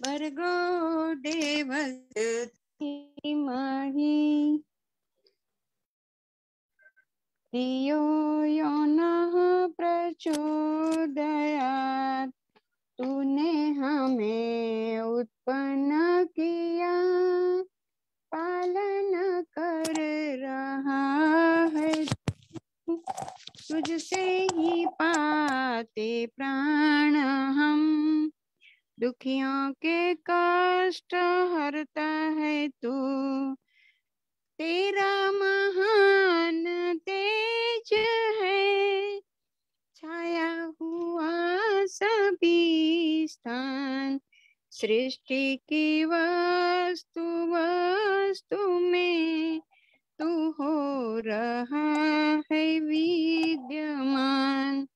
भर्गो देवस्य धीमहि धियो यो नः प्रचोदयात्। तूने हमें उत्पन्न किया। पालन कर रहा है। तुझसे ही पाते प्राण हम। दुखियों के कष्ट हरता है तू। तेरा महान तेज है, छाया हुआ सभी स्थान। सृष्टि की वस्तु वस्तु में तू हो रहा है विद्यमान।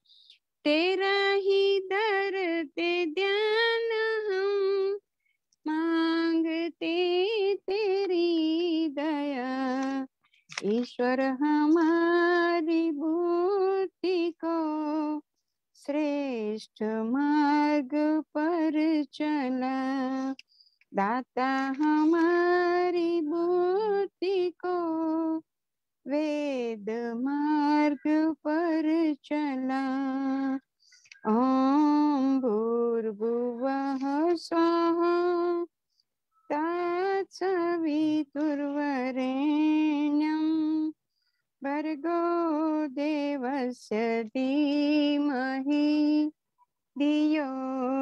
तेरा ही दर्द ध्यान हम मांगते तेरी दया। ईश्वर हमारी बुद्धि को श्रेष्ठ मार्ग पर चला। दाता हमारी बुद्धि को वेद मार्ग पर चला। ॐ भूर्भुवः स्वाहा तत्सवितुर्वरेण्यं भर्गो देवस्य धीमहि, धियो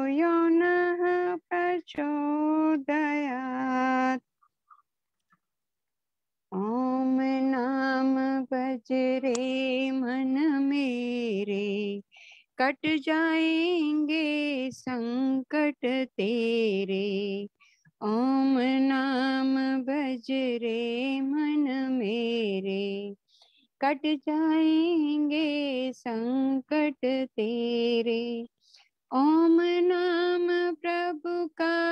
यो नः प्रचोदयात्। ॐ नाम बजरे मन मेरे। कट जाएँगे संकट तेरे। ओम नाम बजरे मन मेरे। कट जाएँगे संकट तेरे। ओम नाम प्रभु का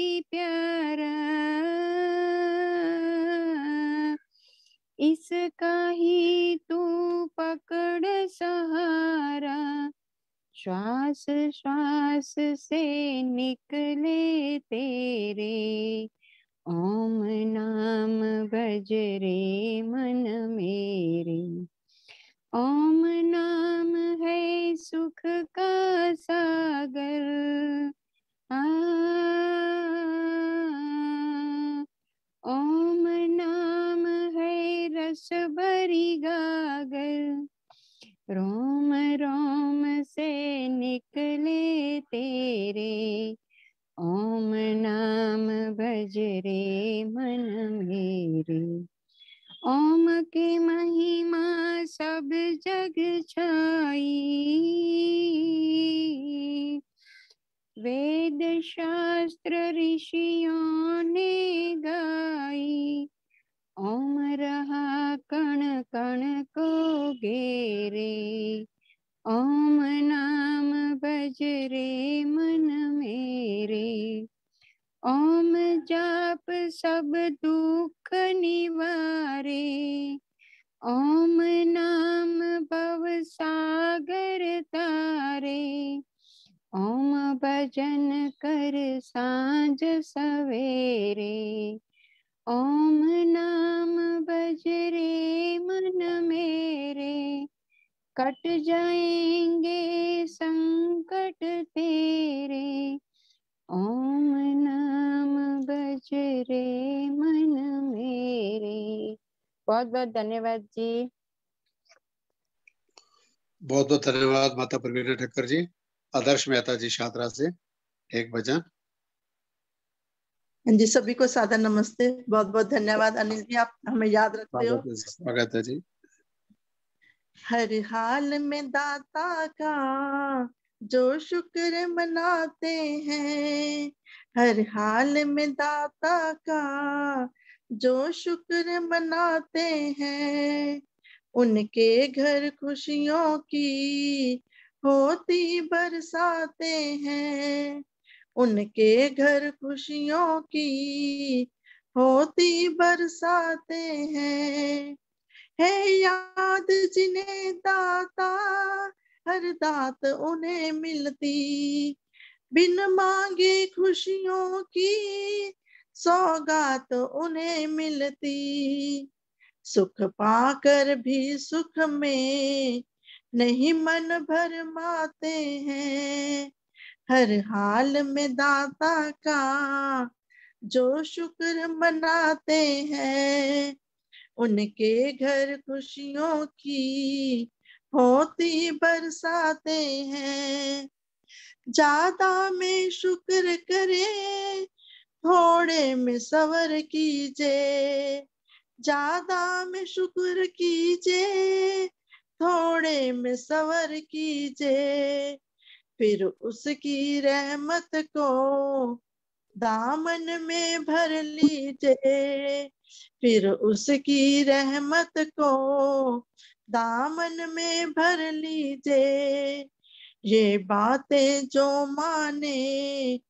प्यारा। इसका ही तू पकड़ सहारा श्वास श्वास से निकले तेरे। ओम नाम बजरे मन मेरे। ओम नाम है सुख का सागर। आ, ओम नाम रस भरी गागर। रोम रोम से निकले तेरे। ओम नाम भजरे मन मेरे। ओम की महिमा सब जग छाई। वेद शास्त्र ऋषियों ने गाई। ओम रहा कण कण को घेरे, ओम नाम बजरे मन मेरे। ओम जाप सब दुख निवारे, ओम नाम भव सागर तारे। ओम भजन कर साँझ सवेरे ओम नाम बजरे मन मेरे। कट जाएँगे संकट तेरे। ओम नाम बजरे मन मेरे। बहुत बहुत धन्यवाद जी। बहुत बहुत धन्यवाद माता प्रवीण ठक्कर जी। आदर्श मेहता जी शादरा से। एक भजन जी सभी को सादर नमस्ते बहुत बहुत धन्यवाद अनिल जी आप हमें याद रखते हो। स्वागत है जी। हर हाल में दाता का जो शुक्र मनाते हैं हर हाल में दाता का जो शुक्र मनाते हैं उनके घर खुशियों की होती बरसाते हैं। उनके घर खुशियों की होती बरसाते हैं। है याद जिन्हें दाता, हर दात उन्हें मिलती। बिन मांगे खुशियों की सौगात उन्हें मिलती। सुख पाकर भी सुख में नहीं मन भर माते हैं। हर हाल में दाता का जो शुक्र मनाते हैं, उनके घर खुशियों की होती बरसाते हैं। ज़्यादा में शुक्र करे, थोड़े में सवर कीजे। ज़्यादा में शुक्र कीजे, थोड़े में सवर कीजे। फिर उसकी रहमत को दामन में भर लीजे फिर उसकी रहमत को दामन में भर लीजे ये बातें जो माने,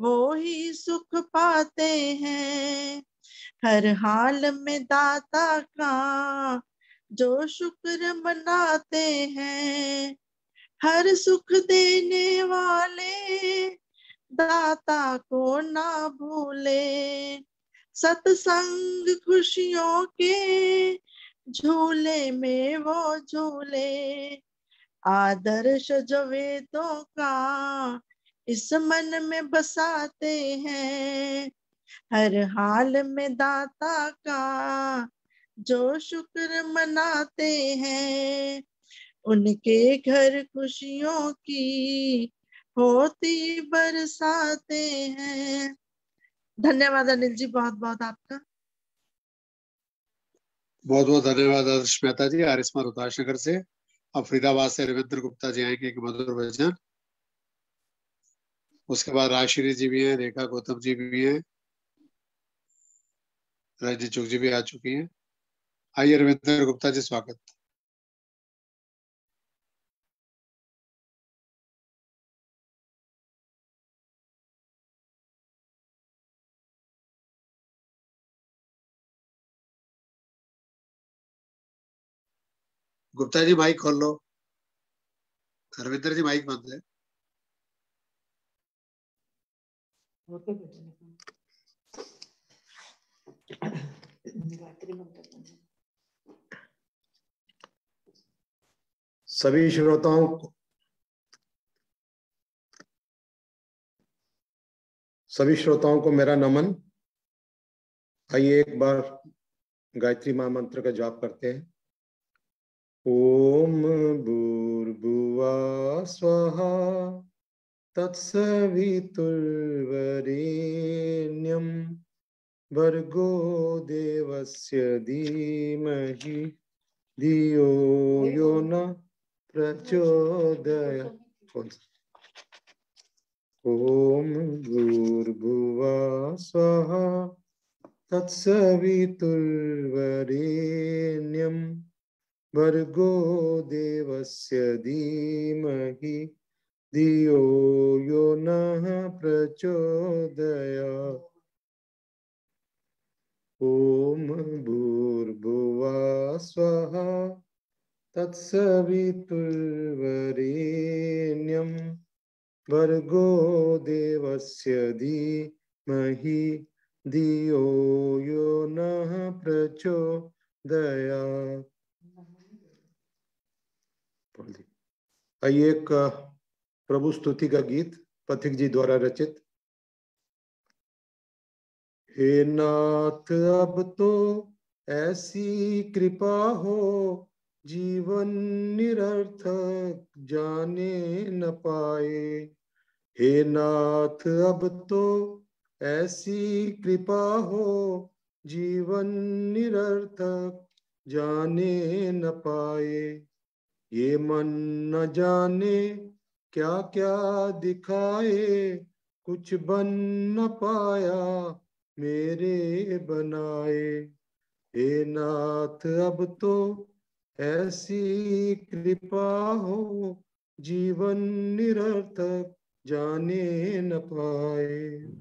वो ही सुख पाते हैं। हर हाल में दाता का जो शुक्र मनाते हैं हर सुख देने वाले, दाता को ना भूले। सत्संग खुशियों के झूले में वो झूले। आदर्श जो वेदों का इस मन में बसाते हैं, हर हाल में दाता का जो शुक्र मनाते हैं। उनके घर खुशियों की होती बरसाते हैं। धन्यवाद अनिल जी, बहुत बहुत आपका। बहुत बहुत धन्यवाद आदर्श मेहता जी आरिस्मा रोहताश नगर से। अब फरीदाबाद से रविंद्र गुप्ता जी आएँगे एक मधुर भजन। उसके बाद राजश्री जी भी हैं, रेखा गौतम जी भी हैं। रजनी चुग जी भी आ चुकी हैं। आइए रविंद्र गुप्ता जी, स्वागत। गुप्ता जी माइक खोल लो रविंद्र जी माइक बंद है सभी श्रोताओं को सभी श्रोताओं को मेरा नमन आइए एक बार गायत्री महामंत्र का जाप करते हैं ओम भूर्भुवा स्वाहा। तत्सवितुर्वरेण्यं भर्गो देवस्य धीमहि। धियो यो न प्रचोदय ॐ भूर्भुवा स्वाहा। तत्सवितुर्वरेण्यं भर्गो देवस्य धीमहि, धियो यो नः प्रचोदया। ॐ भूर्भुवा स्वः तत्सवितुर्वरेण्यं। भर्गो देवस्य धीमहि, धियो यो नः प्रचोदया। आइए एक प्रभु स्तुति का गीत पथिक जी द्वारा रचित। हे नाथ, अब तो ऐसी कृपा हो, जीवन निरर्थक जाने न पाए। हे नाथ, अब तो ऐसी कृपा हो, जीवन निरर्थक जाने न पाए। ये मन न जाने क्या क्या दिखाए, कुछ बन न पाया मेरे बनाए। हे नाथ, अब तो ऐसी कृपा हो, जीवन निरर्थक जाने न पाए।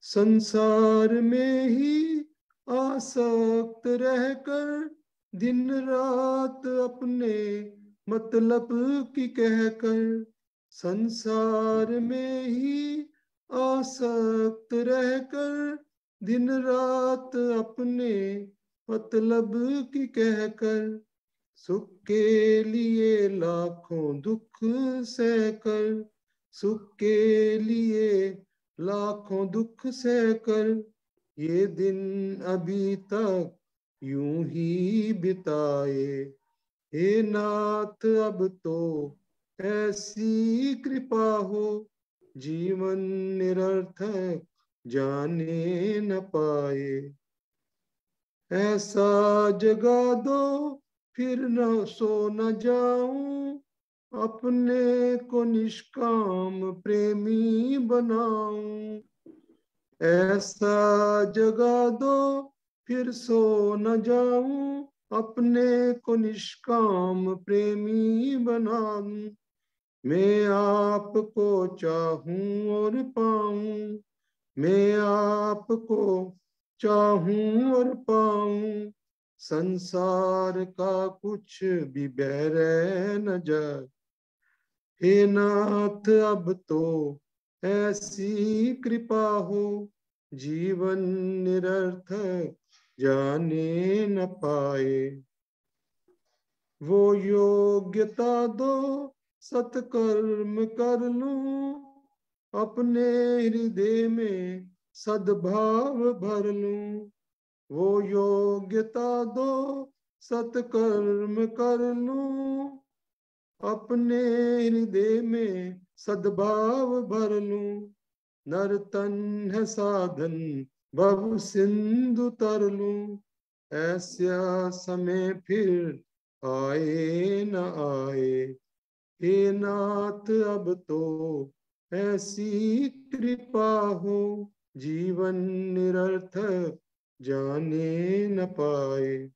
संसार में ही आसक्त रहकर दिन रात अपने मतलब की कहकर संसार में ही आसक्त रहकर दिन रात अपने मतलब की कहकर सुख के लिए लाखों दुख सहकर, सुख के लिए लाखों दुख सहकर ये दिन अभी तक यूँ ही बिताए। हे नाथ, अब तो ऐसी कृपा हो। जीवन निरर्थक जाने न पाए। ऐसा जगा दो, फिर न सो न जाऊँ। अपने को निष्काम प्रेमी बनाऊँ। ऐसा जगा दो फिर सो न जाऊँ, अपने को निष्काम प्रेमी बनाऊँ। मैं आपको चाहूँ और पाऊँ, मैं आपको चाहूँ और पाऊँ। संसार का कुछ भी बैर न जाए। हे नाथ, अब तो ऐसी कृपा हो, जीवन निरर्थक जाने न पाए। वो योग्यता दो, सत्कर्म कर लूँ। अपने हृदय में सद्भाव भर लूँ। वो योग्यता दो, सत्कर्म कर लूँ। अपने हृदय में सद्भाव भर लूँ। नर तन है साधन बहु सिंधु तर लूँ ऐसा समय फिर आए न आए। हे नाथ, अब तो ऐसी कृपा हो, जीवन निरर्थ जाने न पाए।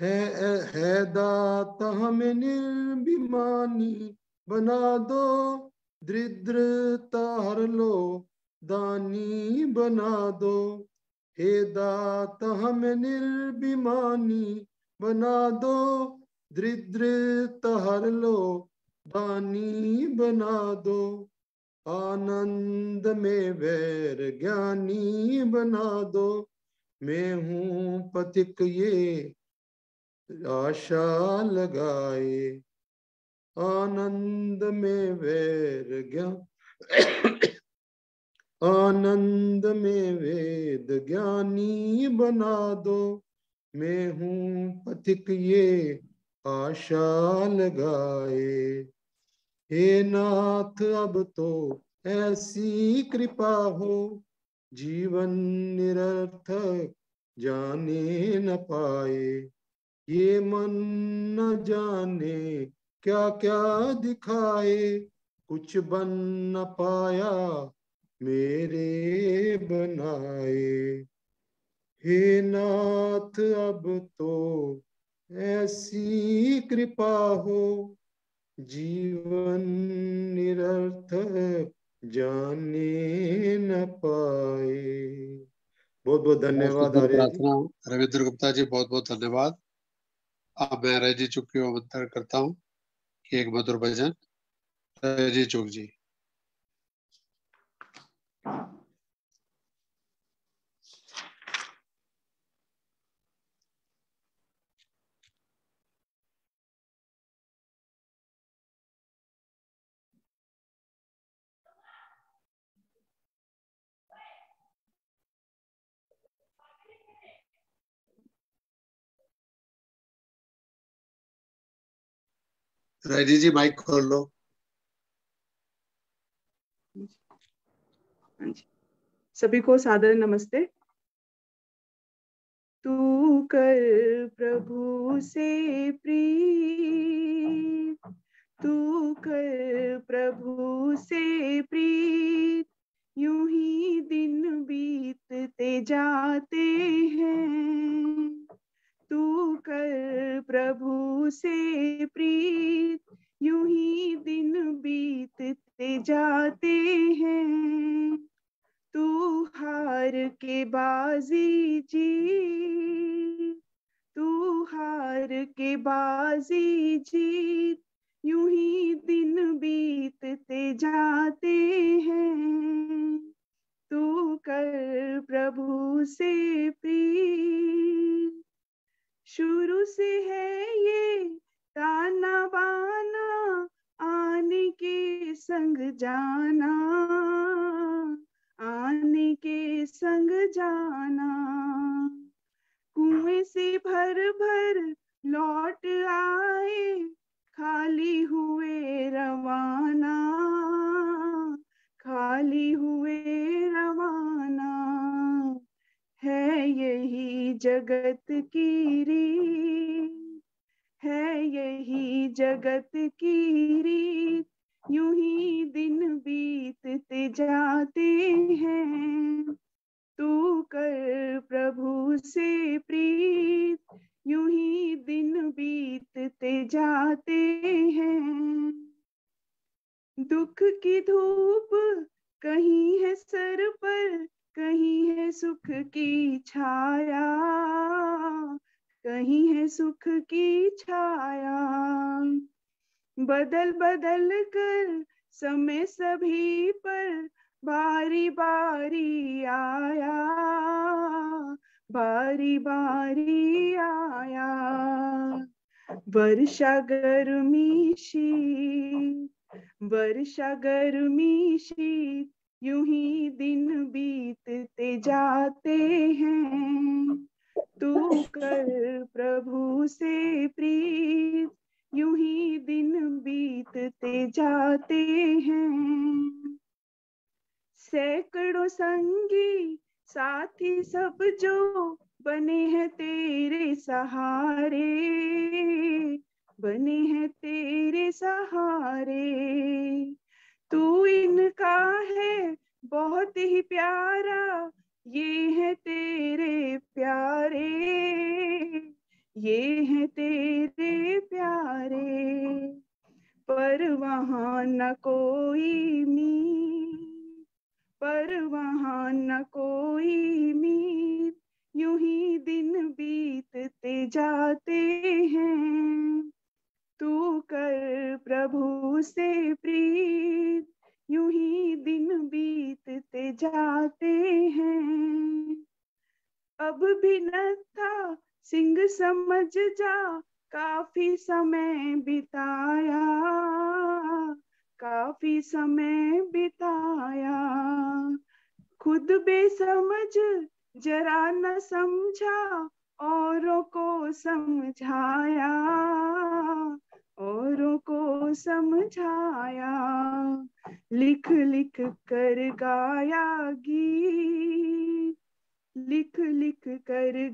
है है दाता हमें निर्भिमानी, बना दो दृद्रता हर लो दानी बना दो। हे दात, हमें निर्भिमानी बना दो। दृद्रता हर लो, दानी बना दो। आनंद में वैर ज्ञानी बना दो। मैं हूँ पथिक ये आशा लगाए। आनंद में वैर ज्ञान आनंद में वेद ज्ञानी बना दो। मैं हूँ पथिक ये आशा लगाए। हे नाथ, अब तो ऐसी कृपा हो। जीवन निरर्थक जाने न पाए। ये मन न जाने क्या क्या दिखाए। कुछ बन न पाया मेरे बनाए। हे नाथ अब तो ऐसी कृपा हो। जीवन निरर्थक जाने न पाए। बहुत बहुत धन्यवाद जी। रविंद्र गुप्ता जी बहुत बहुत धन्यवाद। अब मैं रज़ी चुक की आमंत्रण करता हूँ कि एक मधुर भजन। रज़ी चुक जी। रज़ी जी माइक खोल लो। हाँ जी। सभी को सादर नमस्ते तू कर प्रभु से प्रीत, तू कर प्रभु से प्रीत, यूँ ही दिन बीतते जाते हैं तू कर प्रभु से प्रीत यूँ ही दिन बीतते जाते हैं। तू हार के बाजी जी, तू हार के बाजी जीत यूँ ही दिन बीतते जाते हैं। तू कर प्रभु से प्रीत संग जाना, आने के संग जाना। कुएँ से भर भर लौट आए, खाली हुए रवाना। खाली हुए रवाना। है यही जगत की री है यही जगत की बदल बदल कर समय सभी पर बारी बारी आया, बारी बारी आया। वर्षा गर्मी शीत, वर्षा गर्मी शीत, यूँ ही दिन बीतते जाते हैं। जाते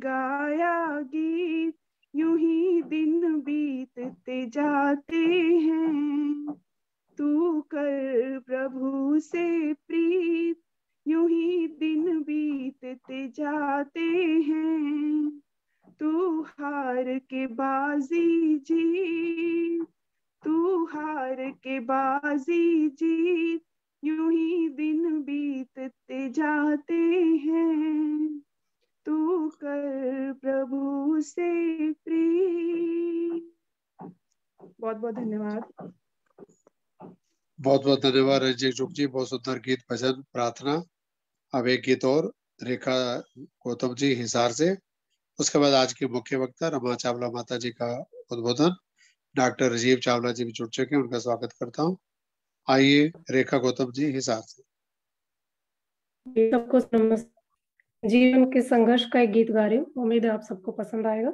गाया गीत, यूँ ही दिन बीतते जाते हैं। तू कर प्रभु से प्रीत, यूँ ही दिन बीतते जाते हैं। तू हार के बाजी जीत, तू हार के बाजी जीत, यूँ ही दिन बीतते जाते हैं। तू कर प्रभु से प्रीत। बहुत बहुत धन्यवाद। बहुत बहुत धन्यवाद रंजीत चुप जी। बहुत सुंदर गीत भजन प्रार्थना। अब एक गीत और रेखा गौतम जी हिसार से। उसके बाद आज के मुख्य वक्ता रमा चावला माता जी का उद्बोधन। डॉक्टर राजीव चावला जी भी जुड़ चुके हैं उनका स्वागत करता हूँ। आइए रेखा गौतम जी हिसार से। सबको नमस्ते जीवन के संघर्ष का एक गीत गा रही हूँ। उम्मीद है आप सबको पसंद आएगा।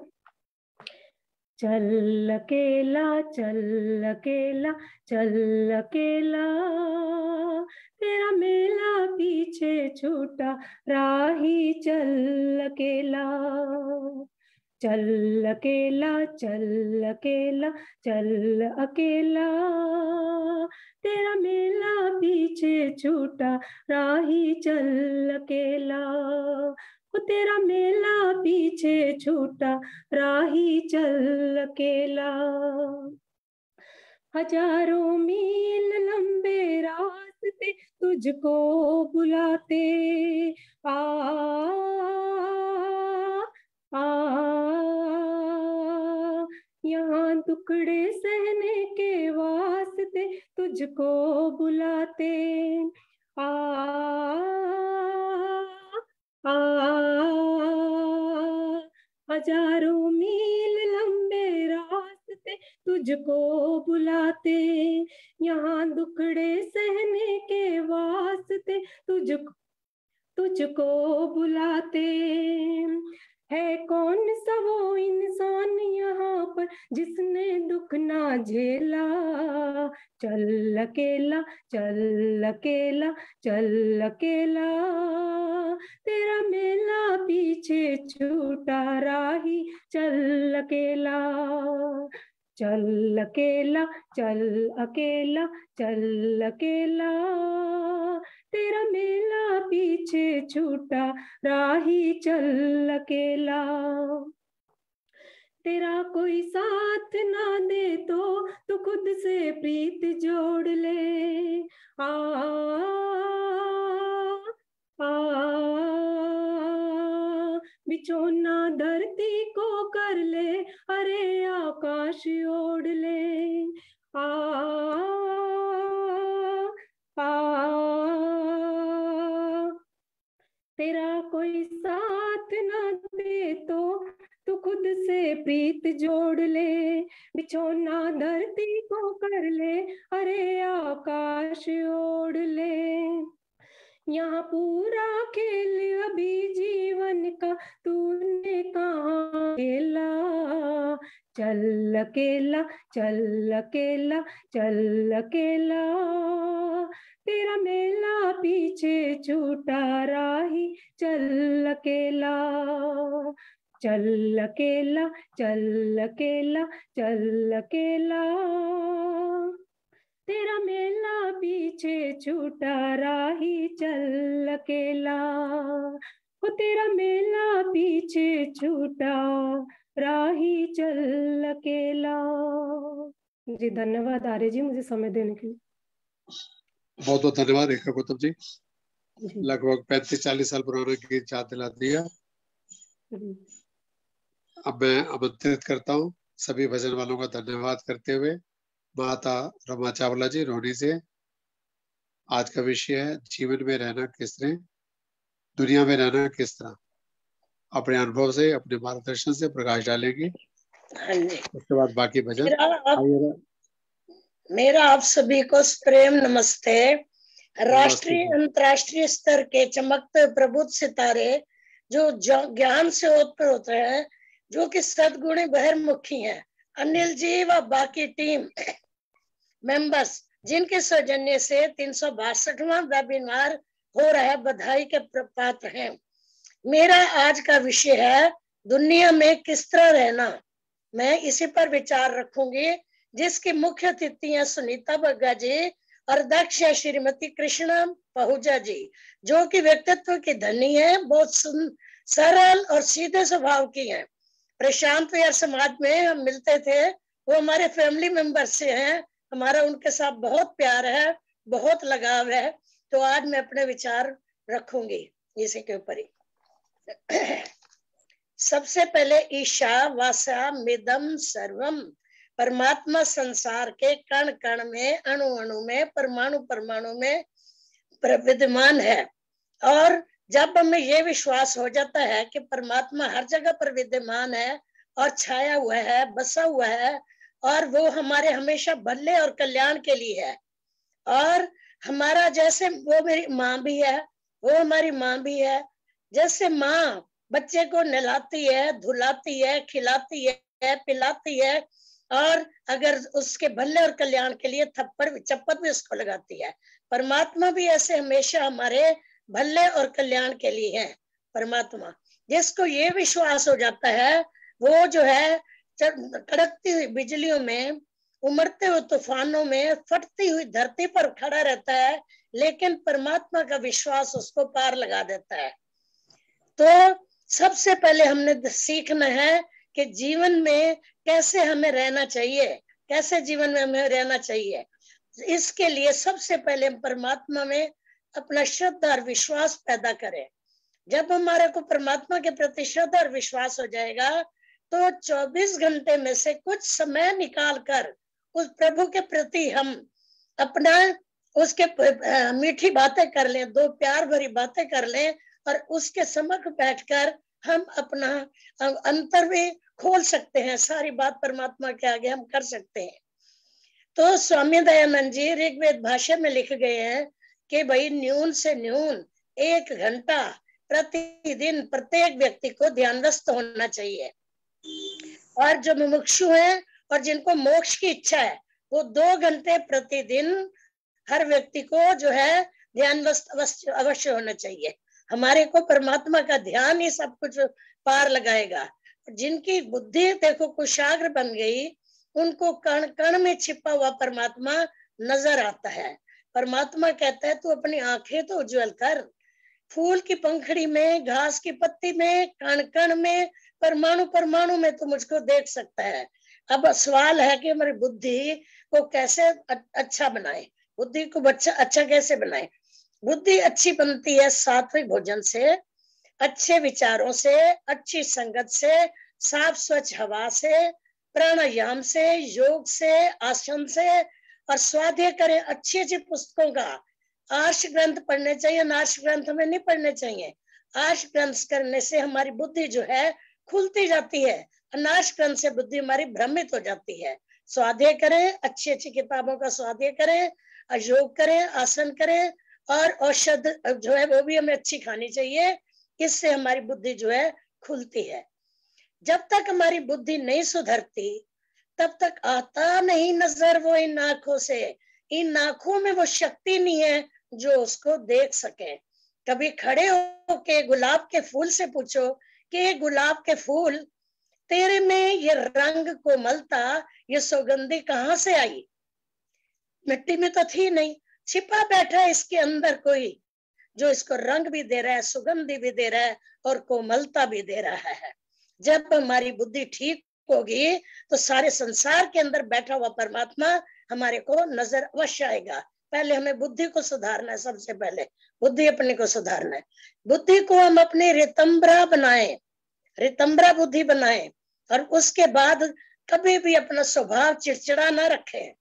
चल अकेला चल अकेला चल अकेला, तेरा मेला पीछे छूटा, राही चल अकेला। चल अकेला चल अकेला चल अकेला। तेरा मेला पीछे छूटा, राही चल अकेला। वो तेरा मेला पीछे छूटा, राही चल अकेला। हज़ारों मील लंबे रास्ते तुझको बुलाते। आ यहाँ दुखड़े सहने के वास्ते तुझको बुलाते। आ आ हज़ारों मील लंबे रास्ते तुझको बुलाते। यहाँ दुखड़े सहने के वास्ते तुझको तुझको बुलाते। है कौन सा वो इंसान यहाँ पर जिसने दुख ना झेला? चल अकेला चल अकेला चल अकेला। तेरा मेला पीछे छूटा राही, चल अकेला। चल अकेला चल अकेला चल अकेला। तेरा मेला पीछे छूटा, राही चल अकेला। तेरा कोई साथ ना दे तो तू खुद से प्रीत जोड़ ले। आ आ बिछोना धरती को कर ले, अरे आकाश ओढ़ ले। आ आ तेरा कोई साथ ना दे तो तू खुद से प्रीत जोड़ ले, बिछोना धरती को कर ले, अरे आकाश ओढ़ ले। यहाँ पूरा खेल अभी जीवन का, तूने कहा खेला? चल अकेला चल अकेला चल अकेला। तेरा मेला पीछे छूटा राही, चल अकेला चल अकेला चल अकेला चल अकेला। तेरा मेला पीछे छूटा राही, चल अकेला। वो तेरा मेला पीछे छूटा राही, चल अकेला। जी, धन्यवाद आर्य जी, मुझे समय देने के लिए। बहुत बहुत धन्यवाद रेखा गौतम जी। लगभग पैंतीस चालीस साल पुराना गीत याद दिला दिया अब मैं आमंत्रित करता हूँ सभी भजन वालों का धन्यवाद करते हुए। माता रमा चावला जी रोहनी से आज का विषय है जीवन में रहना किस तरह दुनिया में रहना किस तरह। अपने अनुभव से अपने मार्गदर्शन से प्रकाश डालेंगी। हाँ उसके बाद बाकी भजन। मेरा आप सभी को प्रेम नमस्ते। राष्ट्रीय। अंतर्राष्ट्रीय स्तर के चमकते प्रबुद्ध सितारे जो ज्ञान से उत्पन्न होते हैं जो कि सदगुणी बहिर्मुखी हैं। अनिल जी व बाकी टीम मेंबर्स जिनके सौजन्य से तीन सौ बासठवा वेबिनार हो रहा है बधाई के पात्र हैं। मेरा आज का विषय है दुनिया में किस तरह रहना। मैं इसी पर विचार रखूँगी। जिसकी मुख्य अतिथि हैं सुनीता बग्गा जी और दक्ष श्रीमती कृष्णा पहुजा जी, जो कि व्यक्तित्व की धनी है, बहुत सरल और सीधे स्वभाव की है। प्रशांत विहार समाज में हम मिलते थे, वो हमारे फैमिली मेंबर से हैं। हमारा उनके साथ बहुत प्यार है, बहुत लगाव है तो आज मैं अपने विचार रखूँगी इसी के ऊपर ही। सबसे पहले ईशा वासा मिदम सर्वम। परमात्मा संसार के कण कण में, अणु अणु में, परमाणु परमाणु में विद्यमान है। और जब हमें ये विश्वास हो जाता है कि परमात्मा हर जगह पर विद्यमान है और छाया हुआ है, बसा हुआ है, और वो हमारे हमेशा भले और कल्याण के लिए है, और हमारा जैसे वो मेरी माँ भी है, वो हमारी माँ भी है, जैसे माँ बच्चे को नहलाती है, धुलाती है, खिलाती है, पिलाती है और अगर उसके भले और कल्याण के लिए थप्पड़ भी चप्पड़ भी उसको लगाती है। परमात्मा भी ऐसे हमेशा हमारे भले और कल्याण के लिए है, परमात्मा। जिसको ये विश्वास हो जाता है, वो जो है कड़कती हुई बिजलियों में, उमड़ते हुए तूफानों में, फटती हुई धरती पर खड़ा रहता है, लेकिन परमात्मा का विश्वास उसको पार लगा देता है। तो सबसे पहले हमने सीखना है कि जीवन में कैसे हमें रहना चाहिए, कैसे जीवन में हमें रहना चाहिए। इसके लिए सबसे पहले हम परमात्मा में अपना श्रद्धा और विश्वास पैदा करें। जब हमारे को परमात्मा के प्रति श्रद्धा और विश्वास हो जाएगा तो 24 घंटे में से कुछ समय निकाल कर उस प्रभु के प्रति हम अपना उसके मीठी बातें कर लें, दो प्यार भरी बातें कर लें और उसके समक्ष बैठकर हम अपना अंतर भी खोल सकते हैं। सारी बात परमात्मा के आगे हम कर सकते हैं। तो स्वामी दयानंद जी ऋग्वेद भाषा में लिख गए हैं कि भाई न्यून से न्यून एक घंटा प्रतिदिन प्रत्येक व्यक्ति को ध्यानवस्थ होना चाहिए। और जो मुमुक्षु हैं और जिनको मोक्ष की इच्छा है, वो दो घंटे प्रतिदिन हर व्यक्ति को जो है ध्यान अवश्य होना चाहिए। हमारे को परमात्मा का ध्यान ही सब कुछ पार लगाएगा। जिनकी बुद्धि देखो कुशाग्र बन गई, उनको कण कण में छिपा हुआ परमात्मा नज़र आता है। परमात्मा कहता है, तू अपनी आँखें तो उज्जवल कर। फूल की पंखड़ी में, घास की पत्ती में, कण कण में, परमाणु परमाणु में तो मुझको देख सकता है। अब सवाल है कि हमारी बुद्धि को कैसे अच्छा बनाए? बुद्धि को अच्छा अच्छा कैसे बनाए? बुद्धि अच्छी बनती है सात्विक भोजन से, अच्छे विचारों से, अच्छी संगत से, साफ़ स्वच्छ हवा से, प्राणायाम से, योग से, आसन से और स्वाध्याय करें अच्छी अच्छी पुस्तकों का। आर्ष ग्रंथ पढ़ने चाहिए नाश ग्रंथ में नहीं पढ़ने चाहिए। आर्ष ग्रंथ करने से हमारी बुद्धि जो है खुलती जाती है। अनाश ग्रंथ से बुद्धि हमारी भ्रमित हो जाती है। स्वाध्याय करें, अच्छी अच्छी किताबों का स्वाध्याय करें योग करें, आसन करें और औषध जो है वो भी हमें अच्छी खानी चाहिए। इससे हमारी बुद्धि जो है खुलती है। जब तक हमारी बुद्धि नहीं सुधरती, तब तक आता नहीं नज़र वो इन आँखों से। इन आँखों में वो शक्ति नहीं है जो उसको देख सके। कभी खड़े होके गुलाब के फूल से पूछो कि गुलाब के फूल, तेरे में ये रंग कोमलता, ये सुगंधी कहाँ से आई? मिट्टी में तो थी नहीं। छिपा बैठा है इसके अंदर कोई, जो इसको रंग भी दे रहा है, सुगंधी भी दे रहा है और कोमलता भी दे रहा है। जब हमारी बुद्धि ठीक होगी तो सारे संसार के अंदर बैठा हुआ परमात्मा हमारे को नज़र अवश्य आएगा। पहले हमें बुद्धि को सुधारना है, सबसे पहले बुद्धि अपने को सुधारना है। बुद्धि को हम अपने रितंबरा बनाए, रितंबरा बुद्धि बनाए और उसके बाद कभी भी अपना स्वभाव चिड़चिड़ा ना रखें।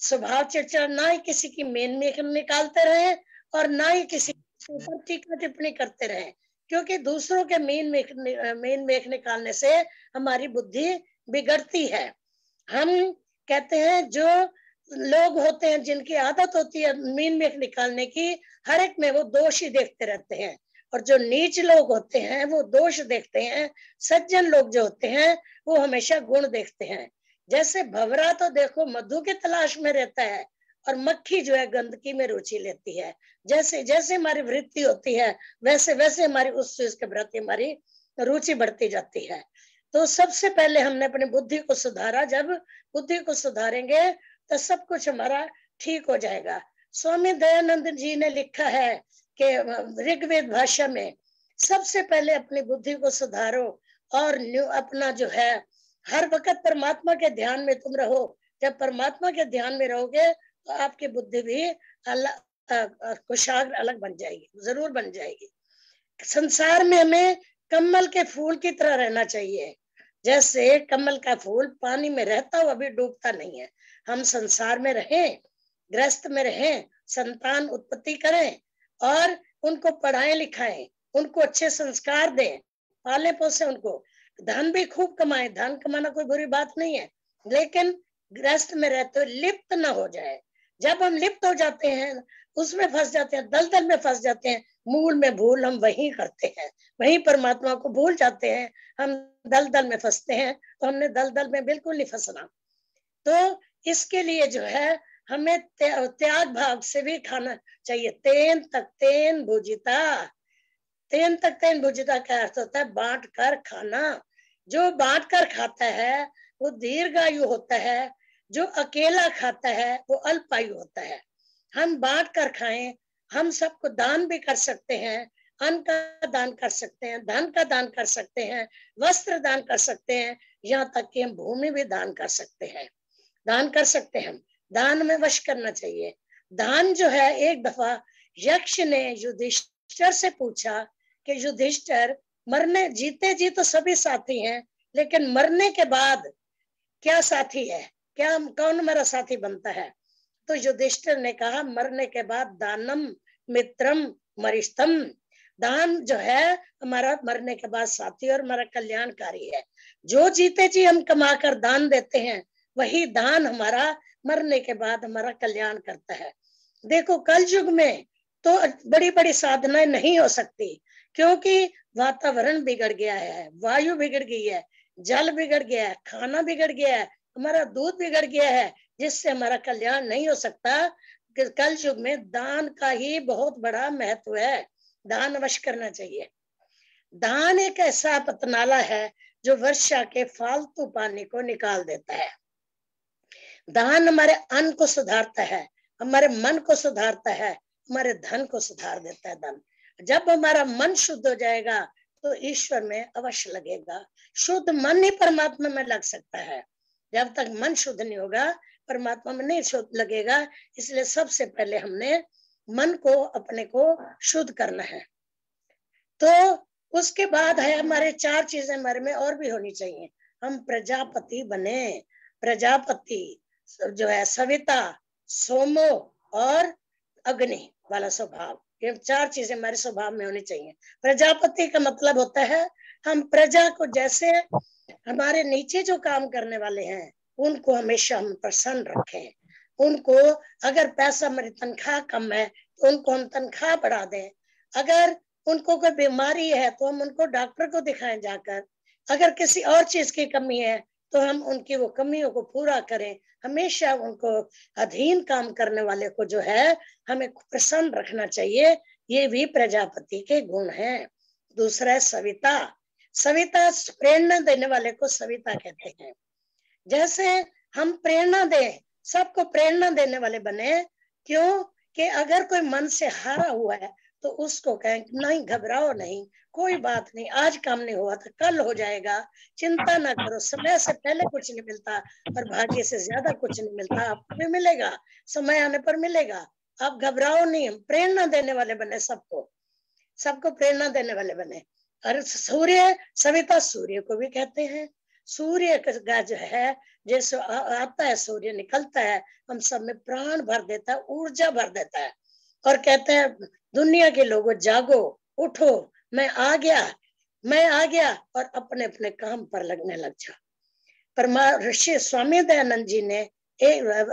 स्वभाव चर्चा ना ही किसी की मेन मेख निकालते रहे और ना ही किसी ऊपर टीका टिप्पणी करते रहे क्योंकि दूसरों के मेन मेख मेन मेख निकालने से हमारी बुद्धि बिगड़ती है। हम कहते हैं जो लोग होते हैं जिनकी आदत होती है मीन मेख निकालने की हर एक में वो दोष ही देखते रहते हैं। और जो नीच लोग होते हैं वो दोष देखते हैं सज्जन लोग जो होते हैं वो हमेशा गुण देखते हैं। जैसे भवरा तो देखो मधु की तलाश में रहता है और मक्खी जो है गंदगी में रुचि लेती है। जैसे जैसे हमारी वृत्ति होती है, वैसे वैसे हमारी उस चीज़ के प्रति हमारी रुचि बढ़ती जाती है। तो सबसे पहले हमने अपनी बुद्धि को सुधारा। जब बुद्धि को सुधारेंगे तो सब कुछ हमारा ठीक हो जाएगा। स्वामी दयानंद जी ने लिखा है कि ऋग्वेद भाषा में, सबसे पहले अपनी बुद्धि को सुधारो और अपना जो है हर वक्त परमात्मा के ध्यान में तुम रहो। जब परमात्मा के ध्यान में रहोगे तो आपकी बुद्धि भी अलग कुशाग्र अलग बन जाएगी, ज़रूर बन जाएगी। संसार में हमें कमल के फूल की तरह रहना चाहिए। जैसे कमल का फूल पानी में रहता हुआ भी डूबता नहीं है। हम संसार में रहें, ग्रस्त में रहें, संतान उत्पत्ति करें और उनको पढ़ाएँ लिखाएँ, उनको अच्छे संस्कार दें पाले पोसे उनको धन भी खूब कमाए धन कमाना कोई बुरी बात नहीं है, लेकिन ग्रस्त में रहते हुए लिप्त न हो जाए। जब हम लिप्त हो जाते हैं, उसमें फंस जाते हैं, दलदल में फंस जाते हैं, मूल में भूल हम वही करते हैं, वही परमात्मा को भूल जाते हैं, हम दलदल में फंसते हैं तो हमने दलदल में बिल्कुल नहीं फंसना। तो इसके लिए जो है, हमें त्याग भाव से भी खाना चाहिए। तेन तक तेन भुजिता। तेन तक तेन भुजिता का अर्थ होता है बांट कर खाना। जो बांट कर खाता है, वो दीर्घायु होता है, जो अकेला खाता है, वो अल्पायु होता है। हम बांट कर खाएँ, हम सबको दान भी कर सकते हैं, अन्न का दान कर सकते हैं, धन का दान कर सकते हैं, वस्त्र दान कर सकते हैं, यहाँ तक कि हम भूमि भी दान कर सकते हैं। दान कर सकते हैं हम। दान में वश करना चाहिए। दान जो है, एक दफ़ा यक्ष ने युधिष्ठर से पूछा कि युधिष्ठर मरने, जीते जी तो सभी साथी हैं, लेकिन मरने के बाद क्या साथी है? क्या कौन मेरा साथी बनता है? तो युधिष्ठिर ने कहा, मरने के बाद दानम मित्रम मरिस्तम दान जो है, हमारा मरने के बाद साथी और हमारा कल्याणकारी है। जो जीते जी हम कमा कर दान देते हैं, वही दान हमारा मरने के बाद हमारा कल्याण करता है। देखो कल युग में तो बड़ी बड़ी साधनाएँ नहीं हो सकती, क्योंकि वातावरण बिगड़ गया है, वायु बिगड़ गई है, जल बिगड़ गया है, खाना बिगड़ गया है, हमारा दूध बिगड़ गया है, जिससे हमारा कल्याण नहीं हो सकता। कल युग में दान का ही बहुत बड़ा महत्व है। दान अवश्य करना चाहिए। दान एक ऐसा पतनाला है, जो वर्षा के फालतू पानी को निकाल देता है। दान हमारे अन्न को सुधारता है, हमारे मन को सुधारता है, हमारे धन को सुधार देता है धन जब हमारा मन शुद्ध हो जाएगा तो ईश्वर में अवश्य लगेगा। शुद्ध मन ही परमात्मा में लग सकता है। जब तक मन शुद्ध नहीं होगा, परमात्मा में नहीं शुद्ध लगेगा, इसलिए सबसे पहले हमने मन को, अपने को शुद्ध करना है। तो उसके बाद है हमारे चार चीज़ें हमारे में और भी होनी चाहिए। हम प्रजापति बने। प्रजापति जो है सविता, सोमो और अग्नि वाला स्वभाव। ये चार चीज़ें हमारे स्वभाव में होनी चाहिए। प्रजापति का मतलब होता है, हम प्रजा को जैसे हमारे नीचे जो काम करने वाले हैं, उनको हमेशा हम प्रसन्न रखें। उनको अगर पैसा मेरी तनख्वाह कम है तो उनको हम तनख्वाह बढ़ा दें। अगर उनको कोई बीमारी है तो हम उनको डॉक्टर को दिखाएँ जाकर। अगर किसी और चीज़ की कमी है तो हम उनकी वो कमियों को पूरा करें। हमेशा उनको अधीन काम करने वाले को जो है, हमें प्रसन्न रखना चाहिए। ये भी प्रजापति के गुण हैं। दूसरा है सविता। सविता प्रेरणा देने वाले को सविता कहते हैं। जैसे हम प्रेरणा दें, सबको प्रेरणा देने वाले बने, क्यों? कि अगर कोई मन से हारा हुआ है तो उसको कहें नहीं घबराओ नहीं कोई बात नहीं आज काम नहीं हुआ तो कल हो जाएगा। चिंता ना करो समय से पहले कुछ नहीं मिलता और भाग्य से ज़्यादा कुछ नहीं मिलता आपको भी मिलेगा समय आने पर मिलेगा। आप घबराओ नहीं हम प्रेरणा देने वाले बने सबको। सबको प्रेरणा देने वाले बने। और सूर्य सविता सूर्य को भी कहते हैं। सूर्य का जो है जैसे आता है सूर्य निकलता है हम सब में प्राण भर देता है ऊर्जा भर देता है। और कहते हैं दुनिया के लोगों, जागो, उठो, मैं आ गया, मैं आ गया, और अपने अपने काम पर लगने लग जा। परमा ऋषि स्वामी दयानंद जी ने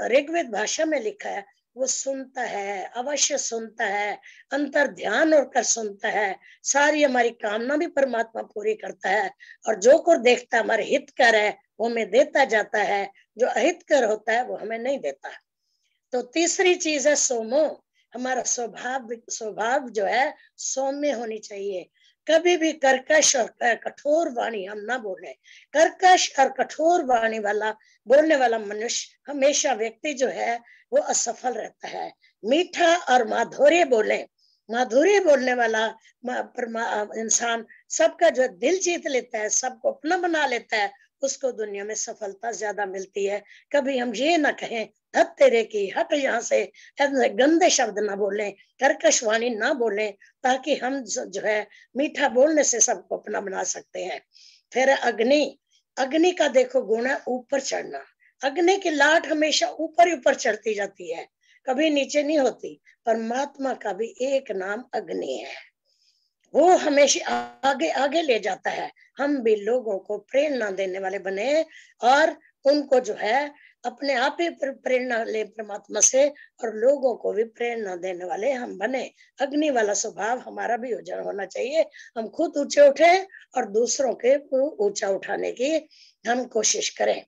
ऋग्वेद भाषा में लिखा है, वो सुनता है, अवश्य सुनता है, अंतर ध्यान होकर सुनता है, सारी हमारी कामना भी परमात्मा पूरी करता है, और जो को देखता हमारे हित कर है, वो हमें देता जाता है, जो अहित कर होता है, वो हमें नहीं देता। तो तीसरी चीज़ है सोमो। हमारा स्वभाव स्वभाव जो है, सौम्य होनी चाहिए। कभी भी कर्कश और कठोर वाणी हम ना बोले। कर्कश और कठोर वाणी वाला बोलने वाला मनुष्य हमेशा व्यक्ति जो है, वो असफल रहता है। मीठा और माधुर्य बोले। माधुर्य बोलने वाला इंसान सबका जो दिल जीत लेता है, सबको अपना बना लेता है उसको दुनिया में सफलता ज़्यादा मिलती है। कभी हम ये ना कहें हट तेरे की, हट यहाँ से। गंदे शब्द ना बोलें, कर्कश वाणी ना बोलें, ताकि हम जो है, मीठा बोलने से सबको अपना बना सकते हैं। फिर अग्नि अग्नि का देखो गुण है ऊपर चढ़ना। अग्नि की लाट हमेशा ऊपर ऊपर चढ़ती जाती है। कभी नीचे नहीं होती, परमात्मा का भी एक नाम अग्नि है। वो हमेशा आगे आगे ले जाता है। हम भी लोगों को प्रेरणा देने वाले बने और उनको जो है अपने आप ही प्रेरणा ले परमात्मा से और लोगों को भी प्रेरणा देने वाले हम बने। अग्नि वाला स्वभाव हमारा भी होना चाहिए। हम खुद ऊँचे उठे और दूसरों के ऊँचा उठाने की हम कोशिश करें।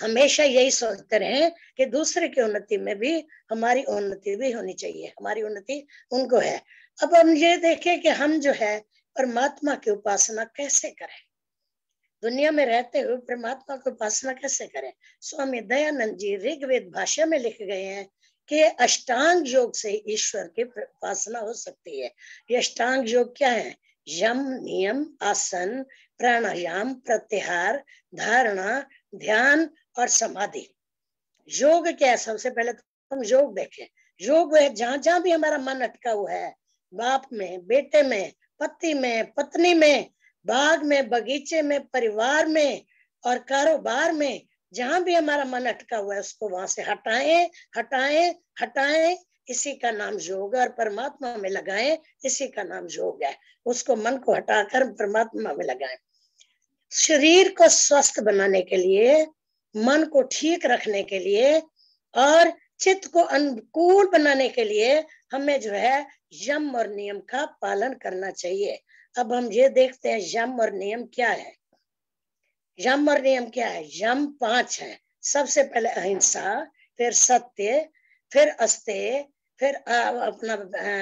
हमेशा यही सोचते रहे कि दूसरे की उन्नति में भी, हमारी उन्नति भी होनी चाहिए। हमारी उन्नति उनको है। अब हम ये देखें कि हम जो है परमात्मा की उपासना कैसे करें। दुनिया में रहते हुए परमात्मा की उपासना कैसे करें? स्वामी दयानंद जी ऋग्वेद भाषा में लिख गए हैं कि अष्टांग योग से ईश्वर की उपासना हो सकती है। ये अष्टांग योग क्या है? यम, नियम, आसन, प्राणायाम, प्रत्याहार, धारणा, ध्यान और समाधि। योग क्या है? सबसे पहले तो हम योग देखें। योग है, जहाँ जहाँ भी हमारा मन अटका हुआ है बाप में, बेटे में, पति में, पत्नी में, बाग में, बगीचे में, परिवार में और कारोबार में, जहाँ भी हमारा मन अटका हुआ है, उसको वहाँ से हटाएँ हटाएँ हटाएँ। इसी का नाम योग और परमात्मा में लगाएँ, इसी का नाम योग है। उसको मन को हटाकर परमात्मा में लगाएँ। शरीर को स्वस्थ बनाने के लिए, मन को ठीक रखने के लिए और चित्त को अनुकूल बनाने के लिए हमें जो है यम और नियम का पालन करना चाहिए। अब हम ये देखते हैं यम और नियम क्या है। यम और नियम क्या है? यम पाँच है। सबसे पहले अहिंसा, फिर सत्य, फिर अस्ते, फिर अपना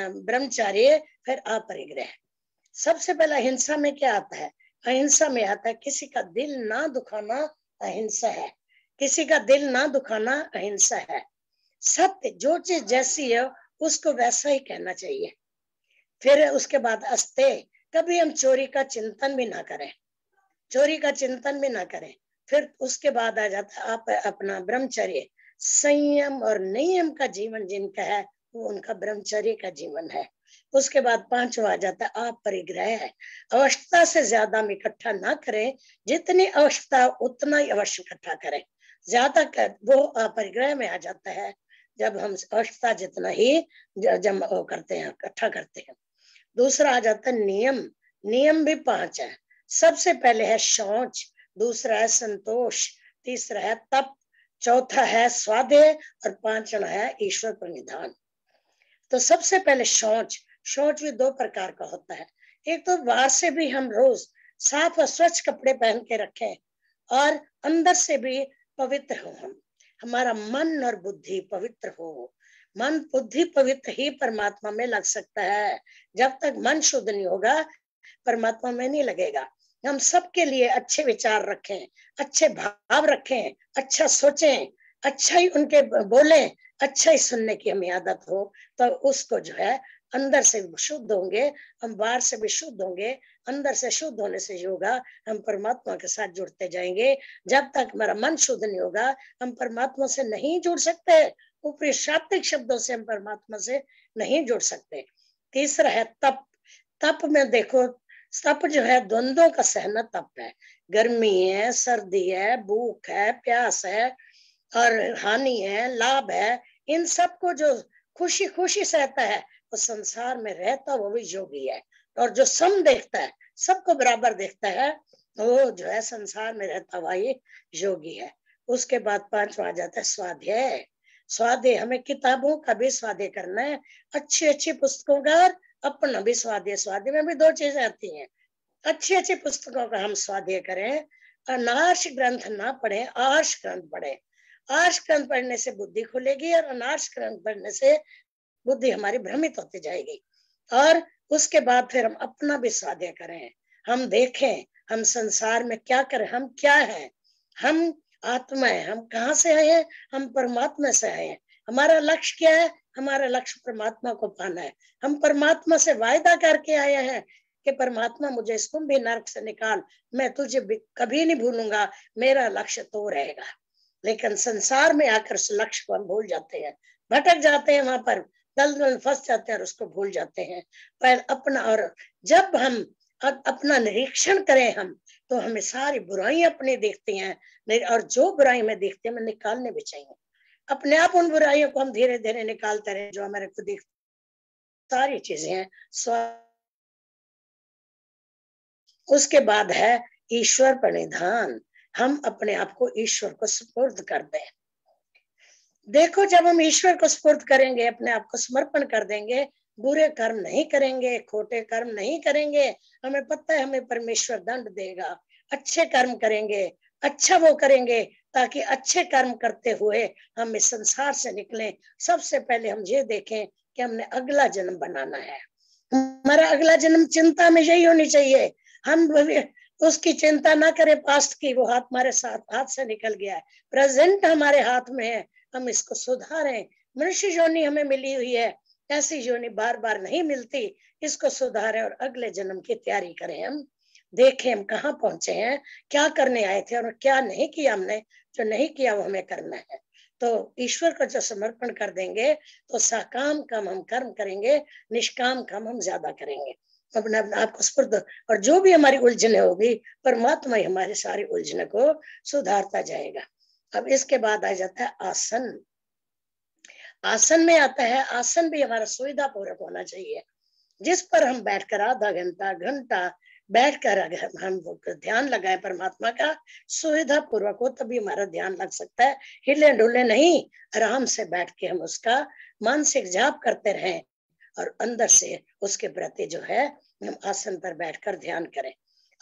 ब्रह्मचार्य, फिर अपरिग्रह। सबसे पहले अहिंसा में क्या आता है? अहिंसा में आता है किसी का दिल ना दुखाना अहिंसा है। किसी का दिल ना दुखाना अहिंसा है। सत्य, जो चीज़ जैसी है, उसको वैसा ही कहना चाहिए। फिर उसके बाद अस्ते, कभी हम चोरी का चिंतन भी ना करें। चोरी का चिंतन भी ना करें। फिर उसके बाद आ जाता, आप अपना ब्रह्मचर्य। संयम और नियम का जीवन जिनका है, वो उनका ब्रह्मचर्य का जीवन है। उसके बाद पांचवा आ जाता है आप परिग्रह है। अवस्था से ज़्यादा हम इकट्ठा ना करें। जितनी अवस्था उतना ही अवश्य इकट्ठा करें। ज़्यादा कर, वो परिग्रह में आ जाता है। जब हम अवस्था जितना ही जम करते हैं, इकट्ठा करते हैं। दूसरा आ जाता है नियम। नियम भी पाँच है। सबसे पहले है शौच, दूसरा है संतोष, तीसरा है तप, चौथा है स्वाध्याय और पांचवा है ईश्वर पर निधान। तो सबसे पहले शौच। शौच भी दो प्रकार का होता है। एक तो बाहर से भी हम रोज साफ़ और स्वच्छ कपड़े पहन के रखें और अंदर से भी पवित्र हो हम। हमारा मन और बुद्धि पवित्र हो। मन बुद्धि पवित्र ही परमात्मा में लग सकता है। जब तक मन शुद्ध नहीं होगा, परमात्मा में नहीं लगेगा। हम सबके लिए अच्छे विचार रखें, अच्छे भाव रखें अच्छा सोचें अच्छा ही उनके बोले अच्छा ही सुनने की हमें आदत हो तो उसको जो है, अंदर से शुद्ध होंगे, हम बाहर से भी शुद्ध होंगे अंदर से शुद्ध होने से होगा, हम परमात्मा के साथ जुड़ते जाएँगे। जब तक हमारा मन शुद्ध नहीं होगा, हम परमात्मा से नहीं जुड़ सकते। ऊपरी शाब्दिक शब्दों से हम परमात्मा से नहीं जुड़ सकते। तीसरा है तप। तप में देखो, तप जो है, द्वंद्वों का सहना तप है। गर्मी है, सर्दी है, भूख है, प्यास है, और हानि है, लाभ है। इन सबको जो खुशी खुशी सहता है, वो संसार में रहता, वो भी योगी है। और जो सम देखता है, सबको बराबर देखता है वो जो है संसार में रहता हुआ ये योगी है। उसके बाद पांचवा आ जाता है स्वाध्याय। स्वाध्याय, हमें किताबों का भी स्वाध्याय करना है अच्छी अच्छी पुस्तकों का और अपना भी स्वाध्याय। स्वाध्याय में भी दो चीज़ें आती हैं। अच्छी अच्छी पुस्तकों का हम स्वाध्याय करें अनार्श ग्रंथ ना पढ़े आर्ष ग्रंथ पढ़े। आर्ष ग्रंथ पढ़ने से बुद्धि खुलेगी और अनार्श ग्रंथ पढ़ने से बुद्धि हमारी भ्रमित होती जाएगी। और उसके बाद फिर हम अपना भी साध्य करें। हम देखें, हम संसार में क्या करें, हम क्या है? हम आत्मा है, हम कहाँ से आए हैं? हम परमात्मा से आए हैं। हमारा लक्ष्य क्या है? हमारा लक्ष्य परमात्मा को पाना है। हम परमात्मा से वायदा करके आए हैं कि परमात्मा मुझे इस कुंभी नर्क से निकाल, मैं तुझे कभी नहीं भूलूँगा, मेरा लक्ष्य तो रहेगा। लेकिन संसार में आकर उस लक्ष्य को हम भूल जाते हैं। भटक जाते हैं वहाँ पर। दल दल फंस जाते हैं और उसको भूल जाते हैं। पर अपना और जब हम अपना निरीक्षण करें हम तो हमें सारी बुराई अपने देखते हैं। और जो बुराई में देखते हैं हमें निकालने भी चाहिए। अपने आप उन बुराइयों को हम धीरे धीरे निकालते रहे, जो हमारे को देख सारी चीज़ें हैं। उसके बाद है ईश्वर परिधान हम अपने आप को ईश्वर को सुपुर्द कर दें देखो, जब हम ईश्वर को स्फूर्त करेंगे, अपने आप को समर्पण कर देंगे, बुरे कर्म नहीं करेंगे, खोटे कर्म नहीं करेंगे, हमें पता है, हमें परमेश्वर दंड देगा। अच्छे कर्म करेंगे अच्छा वो करेंगे, ताकि अच्छे कर्म करते हुए हम इस संसार से निकलें। सबसे पहले हम ये देखें कि हमने अगला जन्म बनाना है। हमारा अगला जन्म चिंता में यही होनी चाहिए। हम उसकी चिंता ना करें पास्ट की, वो हाथ हमारे साथ, हाथ से निकल गया है। प्रेजेंट हमारे हाथ में है। हम इसको सुधारें। मनुष्य योनि हमें मिली हुई है, ऐसी योनि बार बार नहीं मिलती। इसको सुधारें और अगले जन्म की तैयारी करें हम। देखें हम कहाँ पहुँचे हैं, क्या करने आए थे और क्या नहीं किया हमने, जो नहीं किया वो हमें करना है। तो ईश्वर को जो समर्पण कर देंगे तो सकाम काम हम कर्म करेंगे, निष्काम काम हम ज़्यादा करेंगे। अपने अपने आप को और जो भी हमारी उलझने होगी, परमात्मा ही हमारे सारी उलझने को सुधारता जाएगा। अब इसके बाद आ जाता है आसन। आसन में आता है, आसन भी हमारा सुविधा पूर्वक होना चाहिए। जिस पर हम बैठकर आधा घंटा घंटा बैठकर अगर हम ध्यान लगाए परमात्मा का, सुविधा पूर्वक हो तभी हमारा ध्यान लग सकता है। हिले डुले नहीं, आराम से बैठ के हम उसका मानसिक जाप करते रहें और अंदर से उसके प्रति जो है, हम आसन पर बैठकर ध्यान करें।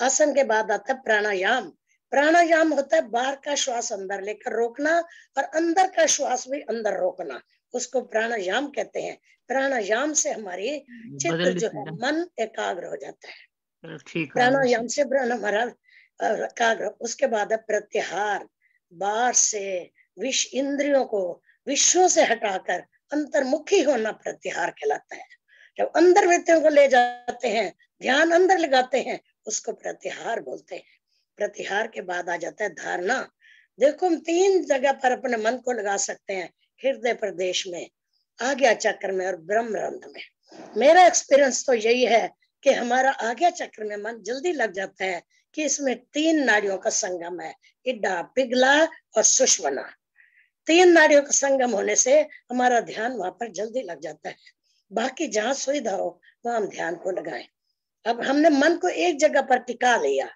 आसन के बाद आता है प्राणायाम। प्राणायाम होता है बाहर का श्वास अंदर लेकर रोकना और अंदर का श्वास भी अंदर रोकना उसको प्राणायाम कहते हैं। प्राणायाम से हमारी चित्त जो है। मन एकाग्र हो जाता है। ठीक प्राणायाम से प्राण हमारा एकाग्र उसके बाद है प्रत्याहार। बाहर से विष इंद्रियों को विश्व से हटाकर अंतर्मुखी होना प्रत्याहार कहलाता है। जब अंदर वृत्तियों को ले जाते हैं ध्यान अंदर लगाते हैं उसको प्रत्याहार बोलते हैं। प्रत्याहार के बाद आ जाता है धारणा। देखो, हम तीन जगह पर अपने मन को लगा सकते हैं, हृदय प्रदेश में, आज्ञा चक्र में और ब्रह्म रंध में। मेरा एक्सपीरियंस तो यही है कि हमारा आज्ञा चक्र में मन जल्दी लग जाता है कि इसमें तीन नाड़ियों का संगम है इड्डा पिघला और सुषवना तीन नाड़ियों का संगम होने से हमारा ध्यान वहाँ पर जल्दी लग जाता है। बाकी जहाँ सुविधा हो, वहाँ हम ध्यान को लगाएँ। अब हमने मन को एक जगह पर टिका लिया।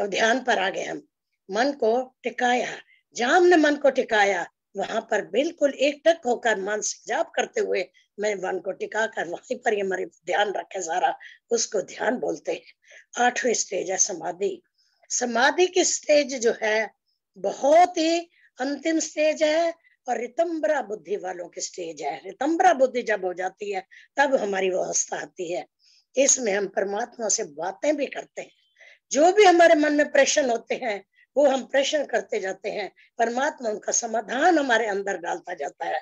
अब ध्यान पर आ गए हम। मन को टिकाया। जहाँ हमने मन को टिकाया। वहाँ पर बिल्कुल एक टक होकर मानसिक जाप करते हुए मैं मन को टिका कर वहीं पर ये मेरे ध्यान रखे सारा, उसको ध्यान बोलते हैं। आठवीं स्टेज है समाधि। समाधि की स्टेज जो है, बहुत ही अंतिम स्टेज है और रितंबरा बुद्धि वालों की स्टेज है। रितंबरा बुद्धि जब हो जाती है, तब हमारी व्यवस्था आती है। इसमें हम परमात्मा से बातें भी करते हैं। जो भी हमारे मन में प्रश्न होते हैं, वो हम प्रश्न करते जाते हैं। परमात्मा उनका समाधान हमारे अंदर डालता जाता है।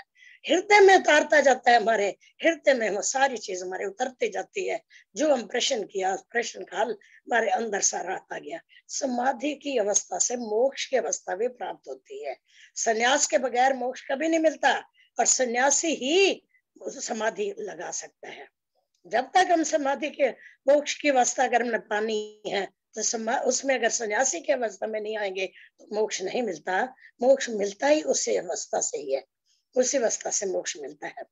हृदय में उतारता जाता है हमारे। हृदय में वो सारी चीज़ हमारे उतरती जाती है। जो हम प्रश्न किया, प्रश्न का हल हमारे अंदर सारा आता गया। समाधि की अवस्था से मोक्ष की अवस्था भी प्राप्त होती है। संन्यास के बगैर मोक्ष कभी नहीं मिलता और सन्यासी ही समाधि लगा सकता है। जब तक हम समाधि के मोक्ष की अवस्था अगर हमने पानी है तो समा, उसमें अगर सन्यासी की अवस्था में नहीं आएँगे तो मोक्ष नहीं मिलता। मोक्ष मिलता ही उसी अवस्था से ही है। उसी अवस्था से मोक्ष मिलता है।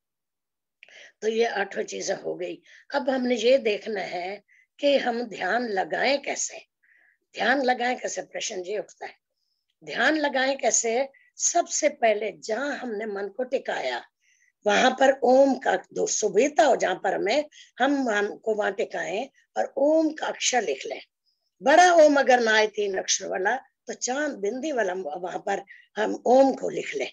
तो ये आठों चीज़ें हो गई। अब हमने ये देखना है कि हम ध्यान लगाएँ कैसे? ध्यान लगाएँ कैसे? प्रश्न ये उठता है। ध्यान लगाएँ कैसे? सबसे पहले जहाँ हमने मन को टिकाया, वहाँ पर ओम का दो सुविधा हो, जहाँ पर हमें, हम को वहाँ टिकाएँ और ओम का अक्षर लिख लें। बड़ा ओम अगर ना आए तीन अक्षर वाला तो चाँद बिंदी वाला वहाँ पर हम ओम को लिख ले।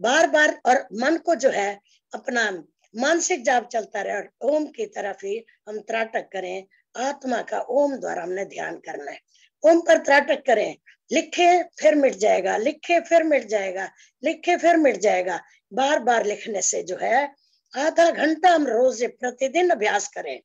बार बार और मन को जो है, अपना मानसिक जाप चलता रहे और ओम की तरफ़ ही हम त्राटक करें। आत्मा का ओम द्वारा हमने ध्यान करना है। ओम पर त्राटक करें। लिखे फिर मिट जाएगा, लिखे फिर मिट जाएगा, लिखे फिर मिट जाएगा। बार बार लिखने से जो है, आधा घंटा हम रोज प्रतिदिन अभ्यास करें।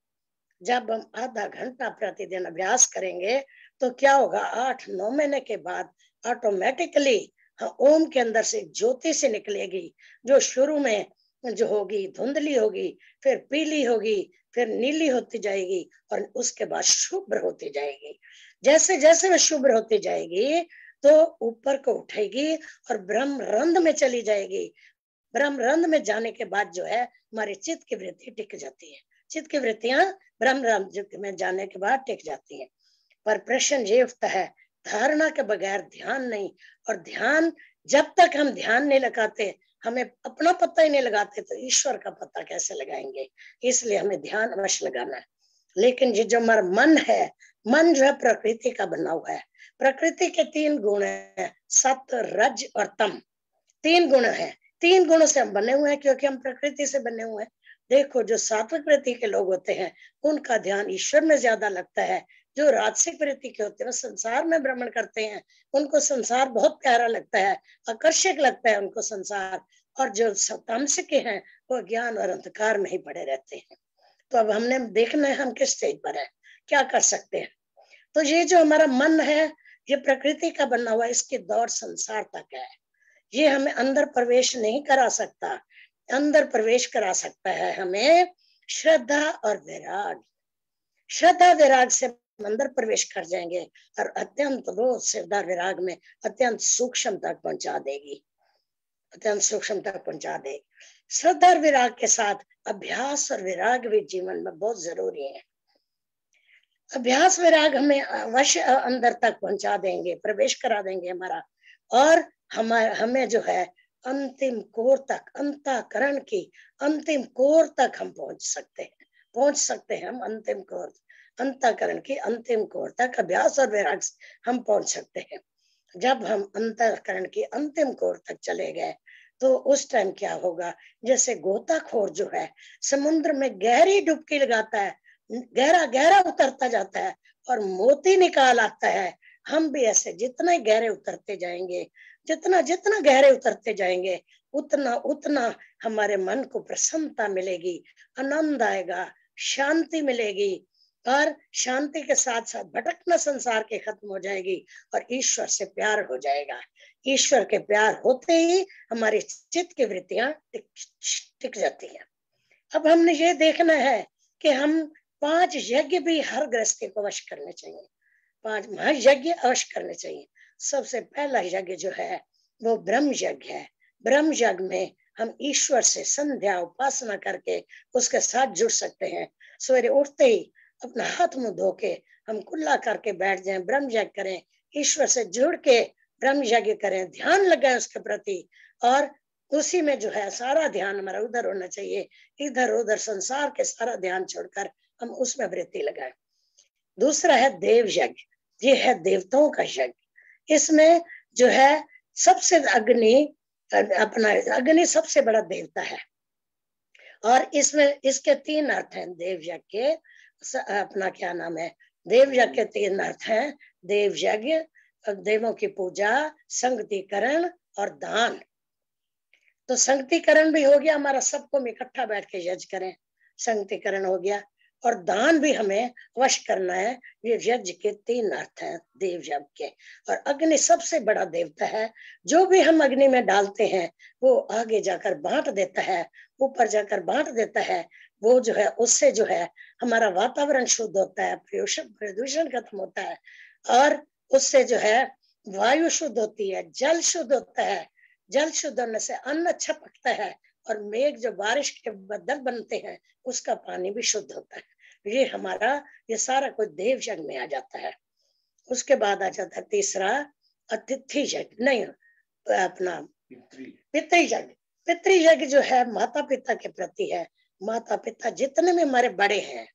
जब हम आधा घंटा प्रतिदिन अभ्यास करेंगे तो क्या होगा? आठ, नौ महीने के बाद ऑटोमेटिकली ओम के अंदर से ज्योति से निकलेगी, जो शुरू में जो होगी, धुंधली होगी, फिर पीली होगी, फिर नीली होती जाएगी और उसके बाद शुभ्र होती जाएगी। जैसे जैसे वह शुभ्र होती जाएगी तो ऊपर को उठेगी और ब्रह्म रंध में चली जाएगी। ब्रह्म रंध में जाने के बाद जो है, हमारी चित्त की वृत्ति टिक जाती है। चित्त की वृत्तियाँ ब्रह्म रंध में जाने के बाद टिक जाती है। पर प्रश्न ये उठता है, धारणा के बगैर ध्यान नहीं, और ध्यान जब तक हम ध्यान नहीं लगाते, हमें अपना पता ही नहीं लगाते तो ईश्वर का पता कैसे लगाएँगे? इसलिए हमें ध्यान अवश्य लगाना है। लेकिन ये जो हमारा मन है, मन जो है प्रकृति का बना हुआ है। प्रकृति के तीन गुण है सत रज और तम। तीन गुण है। तीन गुणों से हम बने हुए हैं, क्योंकि हम प्रकृति से बने हुए हैं। देखो, जो सात्विक प्रकृति के लोग होते हैं, उनका ध्यान ईश्वर में ज़्यादा लगता है। जो राजसिक वृत्ति के होते हैं संसार में भ्रमण करते हैं। उनको संसार बहुत प्यारा लगता है, आकर्षक लगता है उनको संसार। और जो तामसिक के हैं, वो ज्ञान और अंधकार में ही पड़े रहते हैं। तो अब हमने देखना है, हम किस स्टेज पर है? क्या कर सकते हैं? तो ये जो हमारा मन है, ये प्रकृति का बना हुआ, इसके दौर संसार तक है। ये हमें अंदर प्रवेश नहीं करा सकता। अंदर प्रवेश करा सकता है हमें श्रद्धा और वैराग। श्रद्धा, विराग से अंदर प्रवेश कर जाएँगे और अत्यंत वो श्रद्धा, विराग में अत्यंत सूक्ष्म तक पहुँचा देगी। अत्यंत सूक्ष्म तक पहुँचा देगी। श्रद्धा और विराग के साथ अभ्यास और विराग भी जीवन में बहुत ज़रूरी है। अभ्यास, विराग हमें अवश्य अंदर तक पहुँचा देंगे, प्रवेश करा देंगे हमारा। और हमारे हमें जो है अंतिम कोर तक, अंतकरण की अंतिम कोर तक हम पहुँच सकते हैं। पहुँच सकते हैं हम अंतिम कोर, अंतकरण की अंतिम कोर तक, अभ्यास और वैराग हम पहुँच सकते हैं। जब हम अंतकरण की अंतिम कोर तक चले गए तो उस टाइम क्या होगा? जैसे गोताखोर जो है, समुद्र में गहरी डुबकी लगाता है, गहरा गहरा उतरता जाता है और मोती निकाल आता है। हम भी ऐसे जितने गहरे उतरते जाएँगे जितना जितना गहरे उतरते जाएँगे उतना उतना हमारे मन को प्रसन्नता मिलेगी आनंद आएगा शांति मिलेगी और शांति के साथ साथ भटकना संसार के खत्म हो जाएगी और ईश्वर से प्यार हो जाएगा। ईश्वर के प्यार होते ही हमारी चित्त की वृत्तियाँ टिक, जाती हैं। अब हमने ये देखना है कि हम पाँच यज्ञ भी हर गृहस्थी को अवश्य करने चाहिए। पाँच महायज्ञ अवश्य करने चाहिए। सबसे पहला यज्ञ जो है, वो ब्रह्म यज्ञ है। ब्रह्म यज्ञ में हम ईश्वर से संध्या, उपासना करके उसके साथ जुड़ सकते हैं। सवेरे उठते ही अपना हाथ मुँह धो के हम कुल्ला करके बैठ जाएँ, ब्रह्म यज्ञ करें, ईश्वर से जुड़ के ब्रह्म यज्ञ करें, ध्यान लगाए उसके प्रति। और उसी में जो है, सारा ध्यान हमारा उधर होना चाहिए। इधर उधर संसार के सारा ध्यान छोड़कर हम उसमें वृत्ति लगाए। दूसरा है देव यज्ञ। ये है देवताओं का यज्ञ। इसमें जो है सबसे अग्नि, अपना अग्नि सबसे बड़ा देवता है। और इसमें, इसके तीन अर्थ हैं देव यज्ञ के अपना क्या नाम है देव यज्ञ के तीन अर्थ हैं देव यज्ञ देवों की पूजा, संगतिकरण और दान। तो संगतिकरण भी हो गया, हमारा सबको इकट्ठा बैठ के यज्ञ करें। संगतिकरण हो गया और दान भी हमें वश करना है। ये यज्ञ के तीन अर्थ हैं, देव यज्ञ के। और अग्नि सबसे बड़ा देवता है। जो भी हम अग्नि में डालते हैं, वो आगे जाकर बांट देता है, ऊपर जाकर बांट देता है। वो जो है, उससे जो है, हमारा वातावरण शुद्ध होता है, प्रदूषण प्रदूषण खत्म होता है। और उससे जो है, वायु शुद्ध होती है, जल शुद्ध होता है। जल शुद्ध होने से अन्न अच्छा पकता है। और मेघ जो बारिश के बदल बनते हैं उसका पानी भी शुद्ध होता है। ये हमारा ये सारा कुछ देव यज्ञ में आ जाता है। उसके बाद आ जाता है तीसरा अतिथि यज्ञ नहीं अपना पितृ यज्ञ। पितृ यज्ञ। जो है माता पिता के प्रति है। माता पिता जितने भी हमारे बड़े हैं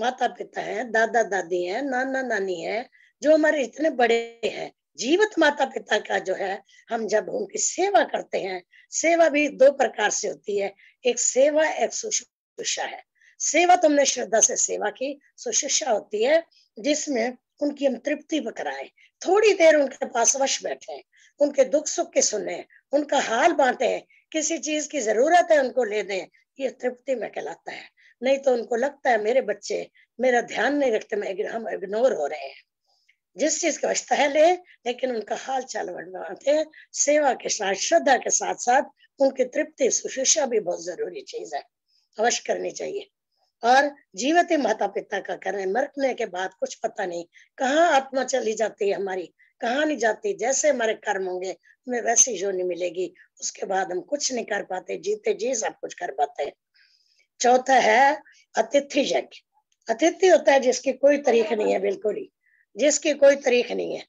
माता पिता हैं दादा दादी हैं नाना नानी है जो हमारे इतने बड़े हैं जीवित माता पिता का जो है, हम जब उनकी सेवा करते हैं, सेवा भी दो प्रकार से होती है। एक सेवा, एक सुश्रूषा है। सेवा तुमने श्रद्धा से सेवा की सुशिक्षा होती है, जिसमें उनकी हम तृप्ति कराए। थोड़ी देर उनके पास वश बैठे, उनके दुख सुख के सुने, उनका हाल बांटे, किसी चीज़ की ज़रूरत है उनको ले दें, ये तृप्ति में कहलाता है। नहीं तो उनको लगता है, मेरे बच्चे मेरा ध्यान नहीं रखते, मैं हम इग्नोर हो रहे हैं। जिस चीज़ का अवस्था है लेकिन उनका हाल चाल बढ़वाते सेवा के साथ, श्रद्धा के साथ साथ उनकी तृप्ति, सुशिक्षा भी बहुत ज़रूरी चीज़ है, अवश्य करनी चाहिए। और जीवती माता पिता का करें, मरने के बाद कुछ पता नहीं, कहाँ आत्मा चली जाती है हमारी, कहाँ नहीं जाती, जैसे हमारे कर्म होंगे, हमें वैसी नहीं मिलेगी, उसके बाद हम कुछ नहीं कर पाते, जीते जी सब कुछ कर पाते चौथा है, अतिथि यज्ञ। अतिथि होता है जिसकी कोई तरीक नहीं है, बिल्कुल ही। जिसकी कोई तारीख नहीं है।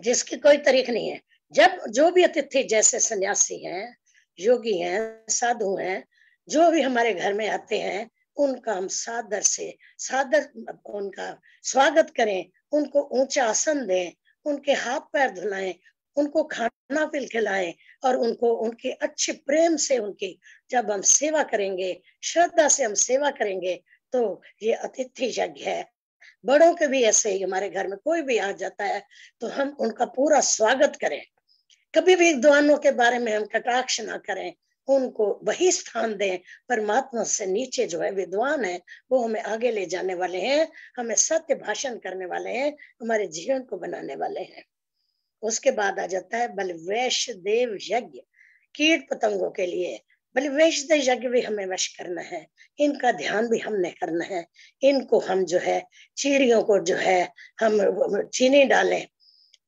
जिसकी कोई तारीख नहीं है। जब जो भी अतिथि जैसे सन्यासी हैं, योगी हैं, साधु हैं, जो भी हमारे घर में आते हैं, उनका हम सादर से, सादर उनका स्वागत करें, उनको ऊँचा आसन दें, उनके हाथ पैर धुलाएँ, उनको खाना पिल खिलाएँ और उनको उनके अच्छे प्रेम से उनकी जब हम सेवा करेंगे, श्रद्धा से हम सेवा करेंगे तो ये अतिथि यज्ञ है। बड़ों के भी ऐसे ही हमारे घर में कोई भी आ जाता है तो हम उनका पूरा स्वागत करें। कभी भी विद्वानों के बारे में हम कटाक्ष ना करें, उनको वही स्थान दें। परमात्मा से नीचे जो है, विद्वान है, वो हमें आगे ले जाने वाले हैं, हमें सत्य भाषण करने वाले हैं, हमारे जीवन को बनाने वाले हैं। उसके बाद आ जाता है बल वैश्य देव यज्ञ, कीट पतंगों के लिए। बलि वैश्य यज्ञ भी हमें वश करना है, इनका ध्यान भी हमने करना है, इनको हम जो है चिड़ियों को जो है, हम चीनी डालें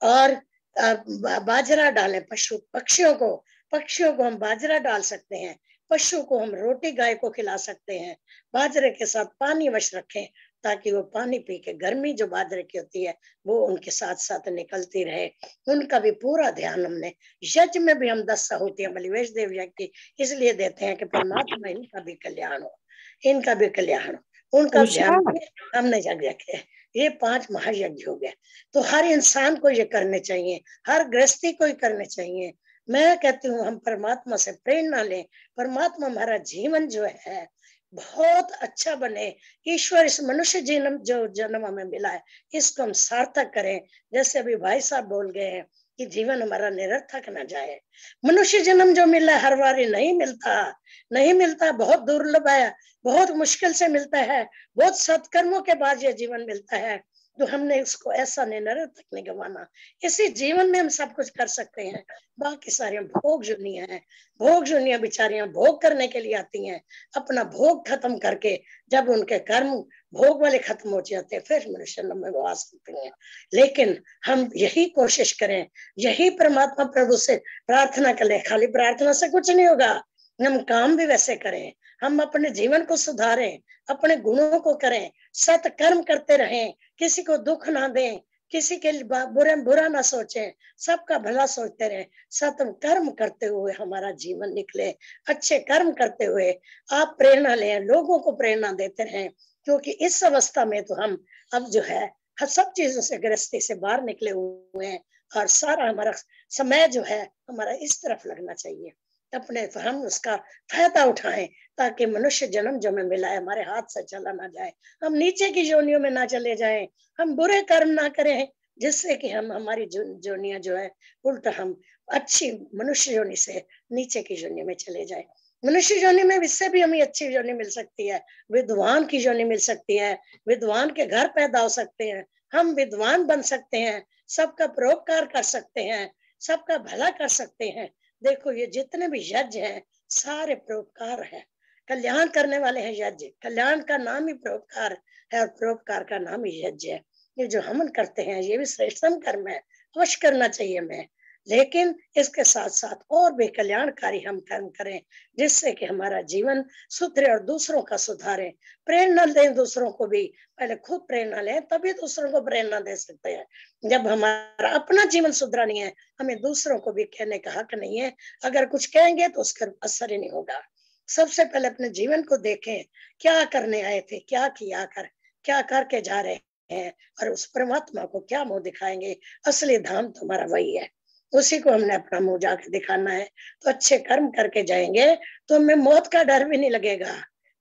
और बाजरा डालें पशु, पक्षियों को पक्षियों को हम बाजरा डाल सकते हैं पशु को हम रोटी गाय को खिला सकते हैं, बाजरे के साथ पानी वश रखें ताकि वो पानी पी के गर्मी जो बाजरे की होती है वो उनके साथ साथ निकलती रहे। उनका भी पूरा ध्यान हमने यज्ञ में भी हम दस होती बलिवेश देव यज्ञ की इसलिए देते हैं कि परमात्मा इनका भी कल्याण हो इनका भी कल्याण हो। उनका ध्यान हमने यज्ञ रखे ये पाँच महायज्ञ हो गए। तो हर इंसान को ये करने चाहिए हर गृहस्थी को ही करने चाहिए। मैं कहती हूँ हम परमात्मा से प्रेरणा लें। परमात्मा हमारा जीवन जो है बहुत अच्छा बने। ईश्वर इस मनुष्य जन्म, जो जन्म हमें मिला है, इसको हम सार्थक करें। जैसे अभी भाई साहब बोल गए हैं कि जीवन हमारा निरर्थक न जाए। मनुष्य जन्म जो मिला हर बार नहीं मिलता। नहीं मिलता, बहुत दुर्लभ है, बहुत मुश्किल से मिलता है, बहुत सत्कर्मों के बाद यह जीवन मिलता है। तो हमने इसको ऐसा नहीं तक नहीं गवाना इसी जीवन में हम सब कुछ कर सकते हैं। बाकी सारे भोग जुनिया है। भोग जुनिया बिचारियाँ भोग करने के लिए आती हैं। अपना भोग खत्म करके जब उनके कर्म भोग वाले खत्म हो जाते हैं, फिर मनुष्य में वास करते हैं। लेकिन हम यही कोशिश करें। यही परमात्मा प्रभु से प्रार्थना करें खाली प्रार्थना से कुछ नहीं होगा। हम काम भी वैसे करें। हम अपने जीवन को सुधारें, अपने गुणों को करें सत कर्म करते रहें, किसी को दुख ना दें, किसी के बुरे, बुरा ना सोचें, सबका भला सोचते रहे। सत्य कर्म करते हुए हमारा जीवन निकले, अच्छे कर्म करते हुए आप प्रेरणा लें, लोगों को प्रेरणा देते रहें, क्योंकि इस अवस्था में तो हम अब जो है सब चीज़ों से गृहस्थी से बाहर निकले हुए हैं, और सारा हमारा समय जो है, हमारा इस तरफ़ लगना चाहिए। अपने हम उसका फ़ायदा उठाएँ ताकि मनुष्य जन्म जो हमें मिला है हमारे हाथ से चला ना जाए हम नीचे की जोनियों में ना चले जाएँ हम बुरे कर्म ना करें जिससे कि हम हमारी जो, जोनिया जो है उल्टा हम अच्छी मनुष्य जोनी से नीचे की जोनी में चले जाए। मनुष्य जोनी में इससे भी हमें अच्छी जोनी मिल सकती है विद्वान की जोनी मिल सकती है विद्वान के घर पैदा हो सकते हैं हम विद्वान बन सकते हैं सबका परोपकार कर सकते हैं सबका भला कर सकते हैं देखो, ये जितने भी यज्ञ हैं, सारे परोपकार है। कल्याण करने वाले हैं यज्ञ कल्याण का नाम ही परोपकार है और परोपकार का नाम ही यज्ञ है। ये जो हमन करते हैं, ये भी श्रेष्ठतम कर्म है। अवश्य करना चाहिए मैं लेकिन इसके साथ साथ और भी कल्याणकारी हम कर्म करें, जिससे कि हमारा जीवन सुधरे और दूसरों का सुधारे। प्रेरणा दें दूसरों को भी। पहले खुद प्रेरणा लें, तभी दूसरों को प्रेरणा दे सकते हैं। जब हमारा अपना जीवन सुधरा नहीं है, हमें दूसरों को भी कहने का हक नहीं है। अगर कुछ कहेंगे तो उसका असर ही नहीं होगा। सबसे पहले अपने जीवन को देखें, क्या करने आए थे, क्या किया कर, क्या करके जा रहे हैं, और उस परमात्मा को क्या मुँह दिखाएँगे। असली धाम तुम्हारा वही है। उसी को हमने अपना मुँह जाके दिखाना है। तो अच्छे कर्म करके जाएँगे तो हमें मौत का डर भी नहीं लगेगा।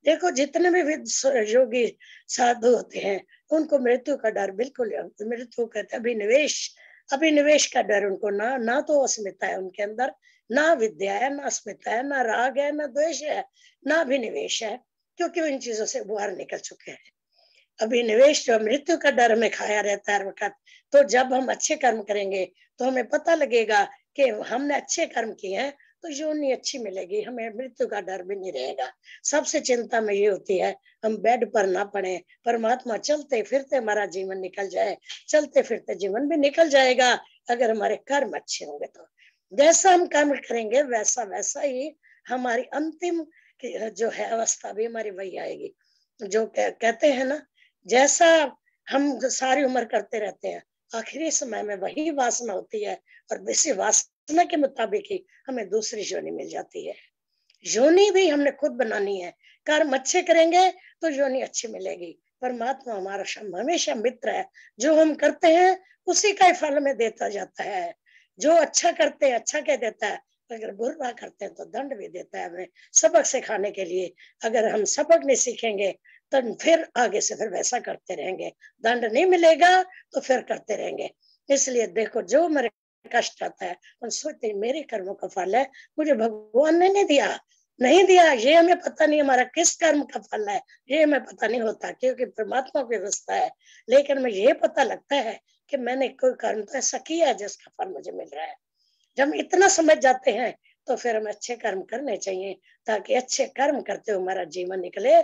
देखो, जितने भी योगी साधु होते हैं, उनको मृत्यु का डर बिल्कुल, मृत्यु कहते अभिनिवेश अभिनिवेश का डर उनको ना ना तो अस्मिता है उनके अंदर, ना विद्या है, ना अस्मिता है, ना राग है, ना द्वेष है, ना अभिनिवेश है, क्योंकि इन चीज़ों से बाहर निकल चुके हैं। अभिनिवेश जो मृत्यु का डर में खाया रहता है वक्त तो जब हम अच्छे कर्म करेंगे तो हमें पता लगेगा कि हमने अच्छे कर्म किए हैं तो योनि अच्छी मिलेगी, हमें मृत्यु का डर भी नहीं रहेगा। सबसे चिंता में ये होती है, हम बेड पर ना पड़े, परमात्मा चलते फिरते हमारा जीवन निकल जाए, चलते फिरते जीवन भी निकल जाएगा, अगर हमारे कर्म अच्छे होंगे तो। जैसा हम कर्म करेंगे, वैसा वैसा ही हमारी अंतिम जो है अवस्था भी हमारी वही आएगी। जो कहते हैं ना, जैसा हम सारी उम्र करते रहते हैं आखिरी समय में वही वासना होती है और इसी वासना के मुताबिक ही हमें दूसरी योनि मिल जाती है। योनि भी हमने खुद बनानी है। कर्म अच्छे करेंगे तो योनि अच्छी मिलेगी। परमात्मा हमारा हमेशा मित्र है। जो हम करते हैं, उसी का ही फल में देता जाता है। जो अच्छा करते हैं अच्छा कह देता है। अगर बुरा करते हैं तो दंड भी देता है हमें सबक सिखाने के लिए। अगर हम सबक नहीं सीखेंगे तो फिर आगे से फिर वैसा करते रहेंगे। दंड नहीं मिलेगा तो फिर करते रहेंगे। इसलिए देखो, जो मेरे कष्ट आता है, हम सोचते मेरे कर्मों का फल है, मुझे भगवान ने नहीं दिया। नहीं दिया, ये हमें पता नहीं हमारा किस कर्म का फल है, ये हमें पता नहीं होता, क्योंकि परमात्मा की व्यवस्था है। लेकिन हमें ये पता लगता है कि मैंने कोई कर्म तो ऐसा किया है जिसका फल मुझे मिल रहा है। जब इतना समझ जाते हैं तो फिर हमें अच्छे कर्म करने चाहिए, ताकि अच्छे कर्म करते हुए हमारा जीवन निकले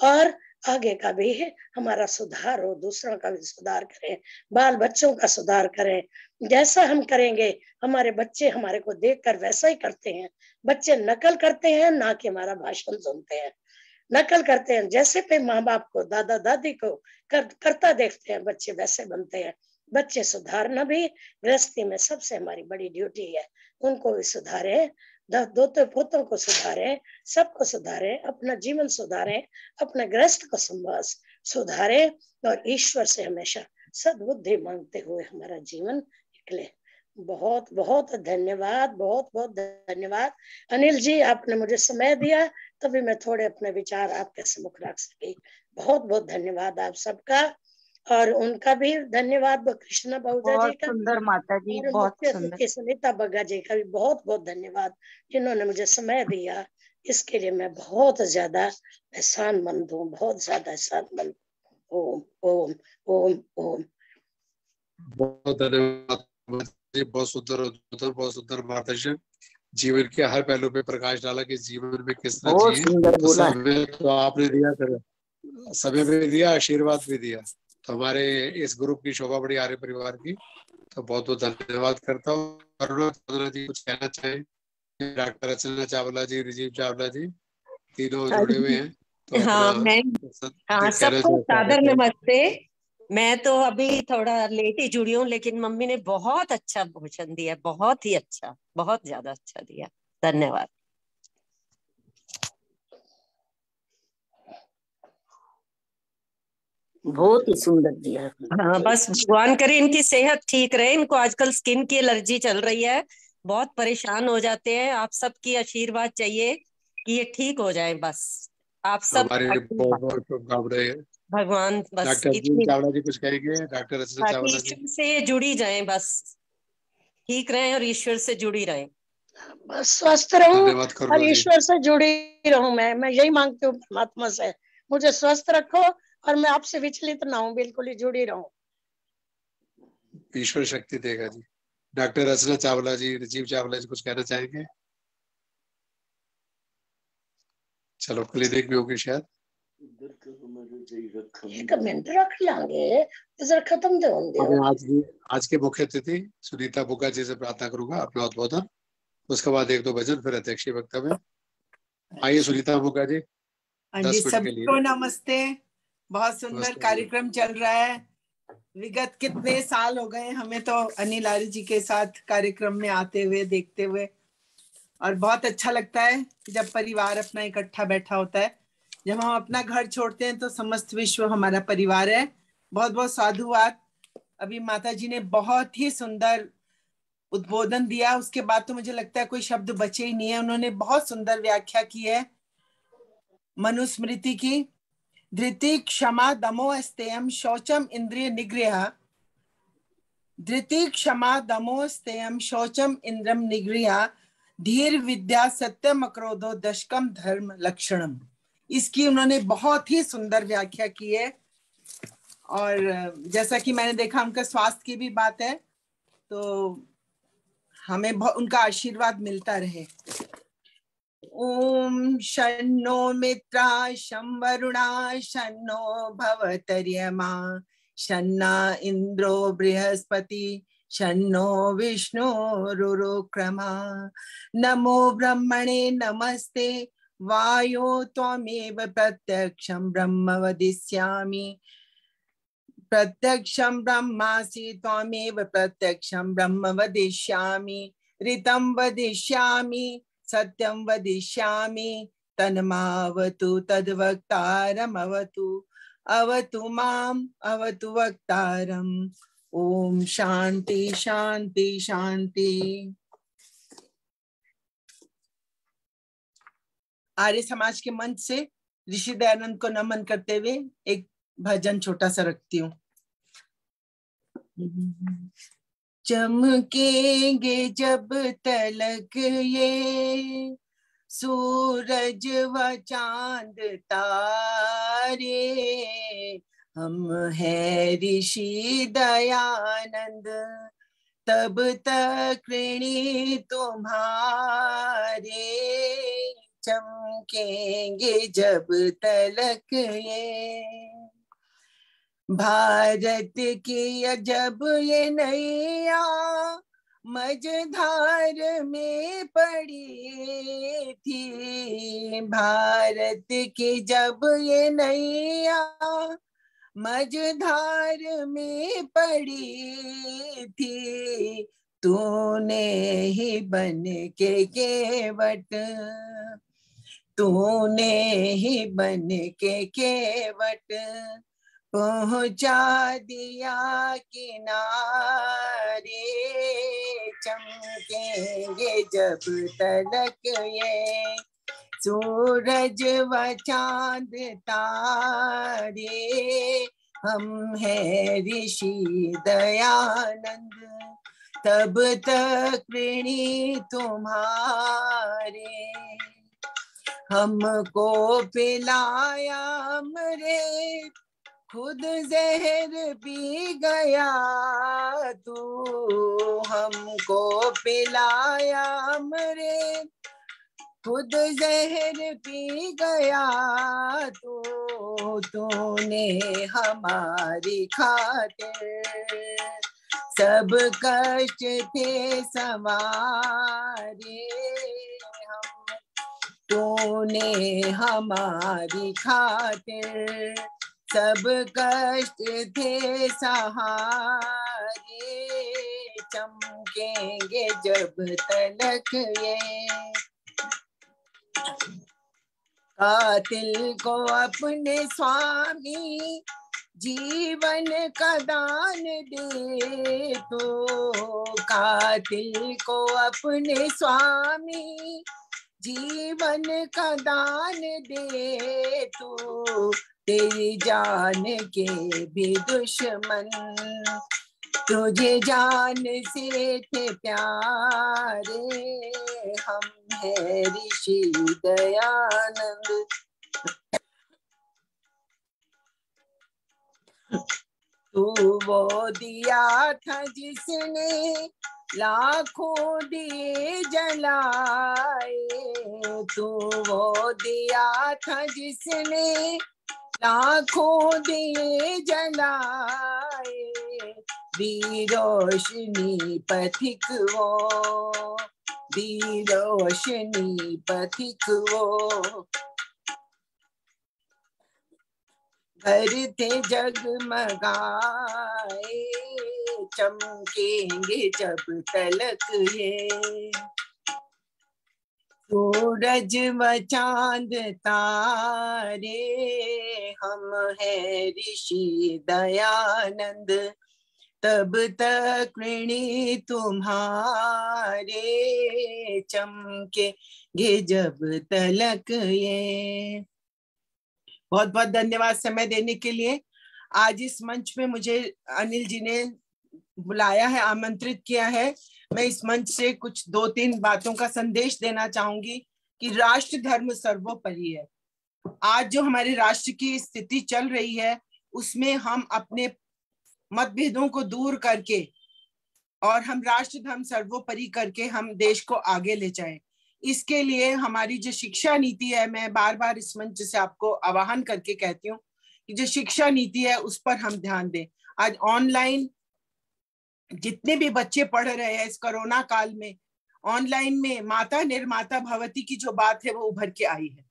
और आगे का भी हमारा सुधार हो दूसरों का भी सुधार करें बाल बच्चों का सुधार करें। जैसा हम करेंगे हमारे बच्चे हमारे को देखकर वैसा ही करते हैं। बच्चे नकल करते हैं ना कि हमारा भाषण सुनते हैं। नकल करते हैं जैसे पे माँ बाप को दादा दादी को कर, करता देखते हैं बच्चे वैसे बनते हैं। बच्चे सुधारना भी गृहस्थी में सबसे हमारी बड़ी ड्यूटी है। उनको भी सुधारे दो तो पोतों को सुधारे, सबको सुधारे, अपना जीवन सुधारे, अपने ग्रस्त को सुधारे और ईश्वर से हमेशा सदबुद्धि मांगते हुए हमारा जीवन निकले। बहुत बहुत धन्यवाद, बहुत बहुत धन्यवाद। अनिल जी, आपने मुझे समय दिया, तभी मैं थोड़े अपने विचार आपके सम्मुख रख सकी। बहुत बहुत धन्यवाद आप सबका। और उनका भी धन्यवाद कृष्णा बहुजा जी का। सुंदर माता जी बहुत सुंदर। सुनीता बग्गा जी का भी बहुत बहुत धन्यवाद जिन्होंने मुझे समय दिया। इसके लिए मैं बहुत ज़्यादा एहसान मंद हूँ बहुत ज़्यादा एहसान मंद ओम ओम ओम। ओम बहुत धन्यवाद बहुत सुंदर बहुत सुंदर मार्गदर्शन जीवन के हर पहलू पे प्रकाश डाला कि जीवन में किस तरह तो तो आपने दिया समय भी दिया आशीर्वाद भी दिया। तो हमारे इस ग्रुप की शोभा बड़ी आर्य परिवार की। तो बहुत बहुत धन्यवाद करता हूँ। करुणा जी कुछ कहना चाहें? डॉक्टर अर्चना चावला जी राजीव चावला जी तीनों हाँ जुड़े हुए हैं। तो हाँ मैं हाँ सबको सादर नमस्ते। मैं तो अभी थोड़ा लेट ही जुड़ी हूँ लेकिन मम्मी ने बहुत अच्छा भोजन दिया बहुत ही अच्छा बहुत ज़्यादा अच्छा दिया। धन्यवाद। बहुत ही सुंदर दिया हाँ। बस भगवान करे इनकी सेहत ठीक रहे इनको आजकल स्किन की एलर्जी चल रही है। बहुत परेशान हो जाते हैं। आप सबकी आशीर्वाद चाहिए कि ये ठीक हो जाए बस। आप सब भगवान बस डॉक्टर जी इतनी चावला जी कुछ कहेंगे? डॉक्टर ईश्वर से जुड़ी जाए बस। ठीक रहे और ईश्वर से जुड़ी रहे। बस स्वस्थ रहूँ और ईश्वर से जुड़ी रहूँ मैं। मैं यही मांगती हूँ परमात्मा से। मुझे स्वस्थ रखो और मैं आपसे विचलित ना हूँ बिल्कुल ही जुड़ी रहूँ। ईश्वर शक्ति देगा जी। डॉक्टर रचना चावला जी राजीव चावला जी कुछ कहना चाहेंगे? चलो क्लिनिक में होगी शायद। एक मिनट रख लांगे जरा खत्म दे। होंगे आज की आज के मुख्य अतिथि सुनीता बुग्गा जी से प्रार्थना करूँगा अपना उद्बोधन उसके बाद एक दो भजन फिर अध्यक्षीय वक्तव्य। आइए सुनीता बुग्गा जी हाँ सबको नमस्ते। बहुत सुंदर कार्यक्रम चल रहा है। विगत कितने साल हो गए हमें तो अनिल आर्य जी के साथ कार्यक्रम में आते हुए देखते हुए। और बहुत अच्छा लगता है जब परिवार अपना इकट्ठा बैठा होता है। जब हम अपना घर छोड़ते हैं तो समस्त विश्व हमारा परिवार है। बहुत बहुत साधुवाद। अभी माता जी ने बहुत ही सुंदर उद्बोधन दिया। उसके बाद तो मुझे लगता है कोई शब्द बचे ही नहीं है। उन्होंने बहुत सुंदर व्याख्या की है। मनुस्मृति की। धृति क्षमा दमो अस्तेयम शौचम इंद्रिय निग्रह। धृति क्षमा दमो अस्तेयम शौचम इंद्रम निग्रह। धीर विद्या सत्यम अक्रोधो दशकम धर्म लक्षणम इसकी उन्होंने बहुत ही सुंदर व्याख्या की है। और जैसा कि मैंने देखा, उनका स्वास्थ्य की भी बात है तो हमें उनका आशीर्वाद मिलता रहे। ओम शन्नो मित्रा शं वरुणा शन्नो भवतर्यमा, शन्ना इन्द्रो बृहस्पति, शन्नो विष्णु रुरुक्रमा। नमो ब्रह्मणे नमस्ते, वायो त्वमेव प्रत्यक्षं ब्रह्म वदिष्यामि। प्रत्यक्षं ब्रह्मासि त्वमेव प्रत्यक्षं ब्रह्म वदिष्यामि। ऋतं वदिष्यामि। सत्यं वदिष्यामि, तन्मावतु तद्वक्तारमवतु। अवतु माम् अवतु वक्तारम्। ओम शांति शांति शांति आर्य समाज के मंच से ऋषि दयानंद को नमन करते हुए एक भजन छोटा सा रखती हूँ। चमकेंगे जब तलक ये। सूरज व चाँद तारे, हम है ऋषि दयानंद। तब तक ऋणी तुम्हारे, चमकेंगे जब तलक ये। भारत की जब ये नैया मझधार में पड़ी थी, भारत की जब ये नैया मझधार में पड़ी थी, तूने ही बन के केवट, तूने ही बन के केवट। पहुँचा दिया किनारे, चमकेंगे जब तलक ये। सूरज व चाँद तारे, हम है ऋषि दयानंद। तब तक ऋणी तुम्हारे। हमको पिलाया अमृत खुद जहर पी गया, तू हमको पिलाया अमृत खुद जहर पी गया तो तूने हमारी खातिर। सब कष्ट थे समारे हम तूने हमारी खातिर। सब कष्ट थे सहारे, चमकेंगे जब तलक ये। कातिल को अपने स्वामी जीवन का दान दे तो कातिल को अपने स्वामी जीवन का दान दे तो तेरी जान के भी दुश्मन। तुझे जान से थे प्यारे, हम है ऋषि दयानंद। तू वो दिया था जिसने लाखों दिए जलाए। तू वो दिया था जिसने लाखों दिए जलाए दी रोशनी पथिक वो दी रोशनी पथिक वो। घर थे जग जगमगाए चमकेंगे जब तलक ये। सूरज व चाँद तारे, हम है ऋषि दयानंद। तब तक ऋणी तुम्हारे चमके गे जब तलक ये। बहुत बहुत धन्यवाद समय देने के लिए। आज इस मंच में मुझे अनिल जी ने बुलाया है, आमंत्रित किया है। मैं इस मंच से कुछ दो तीन बातों का संदेश देना चाहूँगी कि राष्ट्र धर्म सर्वोपरि है। आज जो हमारे राष्ट्र की स्थिति चल रही है, उसमें हम अपने मतभेदों को दूर करके और हम राष्ट्र धर्म सर्वोपरि करके हम देश को आगे ले जाए। इसके लिए हमारी जो शिक्षा नीति है, मैं बार बार इस मंच से आपको आवाहन करके कहती हूँ कि जो शिक्षा नीति है, उस पर हम ध्यान दें। आज ऑनलाइन जितने भी बच्चे पढ़ रहे हैं इस कोरोना काल में, ऑनलाइन में माता निर्माता भवती की जो बात है वो उभर के आई है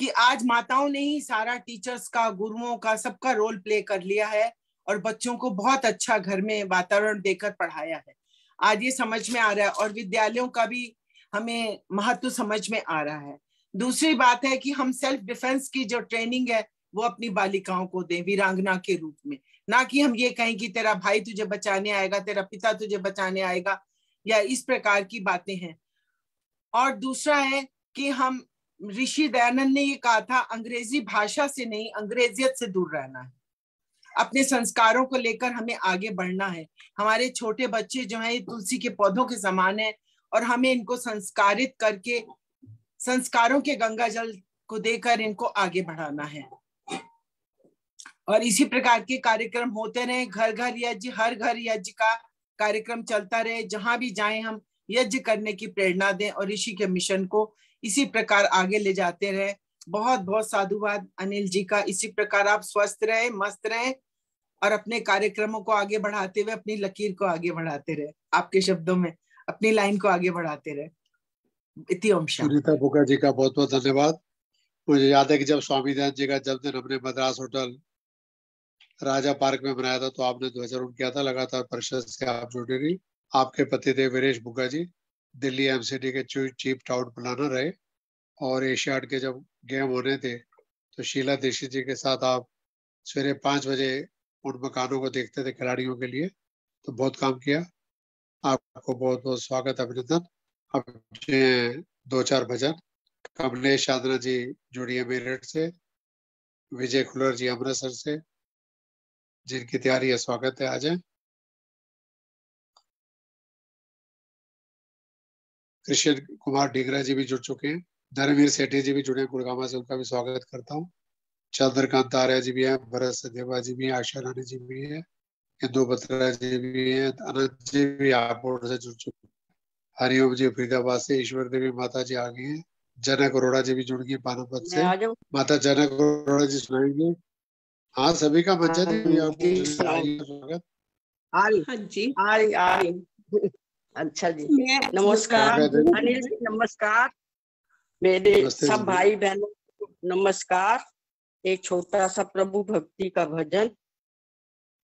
कि आज माताओं ने ही सारा टीचर्स का, गुरुओं का सबका रोल प्ले कर लिया है और बच्चों को बहुत अच्छा घर में वातावरण देकर पढ़ाया है। आज ये समझ में आ रहा है और विद्यालयों का भी हमें महत्व समझ में आ रहा है। दूसरी बात है कि हम सेल्फ डिफेंस की जो ट्रेनिंग है वो अपनी बालिकाओं को दें, वीरांगना के रूप में। ना कि हम ये कहें कि तेरा भाई तुझे बचाने आएगा, तेरा पिता तुझे बचाने आएगा, या इस प्रकार की बातें हैं। और दूसरा है कि हम, ऋषि दयानंद ने ये कहा था, अंग्रेज़ी भाषा से नहीं, अंग्रेजियत से दूर रहना है। अपने संस्कारों को लेकर हमें आगे बढ़ना है। हमारे छोटे बच्चे जो हैं तुलसी के पौधों के समान है, और हमें इनको संस्कारित करके, संस्कारों के गंगा जल को देकर इनको आगे बढ़ाना है। और इसी प्रकार के कार्यक्रम होते रहे घर घर यज्ञ हर घर यज्ञ का कार्यक्रम चलता रहे, जहाँ भी जाएँ हम, यज्ञ करने की प्रेरणा दें और ऋषि के मिशन को इसी प्रकार आगे ले जाते रहे। बहुत बहुत साधुवाद अनिल जी का। इसी प्रकार आप स्वस्थ रहे, मस्त रहे और अपने कार्यक्रमों को आगे बढ़ाते हुए, अपनी लकीर को आगे बढ़ाते रहे। आपके शब्दों में, अपनी लाइन को आगे बढ़ाते रहे। सुनीता बुका जी का बहुत बहुत धन्यवाद। मुझे याद है कि जब स्वामी जी का जन्मदिन हमने मद्रास होटल राजा पार्क में बनाया था तो आपने ध्वजारोहण किया था लगातार परिषद से आप जुड़े रही आपके पति थे वीरेश बुका जी, दिल्ली एमसीडी के चीफ टाउन प्लानर रहे और एशियाड के जब गेम होने थे तो शीला दीक्षित जी के साथ आप सवेरे पाँच बजे उन मकानों को देखते थे खिलाड़ियों के लिए तो बहुत काम किया। आपको बहुत बहुत स्वागत, अभिनंदन। अब दो चार भजन। कमलेश साधना जी जुड़ी है मेरठ से, विजय खुलर जी अमृतसर से जिनकी तैयारी है स्वागत है आ जाए कृष्ण कुमार डिगरा जी भी जुड़ चुके हैं। धर्मवीर सेठी जी भी जुड़े हैं गुड़गामा से उनका भी स्वागत करता हूँ। चंद्रकांत आर्य जी भी हैं भरत सदेवा जी भी हैं आशा रानी जी भी हैं इंदु बत्रा जी भी हैं अनंत जी भी आपकोट से जुड़ चुके हैं। हरिओम जी फरीदाबाद से ईश्वर देवी माता जी आ गई हैं। जनक अरोड़ा जी भी जुड़ गई पानीपत से। माता जनक अरोड़ा जी सुनाएँगे। हाँ सभी का मंचा जी आपको स्वागत। हाँ जी। आ रही आ रही अच्छा जी नमस्कार अनिल जी नमस्कार। मेरे सब भाई बहनों को नमस्कार। एक छोटा सा प्रभु भक्ति का भजन।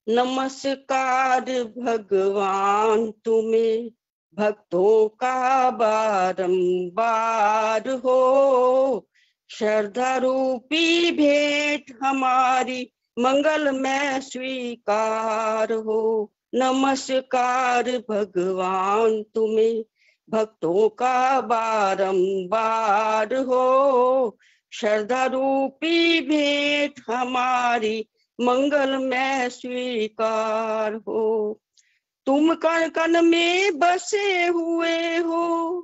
नमस्कार भगवान तुम्हें। भक्तों का बारंबार हो। श्रद्धा रूपी भेंट हमारी मंगल मैं स्वीकार हो। नमस्कार भगवान, तुम्हें भक्तों का बारंबार हो। श्रद्धा रूपी भेंट हमारी, मंगल में स्वीकार हो। तुम कण कण में बसे हुए हो,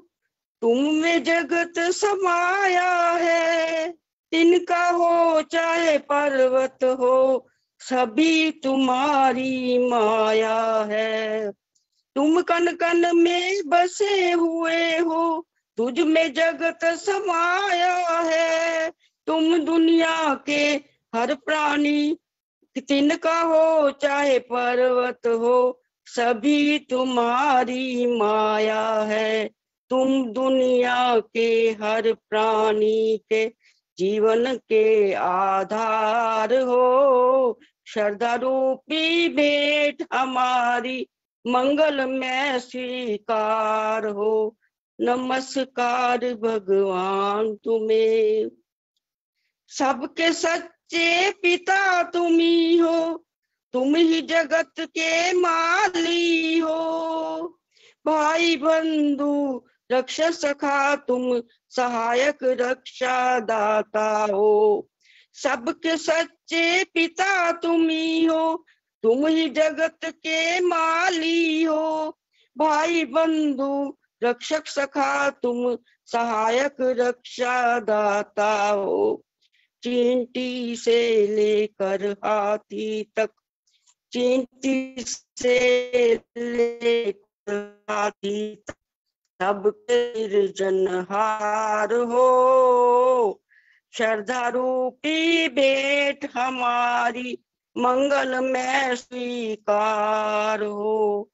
तुम में जगत समाया है। तिनका हो, चाहे पर्वत हो, सभी तुम्हारी माया है। तुम कन कन में बसे हुए हो, तुझ में जगत समाया है। तुम दुनिया के हर प्राणी तिनका हो, चाहे पर्वत हो, सभी तुम्हारी माया है। तुम दुनिया के हर प्राणी के जीवन के आधार हो। श्रद्धा रूपी भेंट हमारी मंगल में स्वीकार हो। नमस्कार भगवान तुम्हें। सबके सच्चे पिता तुम ही हो। तुम ही जगत के माली हो। भाई बंधु रक्षा सखा तुम सहायक रक्षा दाता हो सबके सच्चे पिता तुम ही हो, तुम ही जगत के माली हो। भाई बंधु रक्षक सखा तुम सहायक रक्षा दाता हो चींटी से लेकर हाथी तक, चींटी से लेकर हाथी तक। सब जनहार हो। श्रद्धा रूपी भेंट हमारी, मंगल में स्वीकार हो।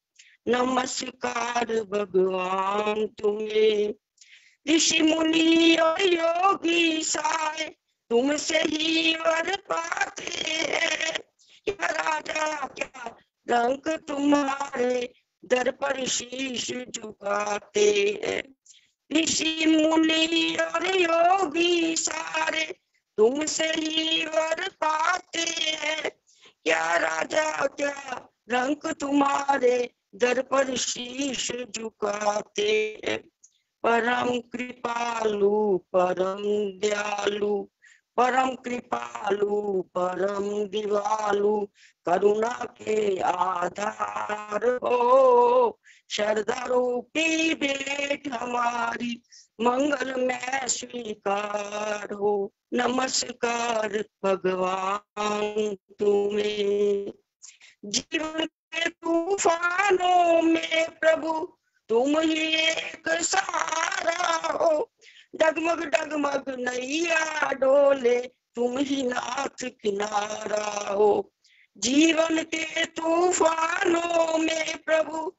नमस्कार भगवान तुम्हें। ऋषि मुनि और योगी साय, तुमसे ही वर पाते हैं। क्या राजा क्या रंग तुम्हारे दर पर शीश झुकाते हैं। ऋषि मुनि और योगी सारे तुमसे ही वर पाते हैं। क्या राजा, क्या रंग तुम्हारे दर पर शीश झुकाते हैं? परम कृपालु, परम दयालु परम कृपालु, परम दिवालु, करुणा के आधार हो। श्रद्धा रूपी भेंट हमारी, मंगल में स्वीकार हो। नमस्कार भगवान तुम्हें। जीवन के तूफानों में प्रभु, तुम ही एक सहारा हो। डगमग डगमग नैया डोले, तुम ही नाथ किनारा हो। जीवन के तूफानों में प्रभु,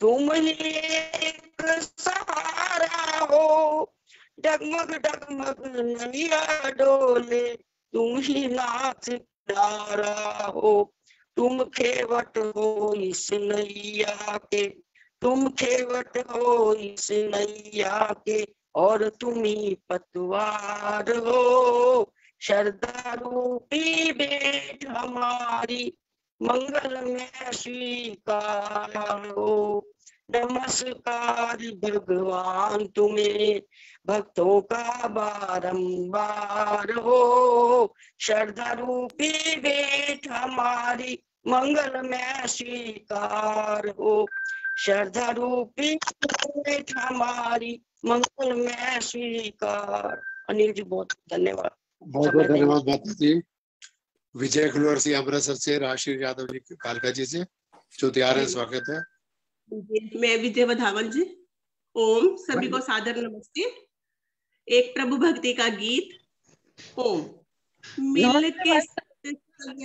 तुम ही एक सहारा हो। डगमग डगमग नैया डोले, तुम ही नाथ किनारा हो। तुम खेवट हो इस नैया के, तुम खेवट हो इस नैया के। और तुम ही पतवार हो श्रद्धा रूपी बेट हमारी, मंगल में स्वीकार हो। नमस्कार भगवान तुम्हें, भक्तों का बारंबार हो। श्रद्धा रूपी बेट हमारी, मंगल में स्वीकार हो। श्रद्धा रूपी बेट हमारी मंगल में स्वीकार अनिल जी बहुत धन्यवाद। बहुत बहुत धन्यवाद माता जी। विजय खलवर सिंह अमृतसर से राशिद यादव जी कालका जी से जो तैयार है स्वागत है। मैं विजय वधावन जी। ओम सभी को सादर नमस्ते। एक प्रभु भक्ति का गीत। ओम। मिल के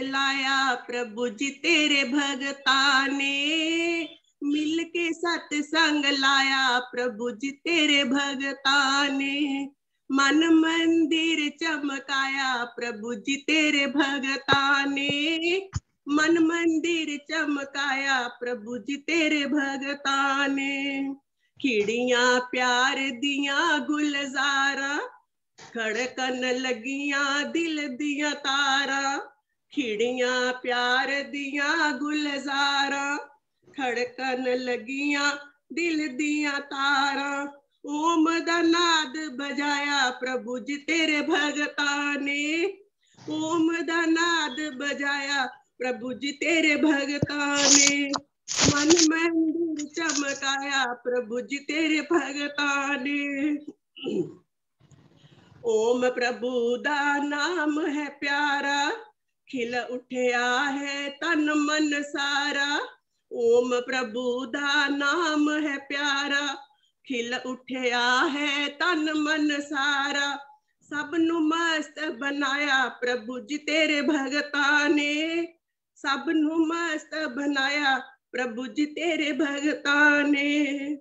लाया प्रभु जी तेरे भगता ने मिल के सत्संग लाया प्रभु जी तेरे भगता ने मन मंदिर चमकाया प्रभु जी तेरे भगता ने मन मंदिर चमकाया प्रभु जी तेरे भगता ने खिड़िया प्यार दिया गुलजारा, खड़कन लगिया दिल दिया तारा। खिड़िया प्यार दिया गुलजारा खड़कन लगिया दिल दिया तारा ओम नाद बजाया प्रभु जी तेरे भगता ने ओम नाद बजाया प्रभु जी तेरे भगता ने मन मंदिर चमकाया प्रभु जी तेरे भगता ने ओम प्रभु दा नाम है प्यारा खिल उठया है तन मन सारा ओम प्रभु दा नाम है प्यारा, खिल उठया है तन मन सारा। सब नु मस्त बनाया प्रभु जी तेरे भगता ने। सब नु मस्त बनाया प्रभु जी तेरे भगता ने।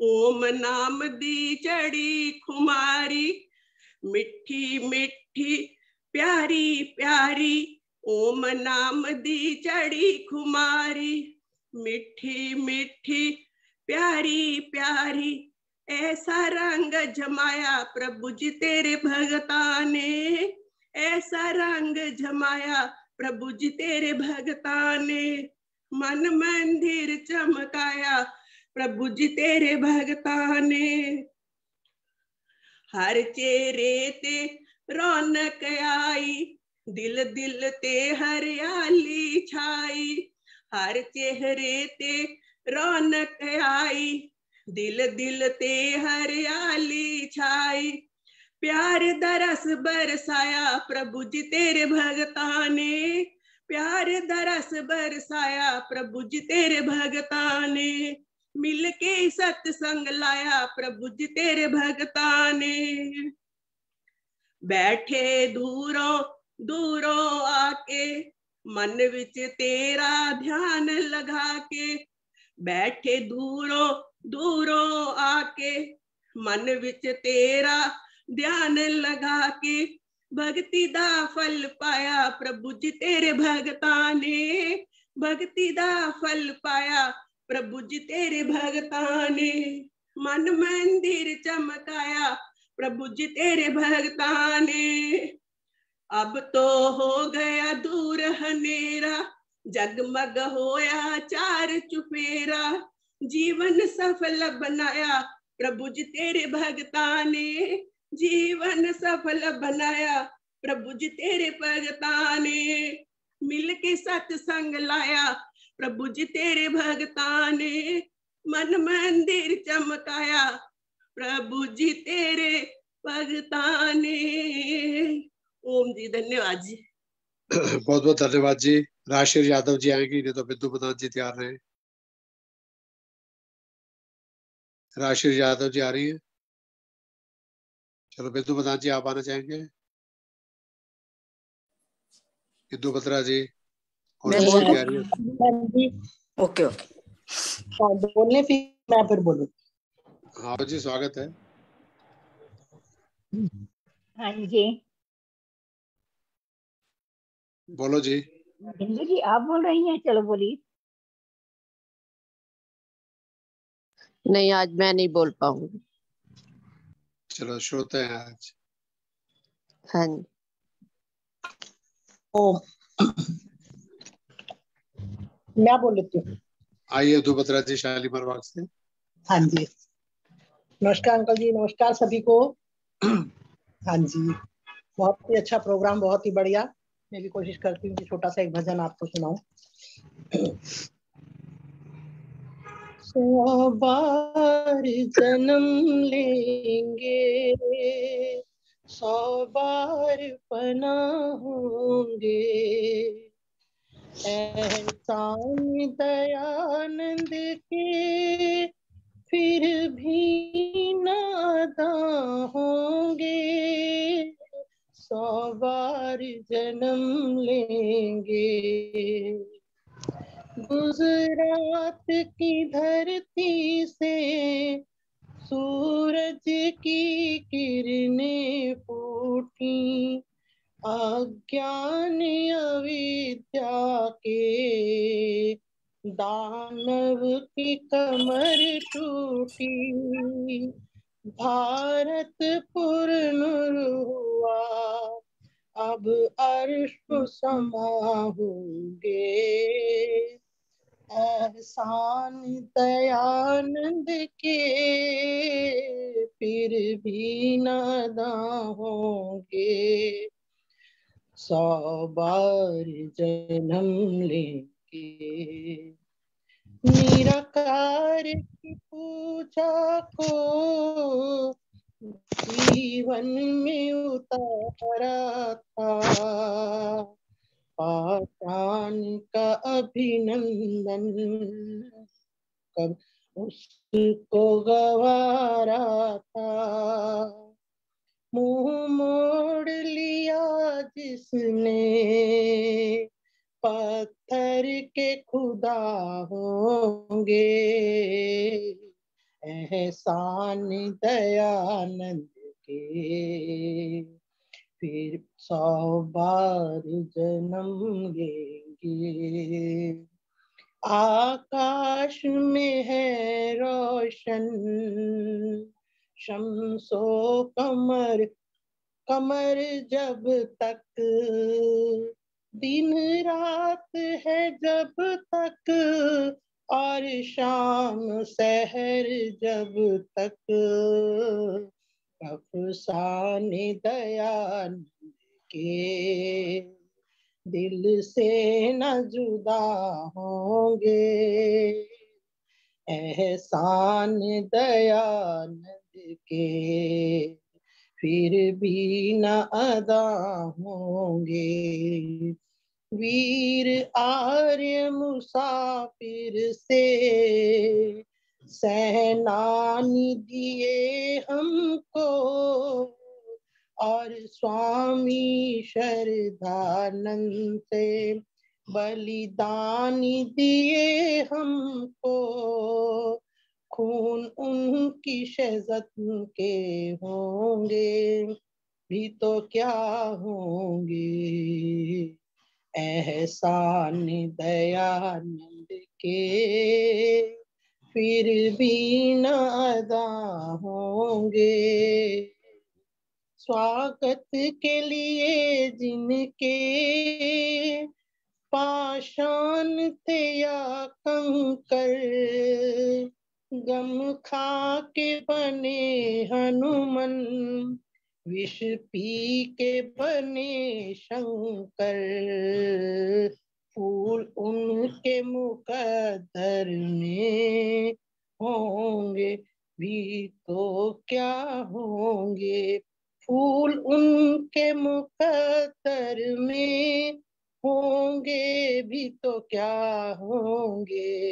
ओम नाम दी चढ़ी खुमारी, मिठी मिठी, प्यारी प्यारी। ओम नाम दी चढ़ी खुमारी, मिठी मिठी, प्यारी प्यारी, ऐसा रंग जमाया प्रभु जी तेरे भगता ने ऐसा रंग जमाया प्रभु जी तेरे भगता ने मन मंदिर चमकाया प्रभु जी तेरे भगता ने हर चेहरे ते रौनक आई दिल दिल ते हरियाली छाई, हर चेहरे ते रौनक आई। दिल दिल ते हरियाली छाई, प्यार दरस बरसाया प्रभु जी तेरे भगता ने प्यार दरस बरसाया प्रभु जी तेरे भगता ने मिल के सत्संग लाया प्रभु जी तेरे भगता ने बैठे दूरों दूरों आके, मन विच तेरा ध्यान लगा के बैठे दूरों दूरों आके, मन विच तेरा ध्यान लगा के भक्ति दा फल पाया प्रभु जी तेरे भगता ने। भक्ति दा फल पाया प्रभु जी तेरे भगता ने। मन मंदिर चमकाया प्रभु जी तेरे भगता ने। अब तो हो गया दूर हनेरा, जगमग होया चार चुफेरा। जीवन सफल बनाया प्रभु जी तेरे भगता ने। जीवन सफल बनाया प्रभु जी तेरे भगता ने। मिल के सत्संग लाया प्रभु जी तेरे भगता ने। मन मंदिर चमकाया प्रभु जी तेरे भगता ने। ओम जी धन्यवाद जी। बहुत बहुत धन्यवाद जी। राशिर यादव जी आएँगी नहीं तो बिंदु प्रधान जी तैयार रहे राशिर यादव जी आ रही है। चलो बिंदु प्रधान जी आप आना चाहेंगे? बिंदु बत्रा जी है। Okay okay. हाँ, बोलने फिर मैं फिर बोलू। हाँ जी स्वागत है। हाँ जी। बोलो जी। बिंदु जी आप बोल रही हैं? चलो बोलिए। नहीं आज मैं नहीं बोल पाऊँगी चलो श्रोते हैं आज। हाँ ओ। मैं बोल लेती हूँ। आइए दुबत्रा जी शालीमार बाग से। हाँ जी। नमस्कार अंकल जी। नमस्कार सभी को। हाँ जी। बहुत ही अच्छा प्रोग्राम बहुत ही बढ़िया। मैं भी कोशिश करती हूँ कि छोटा सा एक भजन आपको सुनाऊं। सौ बार जन्म लेंगे, सौ बार पना होंगे। एहसान, दयानंद के फिर भी नादा होंगे। सौ बार जन्म लेंगे। गुजरात की धरती से सूरज की किरणें फूटी। अज्ञान अविद्या के दानव की कमर टूटी। भारत पूर्ण हुआ। अब अर्श समा होंगे। एहसान दयानंद के फिर भी नादा होंगे। सौ बार जन्म लेंगे। निराकार की पूजा को जीवन में उतारा था। पाषाण का अभिनंदन कब उसको गवारा था। मुँह मोड़ लिया जिसने पत्थर के खुदा होंगे। एहसान दयानंद के। फिर सौ बार जन्म लेंगे। आकाश में है रोशन, शमसो कमर कमर जब तक। दिन रात है जब तक और शाम सहर जब तक। अफसान दयानंद के दिल से न जुदा होंगे। एहसान दयानंद के फिर भी न अदा होंगे। वीर आर्य मुसाफिर से। सहनानी दिए हमको और स्वामी शरदानंद से। बलिदानी दिए हमको खून उनकी शहजत के होंगे। भी तो क्या होंगे? एहसान दयानंद के फिर भी न अदा होंगे। स्वागत के लिए जिनके पाषाण थे या कंकर, गम खा के बने हनुमन। विष पी के बने शंकर। फूल उनके मुकदर में होंगे, भी तो क्या होंगे? फूल उनके मुकदर में होंगे, भी तो क्या होंगे?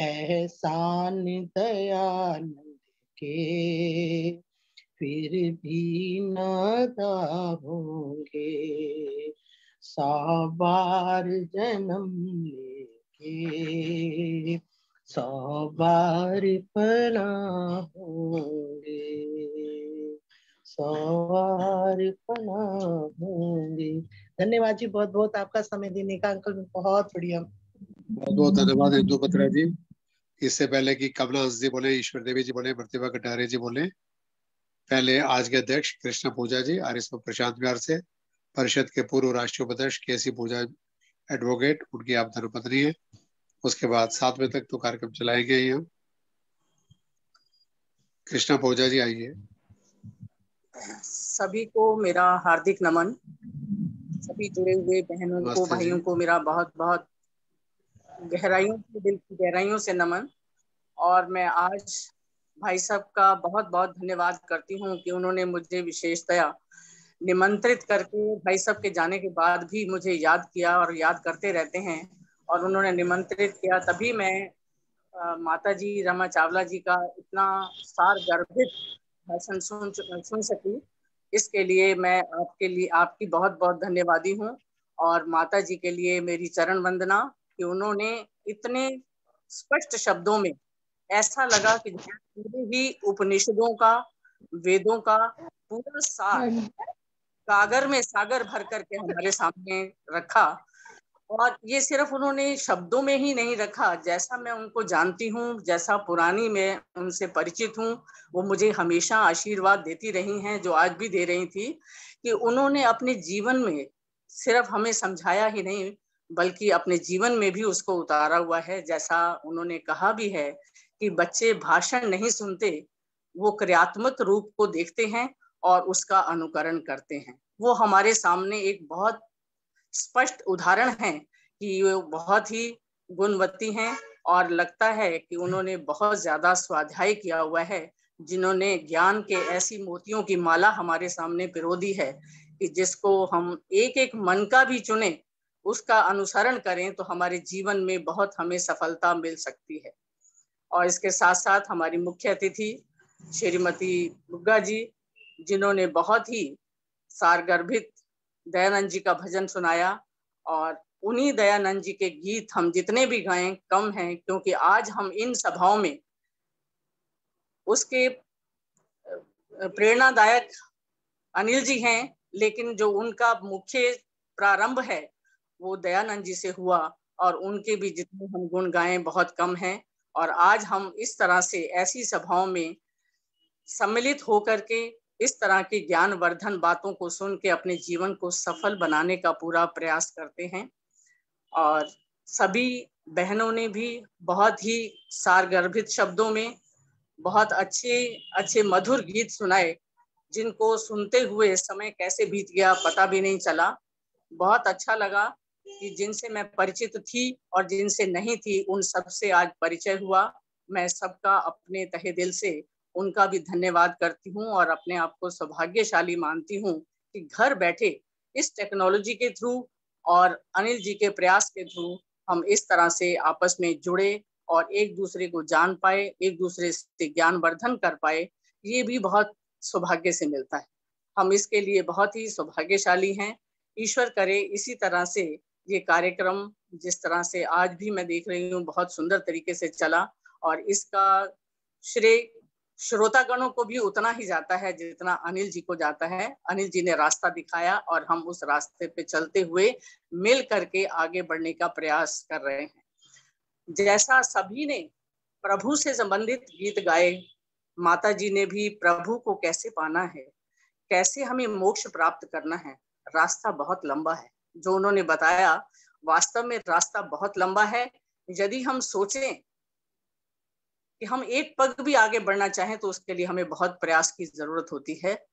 एहसान दयानंद के फिर भी नादा सौ बार जन्म लेके सौ बार फना होंगे सौ बार होंगे धन्यवाद जी बहुत बहुत आपका समय देने का अंकल, बहुत बढ़िया। बहुत बहुत धन्यवाद, इंदु पत्रा जी। इससे पहले कि कमला हंस जी बोले, ईश्वर देवी जी बोले, प्रतिभा कटारे जी बोले पहले आज के अध्यक्ष कृष्णा पूजा जी आर एस प्रशांत बिहार से परिषद के पूर्व राष्ट्रीय उपाध्यक्ष के सी पूजा एडवोकेट उनकी आप धर्मपत्नी है। उसके बाद सात बजे तक तो कार्यक्रम चलाएँगे ही हम। कृष्णा पूजा जी आइए। सभी को मेरा हार्दिक नमन। सभी जुड़े हुए बहनों को भाइयों को मेरा बहुत बहुत गहराइयों से दिल की गहराइयों से नमन। और मैं आज भाई साहब का बहुत बहुत धन्यवाद करती हूँ कि उन्होंने मुझे विशेषतया निमंत्रित करके भाई साहब के जाने के बाद भी मुझे याद किया और याद करते रहते हैं और उन्होंने निमंत्रित किया तभी मैं आ, माता जी रमा चावला जी का इतना सार गर्भित भाषण सुन सुन सकी। इसके लिए मैं आपके लिए आपकी बहुत बहुत धन्यवादी हूँ और माता जी के लिए मेरी चरण वंदना कि उन्होंने इतने स्पष्ट शब्दों में ऐसा लगा कि पूरे ही उपनिषदों का वेदों का पूरा सार कागर में सागर भर करके हमारे सामने रखा। और ये सिर्फ़ उन्होंने शब्दों में ही नहीं रखा। जैसा मैं उनको जानती हूँ जैसा पुरानी मैं उनसे परिचित हूँ वो मुझे हमेशा आशीर्वाद देती रही हैं जो आज भी दे रही थी कि उन्होंने अपने जीवन में सिर्फ़ हमें समझाया ही नहीं बल्कि अपने जीवन में भी उसको उतारा हुआ है जैसा उन्होंने कहा भी है कि बच्चे भाषण नहीं सुनते, वो क्रियात्मक रूप को देखते हैं और उसका अनुकरण करते हैं। वो हमारे सामने एक बहुत स्पष्ट उदाहरण है कि वो बहुत ही गुणवत्ती हैं और लगता है कि उन्होंने बहुत ज़्यादा स्वाध्याय किया हुआ है, जिन्होंने ज्ञान के ऐसी मोतियों की माला हमारे सामने पिरो दी है कि जिसको हम एक एक मन का भी चुने, उसका अनुसरण करें तो हमारे जीवन में बहुत हमें सफलता मिल सकती है। और इसके साथ साथ हमारी मुख्य अतिथि श्रीमती बुग्गा जी, जिन्होंने बहुत ही सारगर्भित दयानंद जी का भजन सुनाया और उन्हीं दयानंद जी के गीत हम जितने भी गाएँ, कम हैं, क्योंकि आज हम इन सभाओं में उसके प्रेरणादायक अनिल जी हैं, लेकिन जो उनका मुख्य प्रारंभ है, वो दयानंद जी से हुआ और उनके भी जितने हम गुण गाएँ, बहुत कम हैं। और आज हम इस तरह से ऐसी सभाओं में सम्मिलित होकर के इस तरह की ज्ञानवर्धन बातों को सुन के अपने जीवन को सफल बनाने का पूरा प्रयास करते हैं। और सभी बहनों ने भी बहुत ही सारगर्भित शब्दों में बहुत अच्छे अच्छे मधुर गीत सुनाए, जिनको सुनते हुए समय कैसे बीत गया पता भी नहीं चला। बहुत अच्छा लगा। कि जिनसे मैं परिचित थी और जिनसे नहीं थी, उन सबसे आज परिचय हुआ। मैं सबका अपने तहे दिल से उनका भी धन्यवाद करती हूँ और अपने आप को सौभाग्यशाली मानती हूँ कि घर बैठे इस टेक्नोलॉजी के थ्रू और अनिल जी के प्रयास के थ्रू हम इस तरह से आपस में जुड़े और एक दूसरे को जान पाए, एक दूसरे से ज्ञान वर्धन कर पाए। ये भी बहुत सौभाग्य से मिलता है। हम इसके लिए बहुत ही सौभाग्यशाली हैं। ईश्वर करे इसी तरह से ये कार्यक्रम जिस तरह से आज भी मैं देख रही हूँ, बहुत सुंदर तरीके से चला और इसका श्रेय श्रोतागणों को भी उतना ही जाता है जितना अनिल जी को जाता है। अनिल जी ने रास्ता दिखाया और हम उस रास्ते पे चलते हुए मिल करके आगे बढ़ने का प्रयास कर रहे हैं। जैसा सभी ने प्रभु से संबंधित गीत गाए, माता जी ने भी प्रभु को कैसे पाना है, कैसे हमें मोक्ष प्राप्त करना है, रास्ता बहुत लंबा है। जो उन्होंने बताया, वास्तव में रास्ता बहुत लंबा है। यदि हम सोचें कि हम एक पग भी आगे बढ़ना चाहें तो उसके लिए हमें बहुत प्रयास की ज़रूरत होती है।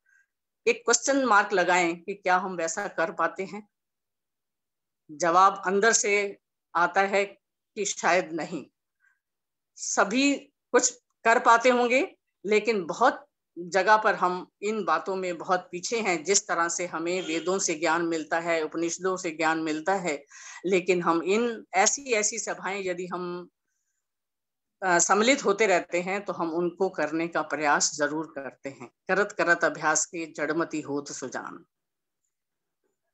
एक क्वेश्चन मार्क लगाएँ कि क्या हम वैसा कर पाते हैं? जवाब अंदर से आता है कि शायद नहीं। सभी कुछ कर पाते होंगे, लेकिन बहुत जगह पर हम इन बातों में बहुत पीछे हैं, जिस तरह से हमें वेदों से ज्ञान मिलता है, उपनिषदों से ज्ञान मिलता है, लेकिन हम इन ऐसी ऐसी सभाएँ यदि हम सम्मिलित होते रहते हैं तो हम उनको करने का प्रयास ज़रूर करते हैं। करत करत अभ्यास के जड़मती होत सुजान।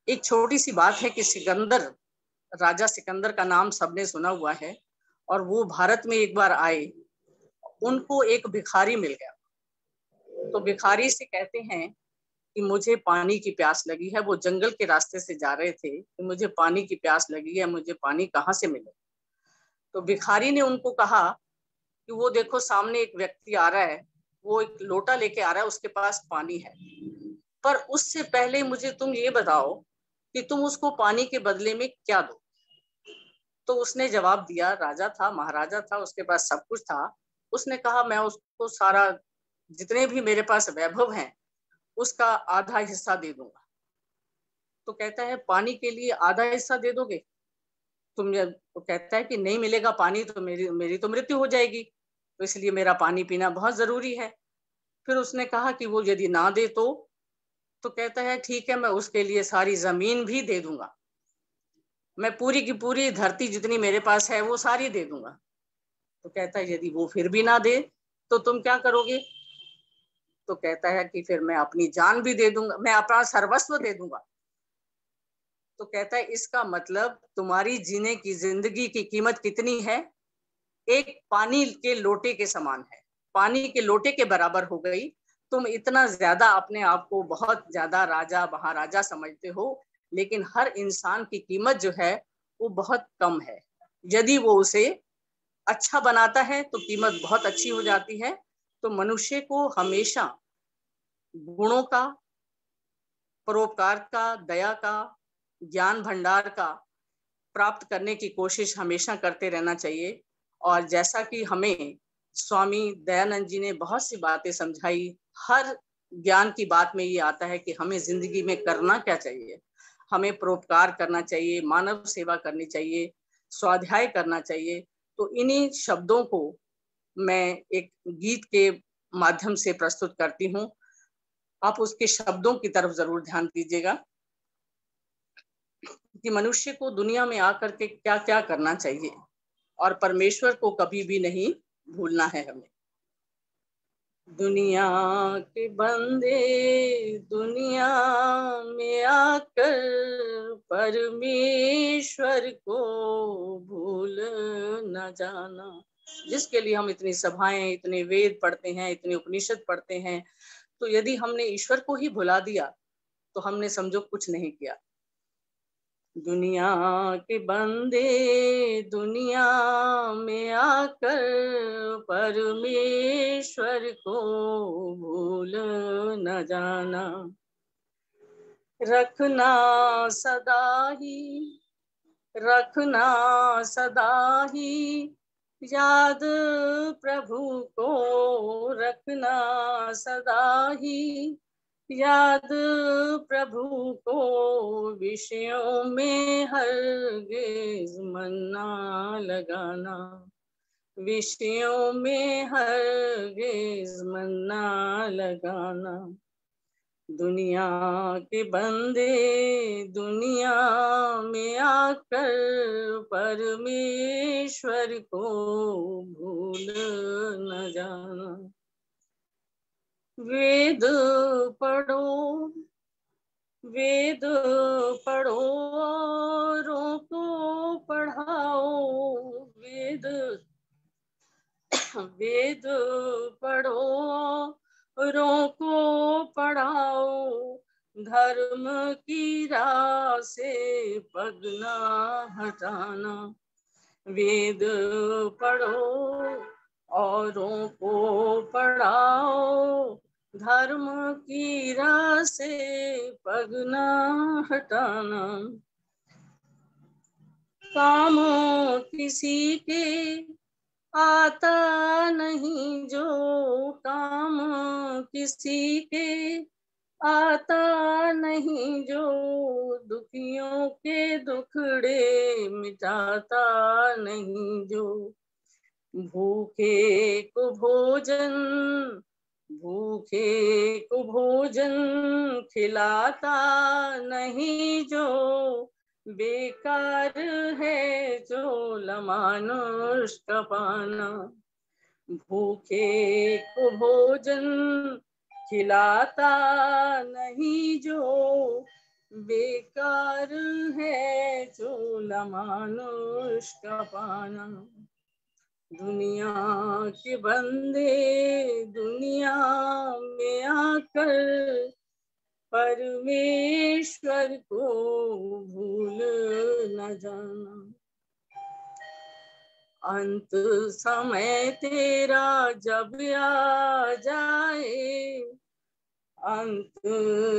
एक छोटी सी बात है कि सिकंदर, राजा सिकंदर का नाम सबने सुना हुआ है, और वो भारत में एक बार आए, उनको एक भिखारी मिल गया। तो भिखारी से कहते हैं कि मुझे पानी की प्यास लगी है। वो जंगल के रास्ते से जा रहे थे कि मुझे पानी की प्यास लगी है, मुझे पानी कहाँ से मिले? तो भिखारी ने उनको कहा कि वो देखो, सामने एक व्यक्ति आ रहा है, वो एक लोटा लेके आ रहा है, उसके पास पानी है। पर उससे पहले मुझे तुम ये बताओ कि तुम उसको पानी के बदले में क्या दो? तो उसने जवाब दिया, राजा था, महाराजा था, उसके पास सब कुछ था। उसने कहा, मैं उसको सारा जितने भी मेरे पास वैभव हैं, उसका आधा हिस्सा दे दूँगा। तो कहता है, पानी के लिए आधा हिस्सा दे दोगे? तुम तो कहता है कि नहीं मिलेगा पानी तो मेरी मेरी तो मृत्यु हो जाएगी। तो इसलिए मेरा पानी पीना बहुत ज़रूरी है। फिर उसने कहा कि वो यदि ना दे तो? तो कहता है, ठीक है, मैं उसके लिए सारी ज़मीन भी दे दूँगा। मैं पूरी की पूरी धरती जितनी मेरे पास है, वो सारी दे दूँगा। तो कहता है, यदि वो फिर भी ना दे तो तुम क्या करोगे? तो कहता है कि फिर मैं अपनी जान भी दे दूँगा, मैं अपना सर्वस्व दे दूँगा। तो कहता है, इसका मतलब तुम्हारी जीने की ज़िंदगी की कीमत कितनी है? एक पानी के लोटे के समान है। पानी के लोटे के बराबर हो गई। तुम इतना ज़्यादा अपने आप को बहुत ज़्यादा राजा, महाराजा समझते हो, लेकिन हर इंसान की कीमत जो है, वो बहुत कम है। यदि वो उसे अच्छा बनाता है तो कीमत बहुत अच्छी हो जाती है। तो मनुष्य को हमेशा गुणों का, परोपकार का, दया का, ज्ञान भंडार का प्राप्त करने की कोशिश हमेशा करते रहना चाहिए। और जैसा कि हमें स्वामी दयानंद जी ने बहुत सी बातें समझाई, हर ज्ञान की बात में ये आता है कि हमें ज़िंदगी में करना क्या चाहिए। हमें परोपकार करना चाहिए, मानव सेवा करनी चाहिए, स्वाध्याय करना चाहिए। तो इन्हीं शब्दों को मैं एक गीत के माध्यम से प्रस्तुत करती हूँ। आप उसके शब्दों की तरफ़ ज़रूर ध्यान दीजिएगा कि मनुष्य को दुनिया में आकर के क्या क्या करना चाहिए और परमेश्वर को कभी भी नहीं भूलना है हमें। दुनिया के बंदे, दुनिया में आकर परमेश्वर को भूल न जाना। जिसके लिए हम इतनी सभाएँ, इतने वेद पढ़ते हैं, इतने उपनिषद पढ़ते हैं तो यदि हमने ईश्वर को ही भुला दिया तो हमने समझो कुछ नहीं किया। दुनिया के बंदे, दुनिया में आकर परमेश्वर को भूल न जाना। रखना सदा ही, रखना सदा ही याद प्रभु को रखना सदा ही। याद प्रभु को विषयों में हर गेज मन्ना लगाना। विषयों में हर गेज मन्ना लगाना। दुनिया के बंदे दुनिया में आकर परमेश्वर को भूल न जाना। वेद पढ़ो वेद पढ़ो औरों को पढ़ाओ। वेद वेद पढ़ो औरों को पढ़ाओ धर्म की राह से पगना हटाना। वेद पढ़ो, औरों को पढ़ाओ, धर्म की राह से पगना हटाना। काम किसी के आता नहीं जो काम किसी के, आता नहीं जो दुखियों के दुखड़े मिटाता नहीं जो। भूखे को भोजन, भूखे को भोजन खिलाता नहीं जो। बेकार है जो लमानुष का पाना भूखे को भोजन खिलाता नहीं जो, बेकार है जो लमानुष का पाना दुनिया के बंदे दुनिया में आकर परमेश्वर को भूल न जाना। अंत समय तेरा जब आ जाए, अंत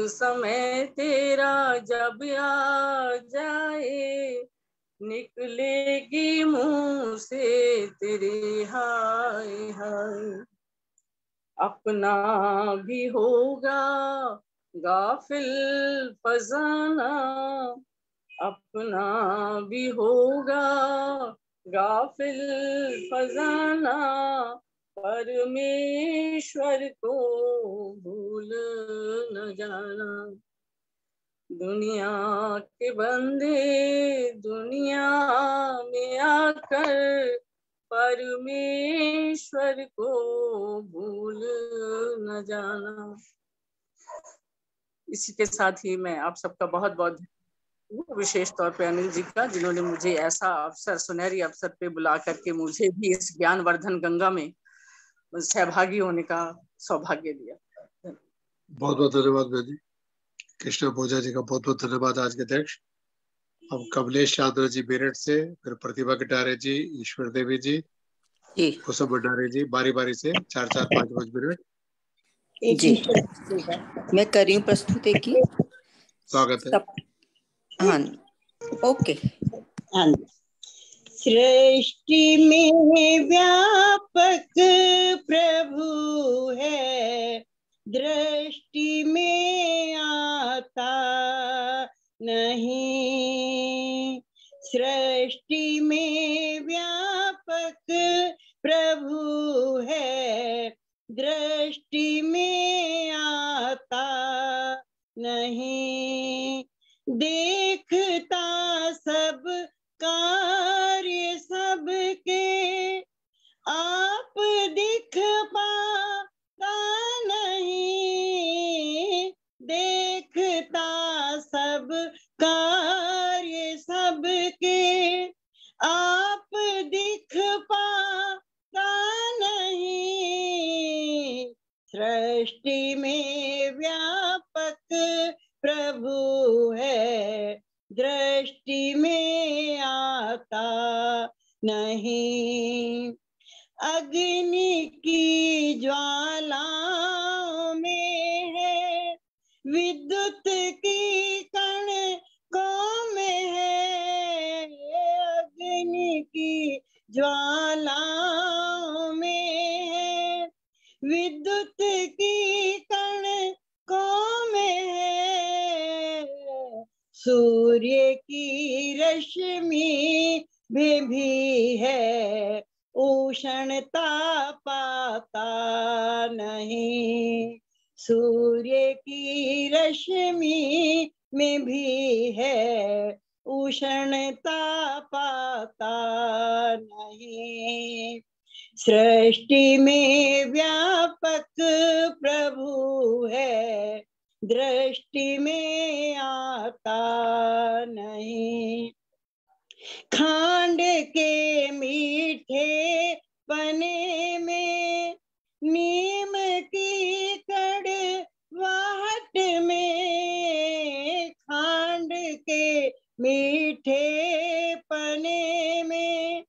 समय तेरा जब आ जाए, निकलेगी मुँह से तेरे हाय हाय। अपना भी होगा गाफिल फजाना अपना भी होगा। गाफिल फजाना परमेश्वर को भूल न जाना। दुनिया के बंदे दुनिया में आकर परमेश्वर को भूल न जाना। इसी के साथ ही मैं आप सबका बहुत बहुत विशेष तौर पे अनिल जी का जिन्होंने मुझे ऐसा अवसर सुनहरी अवसर पे बुला करके मुझे भी इस ज्ञान वर्धन गंगा में सहभागी होने का सौभाग्य दिया। बहुत बहुत धन्यवाद बेदी। कृष्णा पूजा जी का बहुत बहुत धन्यवाद आज के अध्यक्ष। अब कमलेश चांद्र जी बेरठ से फिर प्रतिभा कटारे जी ईश्वर देवी जी कुसुम भंडारे जी बारी बारी से चार चार पाँच पाँच मिनट। जी। मैं कर रही हूँ प्रस्तुति की स्वागत है। हाँ ओके। हाँ सृष्टि में व्यापक प्रभु है दृष्टि में आता नहीं। सृष्टि में व्यापक प्रभु है दृष्टि में आता नहीं। देखता सब कार्य सबके। आप दिख पाता नहीं। देखता सब कार्य सबके। आप दिख पाता सृष्टि में व्यापक प्रभु है। दृष्टि में आता नहीं। अग्नि की ज्वालाओं में है। विद्युत की कण को में है? अग्नि की ज्वालाओं विद्युत की कण को में है। सूर्य की रश्मि भी, भी है। उष्णता पाता नहीं। सूर्य की रश्मि में भी है। उष्णता पाता नहीं। सृष्टि में व्यापक प्रभु है, दृष्टि में आता नहीं। खांड के मीठे पने में, नीम की कड़वाहट में, खांड के मीठे पने में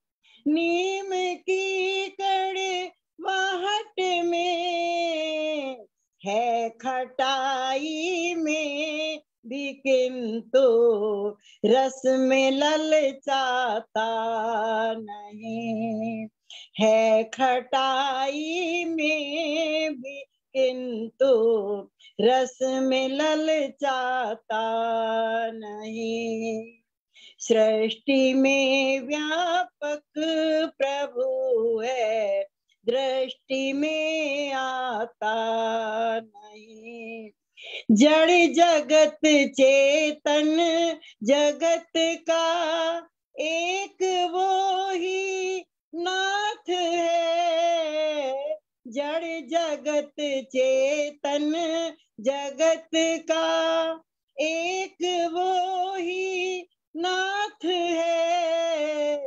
नीम की कड़वाहट में है खटाई में भी किंतु रस में ललचाता नहीं। है खटाई में भी किंतु रस में ललचाता नहीं। सृष्टि में व्यापक प्रभु है, दृष्टि में आता नहीं। जड़ जगत चेतन, जगत का एक वो ही नाथ है। जड़ जगत चेतन, जगत का एक वो ही नाथ है,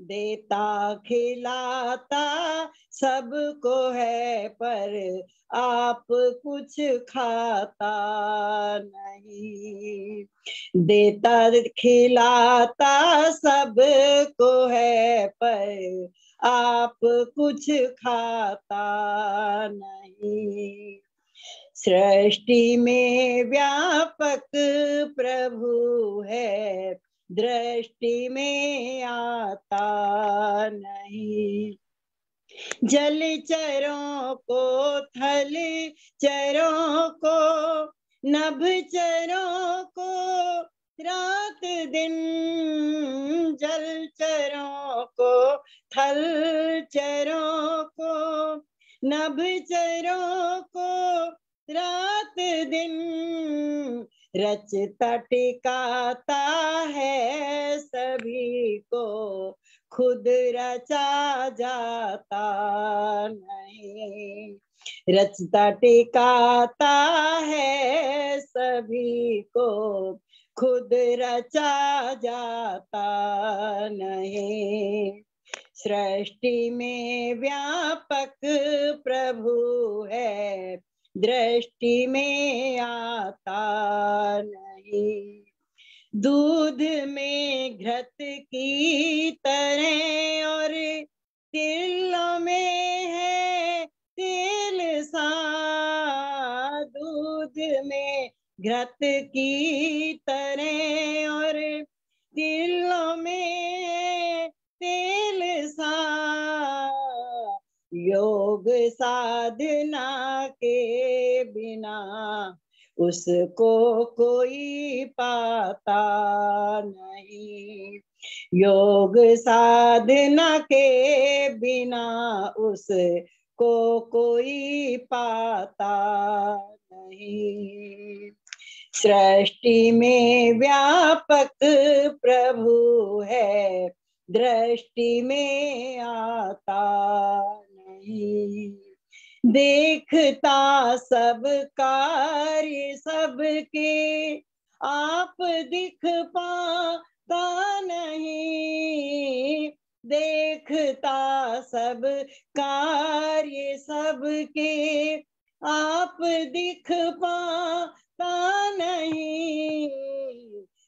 देता खिलाता सबको है, पर आप कुछ खाता नहीं। देता खिलाता सबको है, पर आप कुछ खाता नहीं। सृष्टि में व्यापक प्रभु है, दृष्टि में आता नहीं। जल चरों को, थल चरों को, नभ चरों को, रात दिन जल चरों को, थल चरों को, नभ चरों को रात दिन रचता टिकाता है सभी को, खुद रचा जाता नहीं। रचता टिकाता है सभी को, खुद रचा जाता नहीं। सृष्टि में व्यापक प्रभु है दृष्टि में आता नहीं। दूध में घृत की तरह और तिलों में है तिल सा। दूध में घृत की तरह और तिलों में है तिल सा। योग साधना के बिना उसको कोई पाता नहीं। योग साधना के बिना उसको कोई पाता नहीं। सृष्टि में व्यापक प्रभु है, दृष्टि में आता देखता सब कार्य सबके, आप दिख पाता नहीं। देखता सब कार्य सबके, आप दिख पाता नहीं।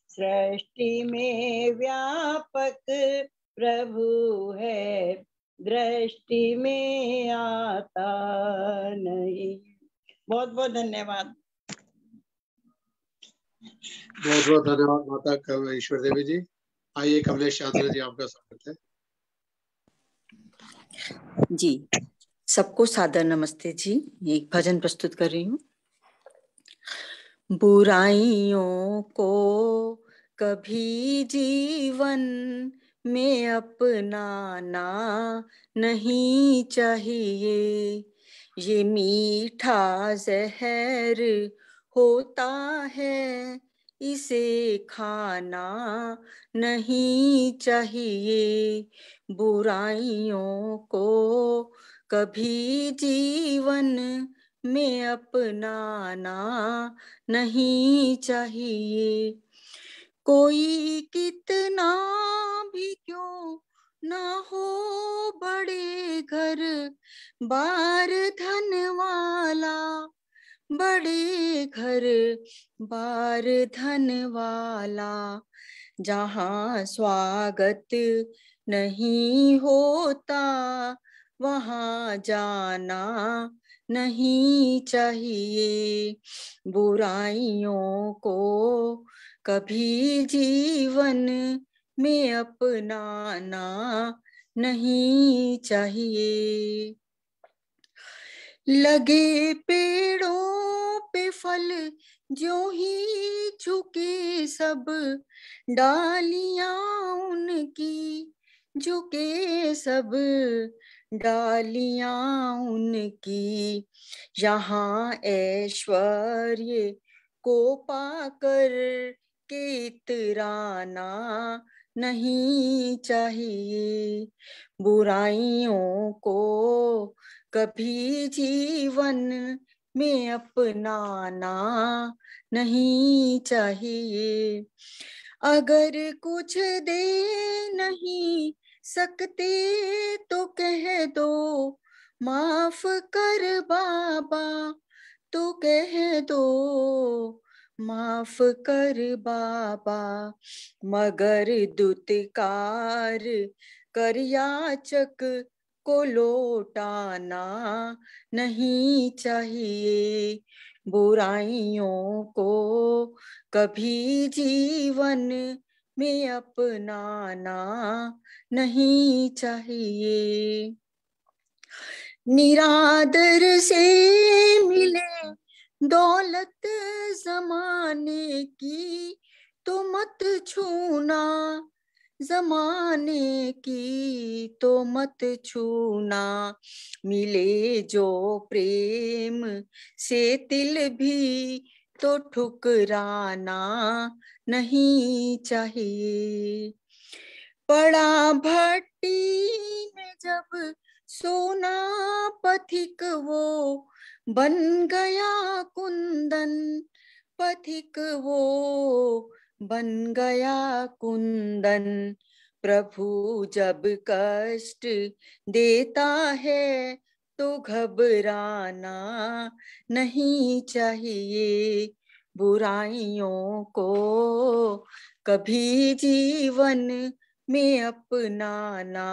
सृष्टि में व्यापक प्रभु है दृष्टि में आता नहीं। बहुत बहुत धन्यवाद। बहुत बहुत धन्यवाद माता ईश्वर देवी जी। आइए कमलेश यादव जी आपका स्वागत है। जी सबको सादर नमस्ते जी। एक भजन प्रस्तुत कर रही हूँ। बुराइयों को कभी जीवन में अपनाना नहीं चाहिए। ये मीठा जहर होता है, इसे खाना नहीं चाहिए। बुराइयों को कभी जीवन में अपनाना नहीं चाहिए। कोई कितना भी क्यों ना हो बड़े घर, बार धन वाला बड़े घर, बार धन वाला जहाँ स्वागत नहीं होता, वहाँ जाना नहीं चाहिए। बुराइयों को कभी जीवन में अपनाना नहीं चाहिए। लगे पेड़ों पे फल जो ही झुके सब, डालियाँ उनकी झुके सब, डालियाँ उनकी। यहाँ ऐश्वर्य को पाकर के इतराना नहीं चाहिए। बुराइयों को कभी जीवन में अपनाना नहीं चाहिए। अगर कुछ दे नहीं सकते तो कह दो, माफ़ कर बाबा तो कह दो। माफ़ कर बाबा, मगर दुत्कार कर याचक को लौटाना नहीं चाहिए। बुराइयों को कभी जीवन में अपनाना नहीं चाहिए। निरादर से मिले दौलत जमाने की तो मत छूना, जमाने की तो मत छूना। मिले जो प्रेम से तिल भी तो ठुकराना नहीं चाहिए। पड़ा भट्टी में जब सोना पथिक वो बन गया कुंदन, पथिक वो बन गया कुंदन। प्रभु जब कष्ट देता है तो घबराना नहीं चाहिए बुराइयों को। कभी जीवन में अपनाना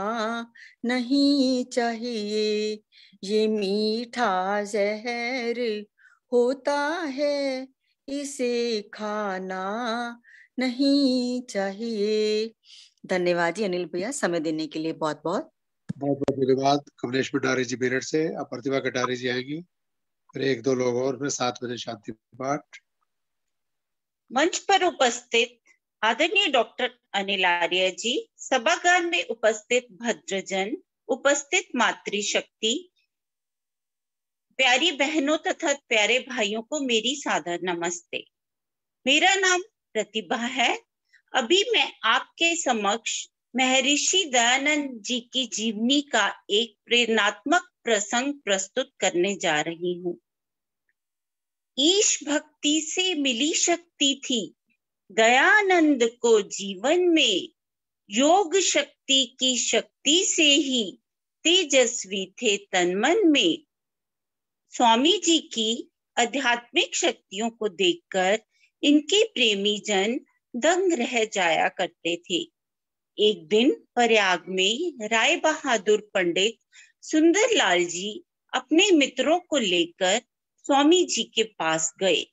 नहीं चाहिए। ये मीठा जहर होता है इसे खाना नहीं चाहिए। धन्यवाद जी अनिल भैया समय देने के लिए बहुत बहुत बहुत बहुत धन्यवाद। कमलेश भंडारी जी मेरठ से अब प्रतिभा कटारी जी आएँगी। फिर एक दो लोग और फिर सात बजे शांति पाठ। मंच पर उपस्थित आदरणीय डॉक्टर अनिल आर्य जी, सभागार में उपस्थित भद्रजन, उपस्थित मातृशक्ति। प्यारी बहनों तथा प्यारे भाइयों को मेरी सादर नमस्ते। मेरा नाम प्रतिभा है। अभी मैं आपके समक्ष महर्षि दयानंद जी की जीवनी का एक प्रेरणात्मक प्रसंग प्रस्तुत करने जा रही हूँ। ईश भक्ति से मिली शक्ति थी। दयानंद को जीवन में योग शक्ति की शक्ति से ही तेजस्वी थे तन मन में। स्वामी जी की आध्यात्मिक शक्तियों को देखकर इनके प्रेमी जन दंग रह जाया करते थे। एक दिन प्रयाग में राय बहादुर पंडित सुंदर लाल जी अपने मित्रों को लेकर स्वामी जी के पास गए।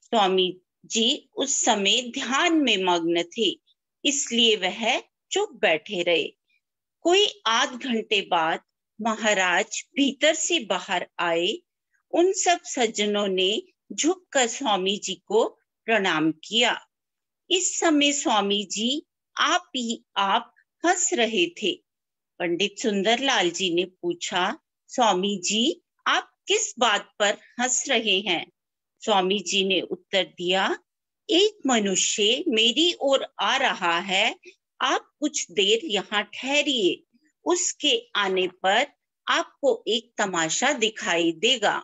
स्वामी जी, उस समय ध्यान में मग्न थे, इसलिए वह चुप बैठे रहे। कोई आध घंटे बाद महाराज भीतर से बाहर आए, उन सब सज्जनों ने झुककर स्वामी जी को प्रणाम किया। इस समय स्वामी जी आप ही, आप हंस रहे थे। पंडित सुंदरलाल जी ने पूछा स्वामी जी आप किस बात पर हंस रहे हैं? स्वामी जी ने उत्तर दिया, एक मनुष्य मेरी ओर आ रहा है, आप कुछ देर यहाँ ठहरिए। उसके आने पर आपको एक तमाशा दिखाई देगा।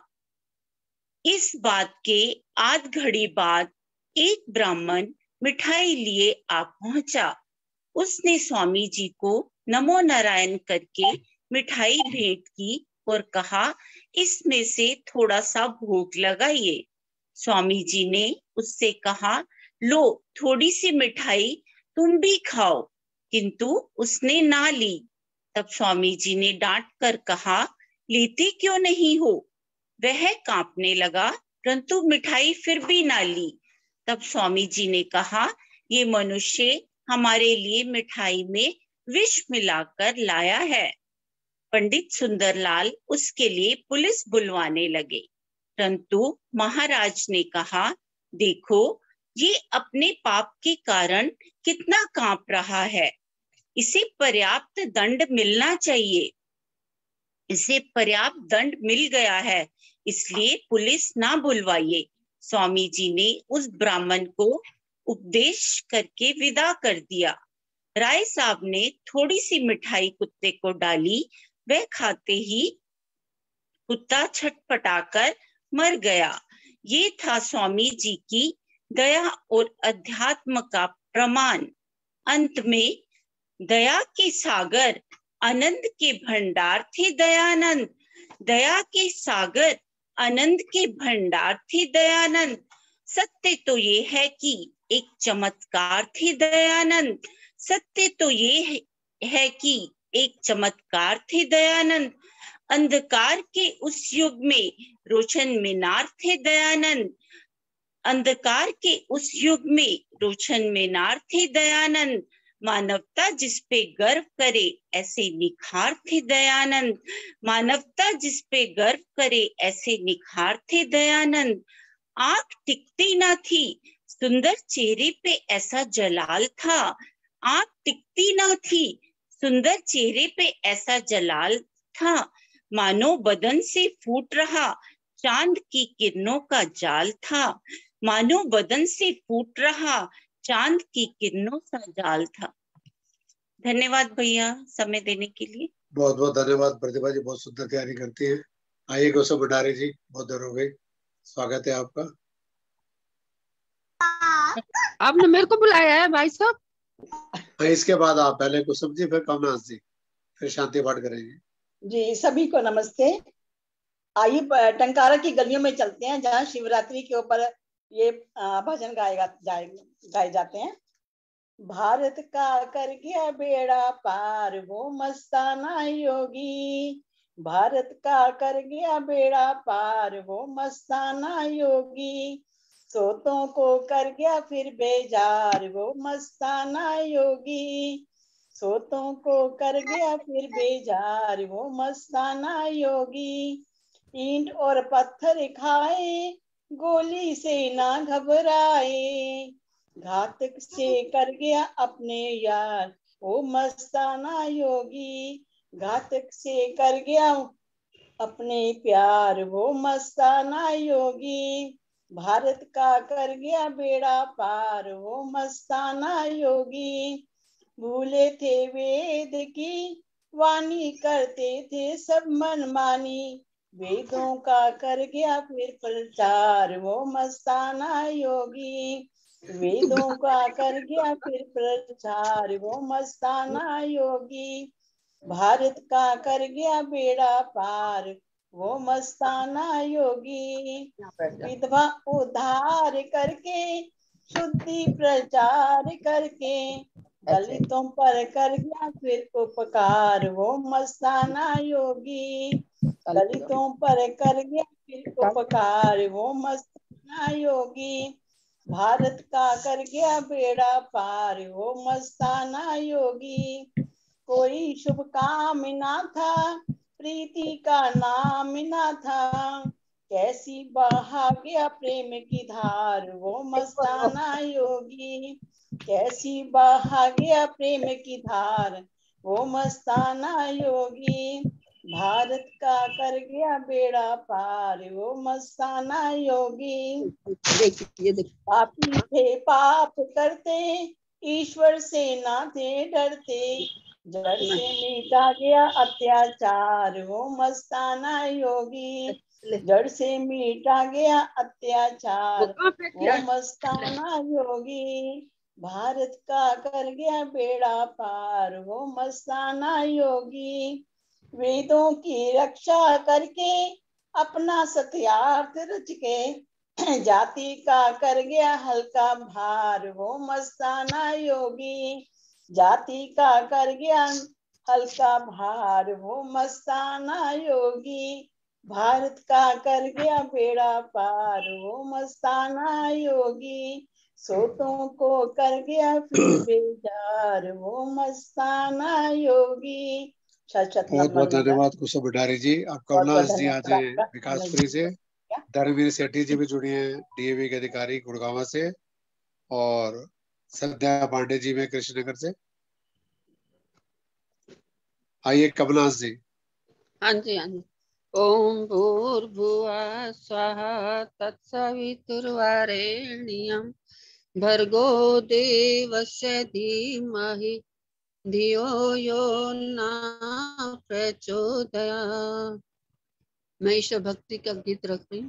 इस बात के आध घड़ी बाद एक ब्राह्मण मिठाई लिए आ पहुँचा। उसने स्वामी जी को नमो नारायण करके मिठाई भेंट की और कहा, इसमें से थोड़ा सा भोग लगाइए। स्वामी जी ने उससे कहा, लो थोड़ी सी मिठाई तुम भी खाओ। किंतु उसने ना ली। तब स्वामी जी ने डांट कर कहा, लेते क्यों नहीं हो? वह कांपने लगा, परंतु मिठाई फिर भी ना ली। तब स्वामी जी ने कहा, ये मनुष्य हमारे लिए मिठाई में विष मिलाकर लाया है। पंडित सुंदरलाल उसके लिए पुलिस बुलवाने लगे। परंतु महाराज ने कहा, देखो, ये अपने पाप के कारण कितना काँप रहा है। इसे पर्याप्त दंड मिलना चाहिए। इसे पर्याप्त दंड मिल गया है, इसलिए पुलिस ना बुलवाइए। स्वामी जी ने उस ब्राह्मण को उपदेश करके विदा कर दिया। राय साहब ने थोड़ी सी मिठाई कुत्ते को डाली। वह खाते ही कुत्ता छटपटाकर मर गया। ये था स्वामी जी की दया और अध्यात्म का प्रमाण। अंत में, दया के सागर, आनंद के भंडार थे दयानंद। दया के सागर, आनंद के भंडार थे दयानंद। सत्य तो ये है कि एक चमत्कार थे दयानंद। सत्य तो ये है कि एक चमत्कार थे दयानंद। अंधकार के उस युग में रोशन मीनार थे दयानंद। अंधकार के उस युग में रोशन मीनार थे दयानंद। मानवता जिस पे गर्व करे, ऐसे निखार थे दयानंद। मानवता जिस पे गर्व करे, ऐसे निखार थे दयानंद। आँख टिकती ना थी, सुंदर चेहरे पे ऐसा जलाल था। आँख टिकती ना थी, सुंदर चेहरे पे ऐसा जलाल था। मानो बदन से फूट रहा चाँद की किरणों का जाल था। मानो बदन से फूट रहा चाँद की किरणों का जाल था। धन्यवाद भैया समय देने के लिए। बहुत बहुत धन्यवाद प्रतिभा जी बहुत सुंदर तैयारी करती है। आइए गौसम भंडारी जी बहुत देर हो गई। स्वागत है आपका। आपने मेरे को बुलाया है भाई साहब? हाँ इसके बाद आप पहले कुसुम जी फिर कमनाथ जी फिर शांति पाठ करेंगे। जी, सभी को नमस्ते। आइए टंकारा की गलियों में चलते हैं, जहाँ शिवरात्रि के ऊपर ये भजन जाए, गाए जाते हैं। भारत का कर गया बेड़ा पार, वो मस्ताना योगी। भारत का कर गया बेड़ा पार, वो मस्ताना योगी। सोतों को कर गया फिर बेजार, वो मस्ताना योगी। सोतों को कर गया फिर बेजार, वो मस्ताना योगी। ईंट और पत्थर खाए, गोली से ना घबराए। घातक से कर गया अपने यार, वो मस्ताना योगी। घातक से कर गया अपने प्यार, वो मस्ताना योगी। भारत का कर गया बेड़ा पार, वो मस्ताना योगी। भूले थे वेद की वाणी करते थे, सब मनमानी वेदों का कर गया फिर प्रचार, वो मस्ताना योगी। वेदों का कर गया फिर प्रचार, वो मस्ताना योगी। भारत का कर गया बेड़ा पार, वो मस्ताना योगी। विधवा उधार करके, शुद्धि प्रचार करके दलितों पर कर गया फिर उपकार वो मस्ताना योगी दलितों पर कर गया फिर उपकार वो मस्ताना योगी भारत का कर गया बेड़ा पार वो मस्ताना योगी कोई शुभ काम ना था प्रीति का नाम ना था कैसी बहा गया प्रेम की धार वो मस्ताना योगी कैसी बहा गया प्रेम की धार वो मस्ताना योगी। भारत का कर गया बेड़ा पार वो मस्ताना योगी। पापी थे पाप करते ईश्वर से ना थे डरते। जड़ से मीटा गया अत्याचार वो मस्ताना योगी। जड़ से मीटा गया अत्याचार वो मस्ताना योगी। भारत का कर गया बेड़ा पार, वो मस्ताना योगी। वेदों की रक्षा करके अपना सत्यार्थ रच के जाति का कर गया हल्का भार, वो मस्ताना योगी। जाति का कर गया हल्का भार, वो मस्ताना योगी। भारत का कर गया बेड़ा पार, वो मस्ताना योगी। सोतों को कर गया फिर बेजार वो मस्ताना योगी। बहुत बहुत धन्यवाद कुशल भंडारी जी। आप कमलनाथ जी आज विकासपुरी से धर्मवीर सेठी जी भी जुड़ी हैं डीएवी के अधिकारी गुड़गावा से और संध्या पांडे जी में कृष्णनगर से। आइए कमलास जी। हाँ जी हाँ जी। ओम भूर्भुवा स्वाहा तत्सवितुर्वरेण्यं भर्गो देवस्य धीमहि, धियो यो न प्रचोदया। मैं ईश्वर भक्ति का गीत रख रही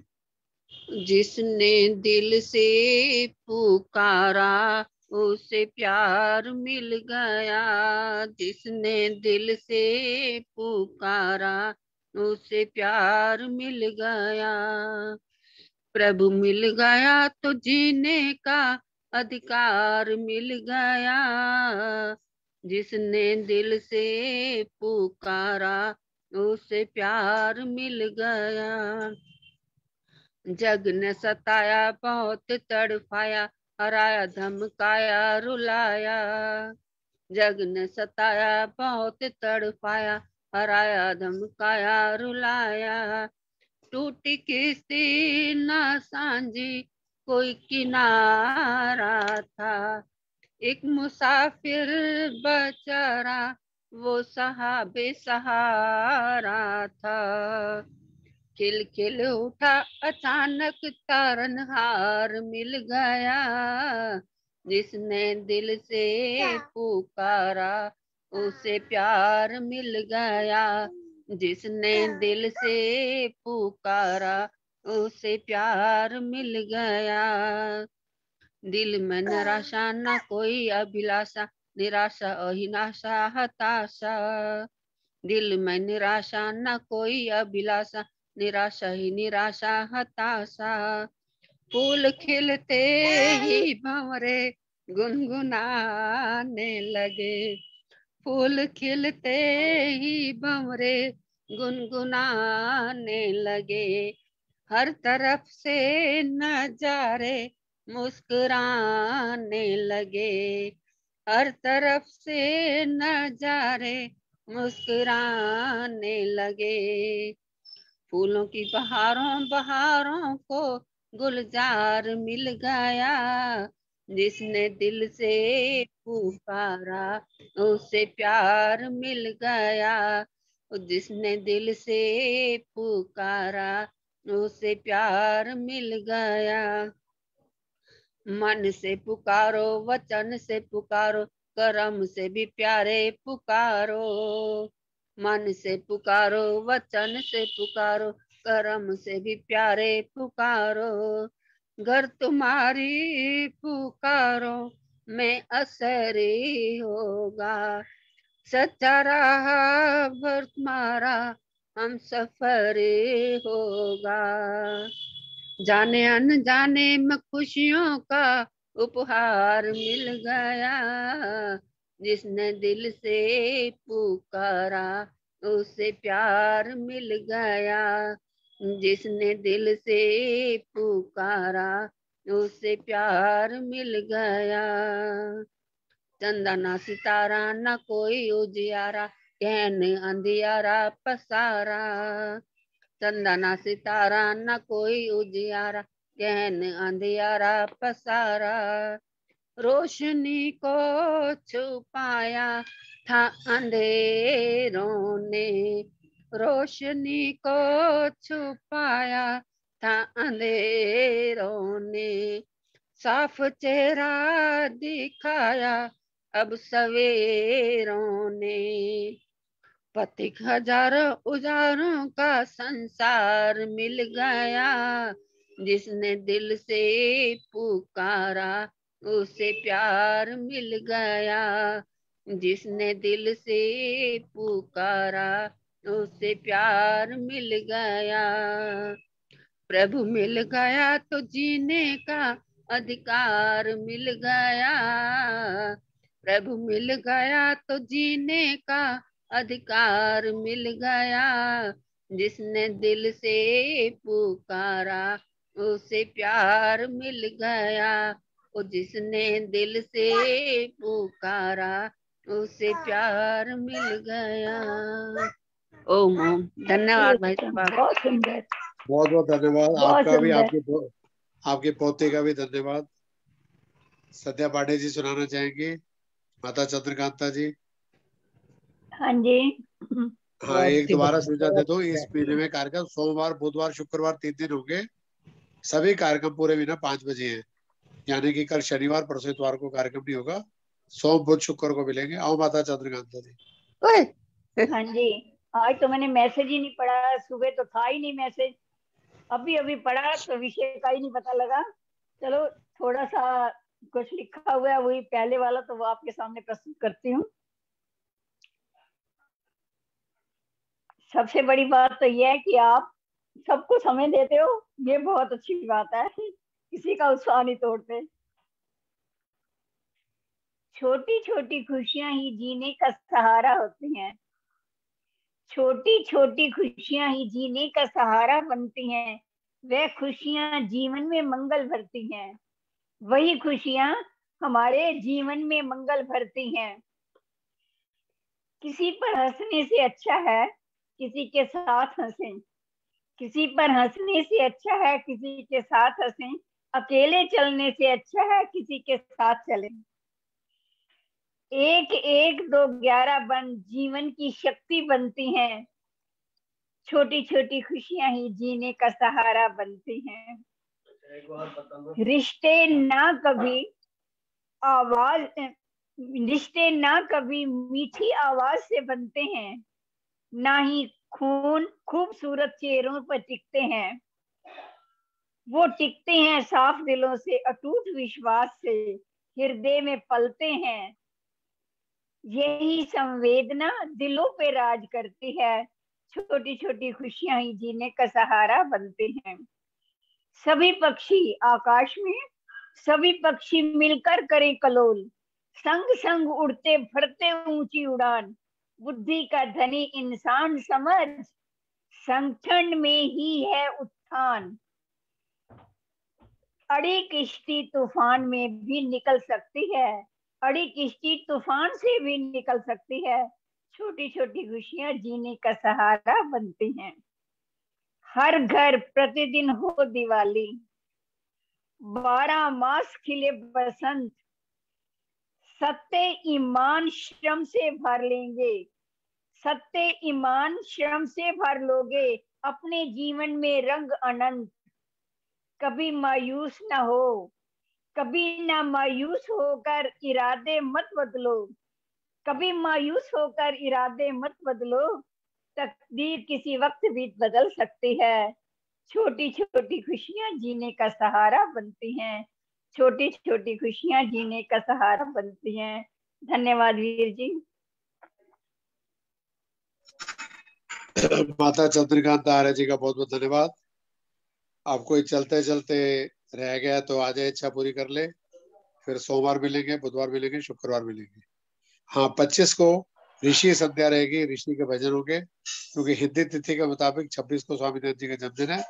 जिसने दिल से पुकारा, उसे प्यार मिल गया। जिसने दिल से पुकारा, उसे प्यार मिल गया। प्रभु मिल गया तो जीने का अधिकार मिल गया, जिसने दिल से पुकारा, उसे प्यार मिल गया। जग ने सताया, बहुत तड़फाया, हराया, धमकाया, रुलाया। जग ने सताया, बहुत तड़फाया, हराया, धमकाया, रुलाया। टूटी किस्ती ना सांझी कोई किनारा था। एक मुसाफिर बचारा वो सहाबे सहारा था। खिल खिल उठा अचानक तारनहार मिल गया जिसने दिल से पुकारा उसे प्यार मिल गया जिसने दिल से पुकारा उसे प्यार मिल गया। दिल में निराशा, न कोई अभिलाषा, निराशा अहिनाशा हताशा। दिल में निराशा, न कोई अभिलाषा, निराशा ही निराशा, हताशा। फूल खिलते ही भंवरे गुनगुनाने लगे। फूल खिलते ही भंवरे गुनगुनाने लगे। हर तरफ़ से नजारे मुस्कुराने लगे। हर तरफ़ से नजारे मुस्कुराने लगे। फूलों की बहारों बहारों को गुलजार मिल गया। जिसने दिल से पुकारा, उसे प्यार मिल गया। जिसने दिल से पुकारा उसे प्यार मिल गया। मन से पुकारो, वचन से पुकारो, कर्म से भी प्यारे पुकारो। मन से पुकारो, वचन से पुकारो, कर्म से भी प्यारे पुकारो। घर तुम्हारी पुकारो, में असरी होगा। सच्चा रहा भर तुम्हारा हम सफ़र होगा। जाने अनजाने में खुशियों का उपहार मिल गया। जिसने दिल से पुकारा, उसे प्यार मिल गया। जिसने दिल से पुकारा, उसे प्यार मिल गया। चंदा ना सितारा, न कोई उजियारा। कहने अंधियारा पसारा चंदा ना सितारा, न कोई उजियारा। कहने अंधियारा पसारा, रोशनी को छुपाया था अंधेरों ने। रोशनी को छुपाया था अंधेरों ने। साफ़ चेहरा दिखाया अब सवेरों ने। पथिक हज़ारों उजारों का संसार मिल गया। जिसने दिल से पुकारा, उसे प्यार मिल गया। जिसने दिल से पुकारा, उसे प्यार मिल गया। प्रभु मिल गया तो जीने का अधिकार मिल गया। प्रभु मिल गया तो जीने का अधिकार मिल गया। जिसने दिल से पुकारा उसे प्यार मिल गया। और जिसने दिल से पुकारा उसे प्यार मिल गया। ओम ओम धन्यवाद भाई साहब बहुत सुंदर। बहुत बहुत धन्यवाद। आपका भी आपके आपके पोते का भी धन्यवाद। सत्या पांडे जी सुनाना चाहेंगे। माता चंद्रकांता जी। हाँ जी। हाँ एक दोबारा सूचना दे दो इस महीने में कार्यक्रम सोमवार बुधवार शुक्रवार तीन दिन होंगे। सभी कार्यक्रम पूरे महीना पाँच बजे हैं। यानी कि कल शनिवार परसों इतवार को कार्यक्रम नहीं होगा। सोम बुध शुक्र को मिलेंगे। आओ माता चंद्रकांता जी। हाँ जी। आज तो मैंने मैसेज ही नहीं पढ़ा सुबह तो था ही नहीं मैसेज। अभी अभी पढ़ा तो विषय का ही नहीं पता लगा। चलो थोड़ा सा कुछ लिखा हुआ है वही पहले वाला तो वो आपके सामने प्रस्तुत करती हूँ। सबसे बड़ी बात तो यह है कि आप सबको समय देते हो, ये बहुत अच्छी बात है। किसी का उत्साह नहीं तोड़ते। छोटी छोटी खुशियाँ ही जीने का सहारा होती हैं। छोटी छोटी खुशियाँ ही जीने का सहारा बनती हैं। वह खुशियाँ जीवन में मंगल भरती हैं। वही खुशियाँ हमारे जीवन में मंगल भरती हैं। किसी पर हंसने से अच्छा है किसी के साथ हंसे। किसी पर हंसने से अच्छा है, किसी के साथ हंसे। अकेले चलने से अच्छा है, किसी के साथ चले। एक एक दो ग्यारह बन जीवन की शक्ति बनती हैं। छोटी छोटी खुशियाँ ही जीने का सहारा बनती हैं। रिश्ते ना कभी आवाज़, रिश्ते ना कभी मीठी आवाज़ से बनते हैं। ना ही खून खूबसूरत चेहरों पर टिकते हैं। वो टिकते हैं साफ़ दिलों से, अटूट विश्वास से, हृदय में पलते हैं। यही संवेदना दिलों पे राज करती है। छोटी छोटी खुशियाँ ही जीने का सहारा बनते हैं। सभी पक्षी आकाश में, सभी पक्षी मिलकर करें कलोल। संग संग उड़ते फरते ऊँची उड़ान। बुद्धि का धनी इंसान समझ, संगठन में ही है उत्थान। अड़ी किश्ती तूफ़ान में भी निकल सकती है। अड़ी किश्ती तूफ़ान से भी निकल सकती है। छोटी छोटी खुशियाँ जीने का सहारा बनती हैं। हर घर प्रतिदिन हो दिवाली। बारह मास खिले बसंत। सत्य ईमान श्रम से भर लेंगे। सत्य ईमान श्रम से भर लोगे, अपने जीवन में रंग अनंत। कभी मायूस ना हो, कभी ना मायूस होकर इरादे मत बदलो। कभी मायूस होकर इरादे मत बदलो, तकदीर किसी वक्त भी बदल सकती है। छोटी छोटी खुशियाँ जीने का सहारा बनती हैं। छोटी छोटी खुशियाँ जीने का सहारा बनती हैं। धन्यवाद वीर जी। माता चंद्रकांत आर्य जी का बहुत बहुत धन्यवाद। आपको चलते चलते रह गया तो आज इच्छा पूरी कर ले। फिर सोमवार मिलेंगे, बुधवार मिलेंगे, शुक्रवार मिलेंगे। हाँ पच्चीस को ऋषि संध्या रहेगी, ऋषि के भजन होंगे, क्योंकि हिंदी तिथि के मुताबिक छब्बीस को स्वामी जी का जन्मदिन है।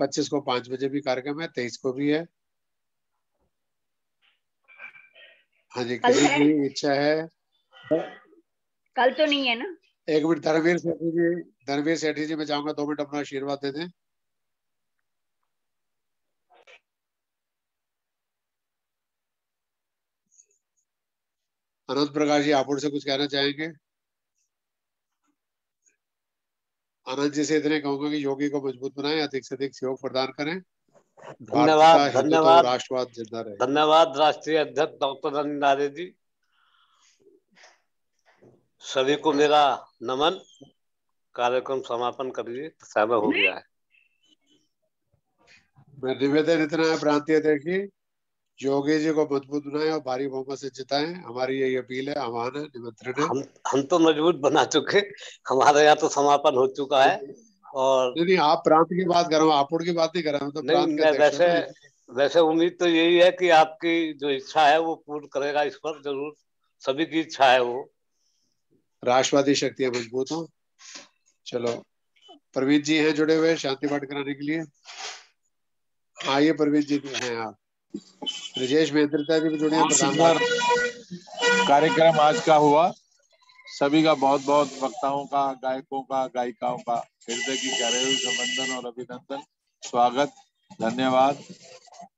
पच्चीस को पाँच बजे भी कार्यक्रम है, तेईस को भी है। हाँ जी की इच्छा है। कल तो नहीं है ना? एक मिनट धर्मवीर सेठी जी धर्मवीर सेठी जी मैं चाहूँगा दो मिनट अपना आशीर्वाद दे दें। अनंत प्रकाश जी आप से कुछ कहना चाहेंगे? आनंद जी से इतने कहूँगा कि योगी को मज़बूत बनाएँ अधिक से अधिक सहयोग प्रदान करें। धन्यवाद धन्यवाद। राष्ट्रवाद ज़िंदा रहे। धन्यवाद राष्ट्रीय अध्यक्ष डॉक्टर अनिल जी। सभी को मेरा नमन। कार्यक्रम समापन करिए समय हो गया है। मैं निवेदन इतना है प्रांतीय देखिए योगी जी को मज़बूत बनाए और भारी बहुमत से जिताएँ। हमारी यही अपील है आह्वान है निमंत्रण है। हम हम तो मज़बूत बना चुके हमारे यहाँ तो समापन हो चुका है। और नहीं नहीं आप प्रांत की बात कर रहे हो की बात नहीं कर रहे तो नहीं मैं वैसे वैसे उम्मीद तो यही है कि आपकी जो इच्छा है वो पूर्ण करेगा इस पर ज़रूर सभी की इच्छा है वो। राष्ट्रवादी शक्तियाँ मज़बूत हो। चलो प्रवीत जी हैं जुड़े हुए शांति पाठ कराने के लिए। आइए प्रवीत जी हैं आप। ब्रजेश महेंद्रता जी भी जुड़े हैं कार्यक्रम आज का हुआ। सभी का बहुत बहुत वक्ताओं का, गायकों का, गायिकाओं का हृदय की गहरे संबंधन और अभिनंदन, स्वागत, धन्यवाद।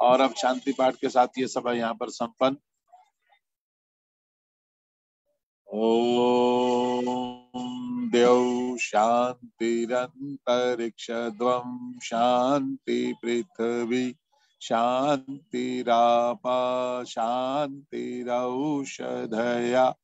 और अब शांति पाठ के साथ ये सभा यहाँ पर संपन्न। ओ शान्तिरन्तरिक्षध्वं शांति पृथिवी शान्तिरापा शान्तिरौषधया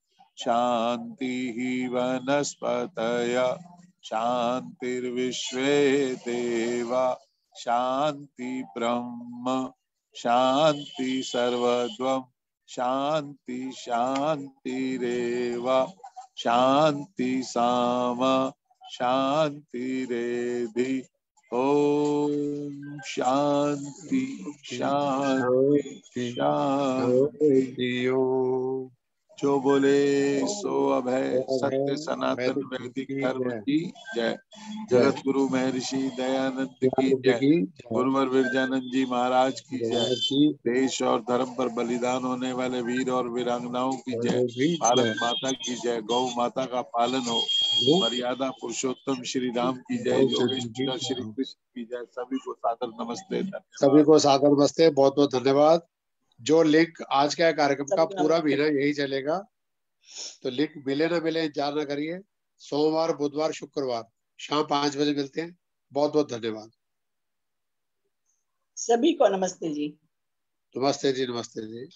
शान्तिः वनस्पतय। शान्तिर्विश्वे देवा। शान्ति ब्रह्म शान्ति सर्वद्वम् शान्ति शान्तिरेव शान्ति। साम शान्तिरेधि ॐ शान्ति। शान्ति शान्ति जो बोले सो अभय सत्य सनातन वैदिक धर्म की जय। जगत गुरु महर्षि दयानंद की जय। गुरुवर विरजानंद जी महाराज की जय। देश और धर्म पर बलिदान होने वाले वीर और वीरांगनाओं की जय। भारत माता की जय। गौ माता का पालन हो। मर्यादा पुरुषोत्तम श्री राम की जय। योगेश्वर श्री कृष्ण की जय। सभी को सादर नमस्ते। सभी को सादर नमस्ते। बहुत बहुत धन्यवाद। जो लिंक आज का कार्यक्रम का पूरा महीना यही चलेगा। तो लिंक मिले ना मिले इंतज़ार ना करिए। सोमवार बुधवार शुक्रवार शाम पाँच बजे मिलते हैं। बहुत बहुत धन्यवाद। सभी को नमस्ते जी। नमस्ते जी नमस्ते जी।